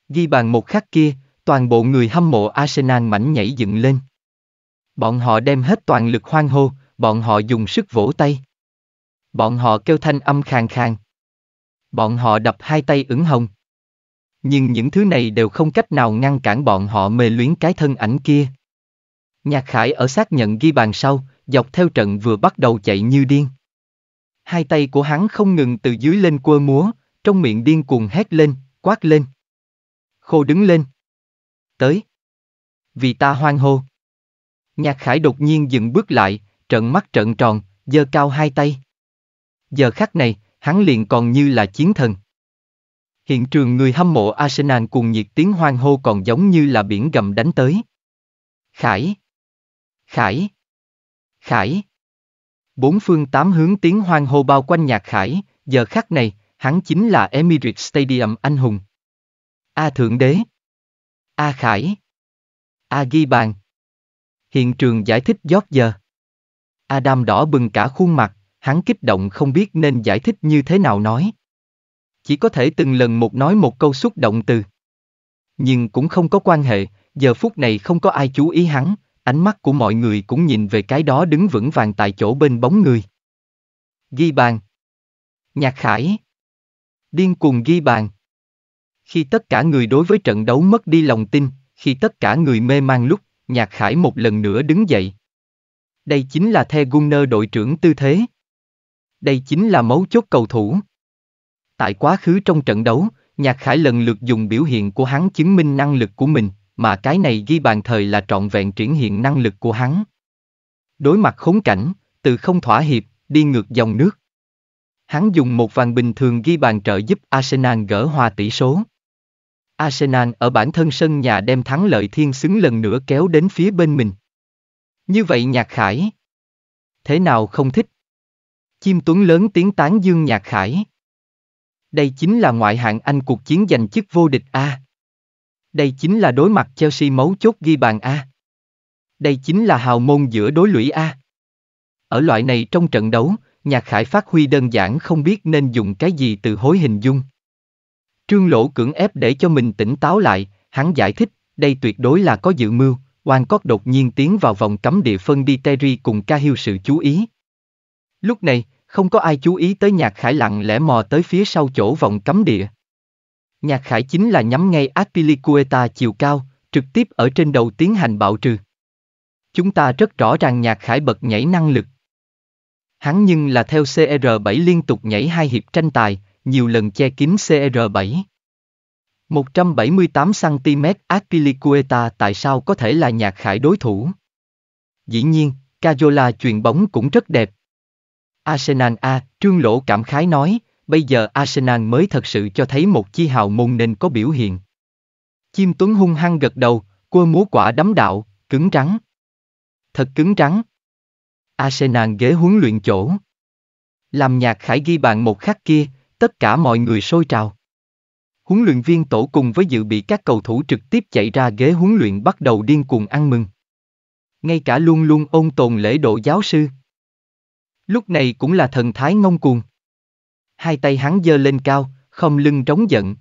Ghi bàn một khắc kia, toàn bộ người hâm mộ Arsenal mảnh nhảy dựng lên. Bọn họ đem hết toàn lực hoan hô, bọn họ dùng sức vỗ tay. Bọn họ kêu thanh âm khàn khàn. Bọn họ đập hai tay ửng hồng. Nhưng những thứ này đều không cách nào ngăn cản bọn họ mê luyến cái thân ảnh kia. Nhạc Khải ở xác nhận ghi bàn sau, dọc theo trận vừa bắt đầu chạy như điên. Hai tay của hắn không ngừng từ dưới lên quơ múa, trong miệng điên cuồng hét lên, quát lên. Khô đứng lên. Tới. Vì ta hoang hô. Nhạc Khải đột nhiên dừng bước lại, trợn mắt trợn tròn, giơ cao hai tay. Giờ khắc này, hắn liền còn như là chiến thần. Hiện trường người hâm mộ Arsenal cùng nhiệt tiếng hoang hô còn giống như là biển gầm đánh tới. Khải. Khải. Khải. Bốn phương tám hướng tiếng hoang hô bao quanh nhạc Khải, giờ khắc này, hắn chính là Emirates Stadium anh hùng. A Thượng Đế. A Khải. A Ghi Bàn. Hiện trường giải thích giót giờ. Adam đỏ bừng cả khuôn mặt, hắn kích động không biết nên giải thích như thế nào nói. Chỉ có thể từng lần một nói một câu xúc động từ. Nhưng cũng không có quan hệ, giờ phút này không có ai chú ý hắn, ánh mắt của mọi người cũng nhìn về cái đó đứng vững vàng tại chỗ bên bóng người. Ghi bàn. Nhạc Khải. Điên cuồng ghi bàn. Khi tất cả người đối với trận đấu mất đi lòng tin, khi tất cả người mê man lúc, Nhạc Khải một lần nữa đứng dậy. Đây chính là The Gunner đội trưởng tư thế. Đây chính là mấu chốt cầu thủ. Tại quá khứ trong trận đấu, Nhạc Khải lần lượt dùng biểu hiện của hắn chứng minh năng lực của mình, mà cái này ghi bàn thời là trọn vẹn triển hiện năng lực của hắn. Đối mặt khốn cảnh, từ không thỏa hiệp, đi ngược dòng nước. Hắn dùng một vàng bình thường ghi bàn trợ giúp Arsenal gỡ hòa tỷ số. Arsenal ở bản thân sân nhà đem thắng lợi thiên xứng lần nữa kéo đến phía bên mình. Như vậy Nhạc Khải. Thế nào không thích? Chim Tuấn lớn tiếng tán dương Nhạc Khải. Đây chính là ngoại hạng Anh cuộc chiến giành chức vô địch A. Đây chính là đối mặt Chelsea mấu chốt ghi bàn A. Đây chính là hào môn giữa đối lũy A. Ở loại này trong trận đấu, Nhạc Khải phát huy đơn giản không biết nên dùng cái gì từ hối hình dung. Trương Lỗ cưỡng ép để cho mình tỉnh táo lại, hắn giải thích, đây tuyệt đối là có dự mưu, Hoàng Cót đột nhiên tiến vào vòng cấm địa phân đi Terry cùng ca hiêu sự chú ý. Lúc này, không có ai chú ý tới Nhạc Khải lặng lẽ mò tới phía sau chỗ vòng cấm địa. Nhạc Khải chính là nhắm ngay Aspilicueta chiều cao, trực tiếp ở trên đầu tiến hành bạo trừ. Chúng ta rất rõ ràng Nhạc Khải bật nhảy năng lực. Hắn nhưng là theo CR7 liên tục nhảy hai hiệp tranh tài, nhiều lần che kín CR7. 178cm Aspilicueta tại sao có thể là nhạc khải đối thủ? Dĩ nhiên, Cajola chuyền bóng cũng rất đẹp. Arsenal A, Trương Lỗ cảm khái nói, bây giờ Arsenal mới thật sự cho thấy một chi hào môn nên có biểu hiện. Chim Tuấn hung hăng gật đầu, cua múa quả đấm đạo, cứng rắn. Thật cứng rắn. Arsenal ghế huấn luyện chỗ. Làm nhạc khải ghi bàn một khắc kia, tất cả mọi người sôi trào. Huấn luyện viên tổ cùng với dự bị các cầu thủ trực tiếp chạy ra ghế huấn luyện bắt đầu điên cuồng ăn mừng. Ngay cả luôn luôn ôn tồn lễ độ giáo sư. Lúc này cũng là thần thái ngông cuồng. Hai tay hắn giơ lên cao, không lưng trống giận.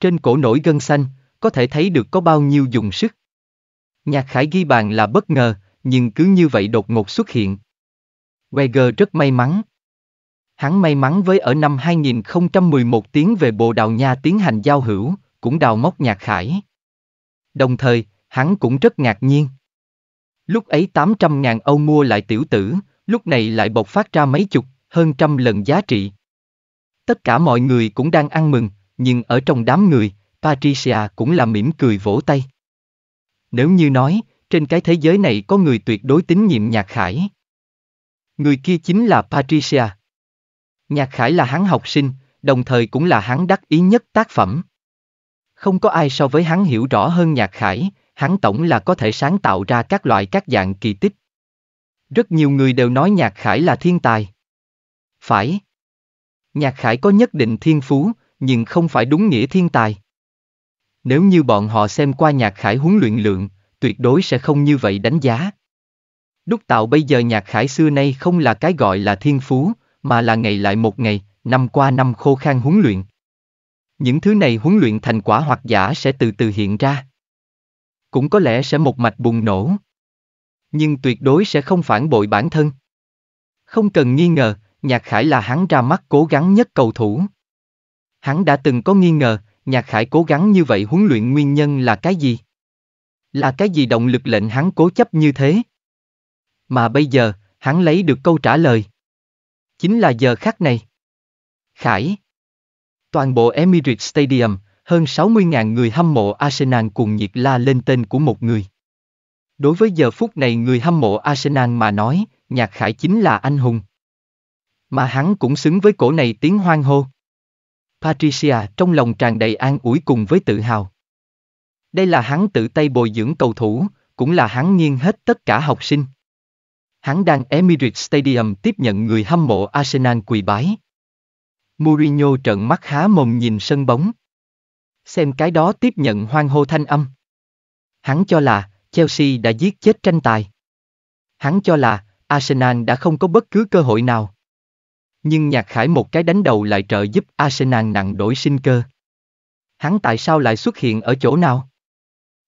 Trên cổ nổi gân xanh, có thể thấy được có bao nhiêu dùng sức. Nhạc khải ghi bàn là bất ngờ, nhưng cứ như vậy đột ngột xuất hiện. Weger rất may mắn. Hắn may mắn với ở năm 2011 tiến về Bồ Đào Nha tiến hành giao hữu, cũng đào móc nhạc khải. Đồng thời, hắn cũng rất ngạc nhiên. Lúc ấy 800.000 Âu mua lại tiểu tử, lúc này lại bộc phát ra mấy chục, hơn trăm lần giá trị. Tất cả mọi người cũng đang ăn mừng, nhưng ở trong đám người, Patricia cũng là mỉm cười vỗ tay. Nếu như nói, trên cái thế giới này có người tuyệt đối tín nhiệm Nhạc Khải. Người kia chính là Patricia. Nhạc Khải là hắn học sinh, đồng thời cũng là hắn đắc ý nhất tác phẩm. Không có ai so với hắn hiểu rõ hơn Nhạc Khải, hắn tổng là có thể sáng tạo ra các loại các dạng kỳ tích. Rất nhiều người đều nói Nhạc Khải là thiên tài. Phải. Nhạc Khải có nhất định thiên phú, nhưng không phải đúng nghĩa thiên tài. Nếu như bọn họ xem qua Nhạc Khải huấn luyện lượng, tuyệt đối sẽ không như vậy đánh giá. Đúc tạo bây giờ Nhạc Khải xưa nay không là cái gọi là thiên phú, mà là ngày lại một ngày, năm qua năm khô khan huấn luyện. Những thứ này huấn luyện thành quả hoặc giả sẽ từ từ hiện ra. Cũng có lẽ sẽ một mạch bùng nổ. Nhưng tuyệt đối sẽ không phản bội bản thân. Không cần nghi ngờ, Nhạc Khải là hắn ra mắt cố gắng nhất cầu thủ. Hắn đã từng có nghi ngờ, Nhạc Khải cố gắng như vậy huấn luyện nguyên nhân là cái gì? Là cái gì động lực lệnh hắn cố chấp như thế? Mà bây giờ, hắn lấy được câu trả lời. Chính là giờ khắc này. Khải. Toàn bộ Emirates Stadium, hơn 60.000 người hâm mộ Arsenal cùng nhiệt la lên tên của một người. Đối với giờ phút này người hâm mộ Arsenal mà nói, Nhạc Khải chính là anh hùng. Mà hắn cũng xứng với cổ này tiếng hoang hô. Patricia trong lòng tràn đầy an ủi cùng với tự hào. Đây là hắn tự tay bồi dưỡng cầu thủ, cũng là hắn nghiêng hết tất cả học sinh. Hắn đang Emirates Stadium tiếp nhận người hâm mộ Arsenal quỳ bái. Mourinho trợn mắt há mồm nhìn sân bóng. Xem cái đó tiếp nhận hoang hô thanh âm. Hắn cho là Chelsea đã giết chết tranh tài. Hắn cho là Arsenal đã không có bất cứ cơ hội nào. Nhưng Nhạc Khải một cái đánh đầu lại trợ giúp Arsenal nặng đổi sinh cơ. Hắn tại sao lại xuất hiện ở chỗ nào?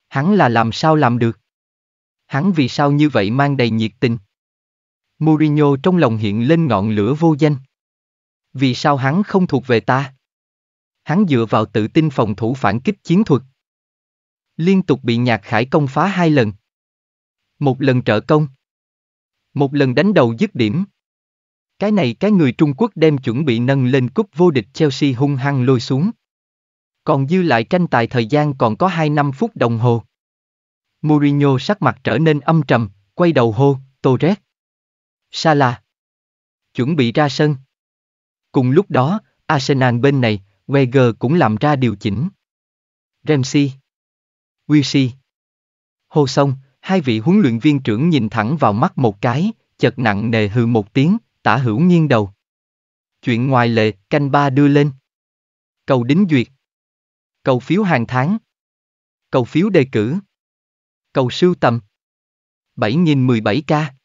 Hắn là làm sao làm được? Hắn vì sao như vậy mang đầy nhiệt tình? Mourinho trong lòng hiện lên ngọn lửa vô danh. Vì sao hắn không thuộc về ta? Hắn dựa vào tự tin phòng thủ phản kích chiến thuật. Liên tục bị nhạc khải công phá hai lần. Một lần trợ công. Một lần đánh đầu dứt điểm. Cái này cái người Trung Quốc đem chuẩn bị nâng lên cúp vô địch Chelsea hung hăng lôi xuống. Còn dư lại tranh tài thời gian còn có 2 năm phút đồng hồ. Mourinho sắc mặt trở nên âm trầm, quay đầu hô, Torres. Salah. Chuẩn bị ra sân. Cùng lúc đó, Arsenal bên này, Wenger cũng làm ra điều chỉnh. Ramsey. Wilsey. Hô xong, hai vị huấn luyện viên trưởng nhìn thẳng vào mắt một cái, chợt nặng nề hừ một tiếng, tả hữu nghiêng đầu. Chuyện ngoài lệ, canh ba đưa lên. Cầu đính duyệt. Cầu phiếu hàng tháng. Cầu phiếu đề cử. Cầu sưu tầm. 7017k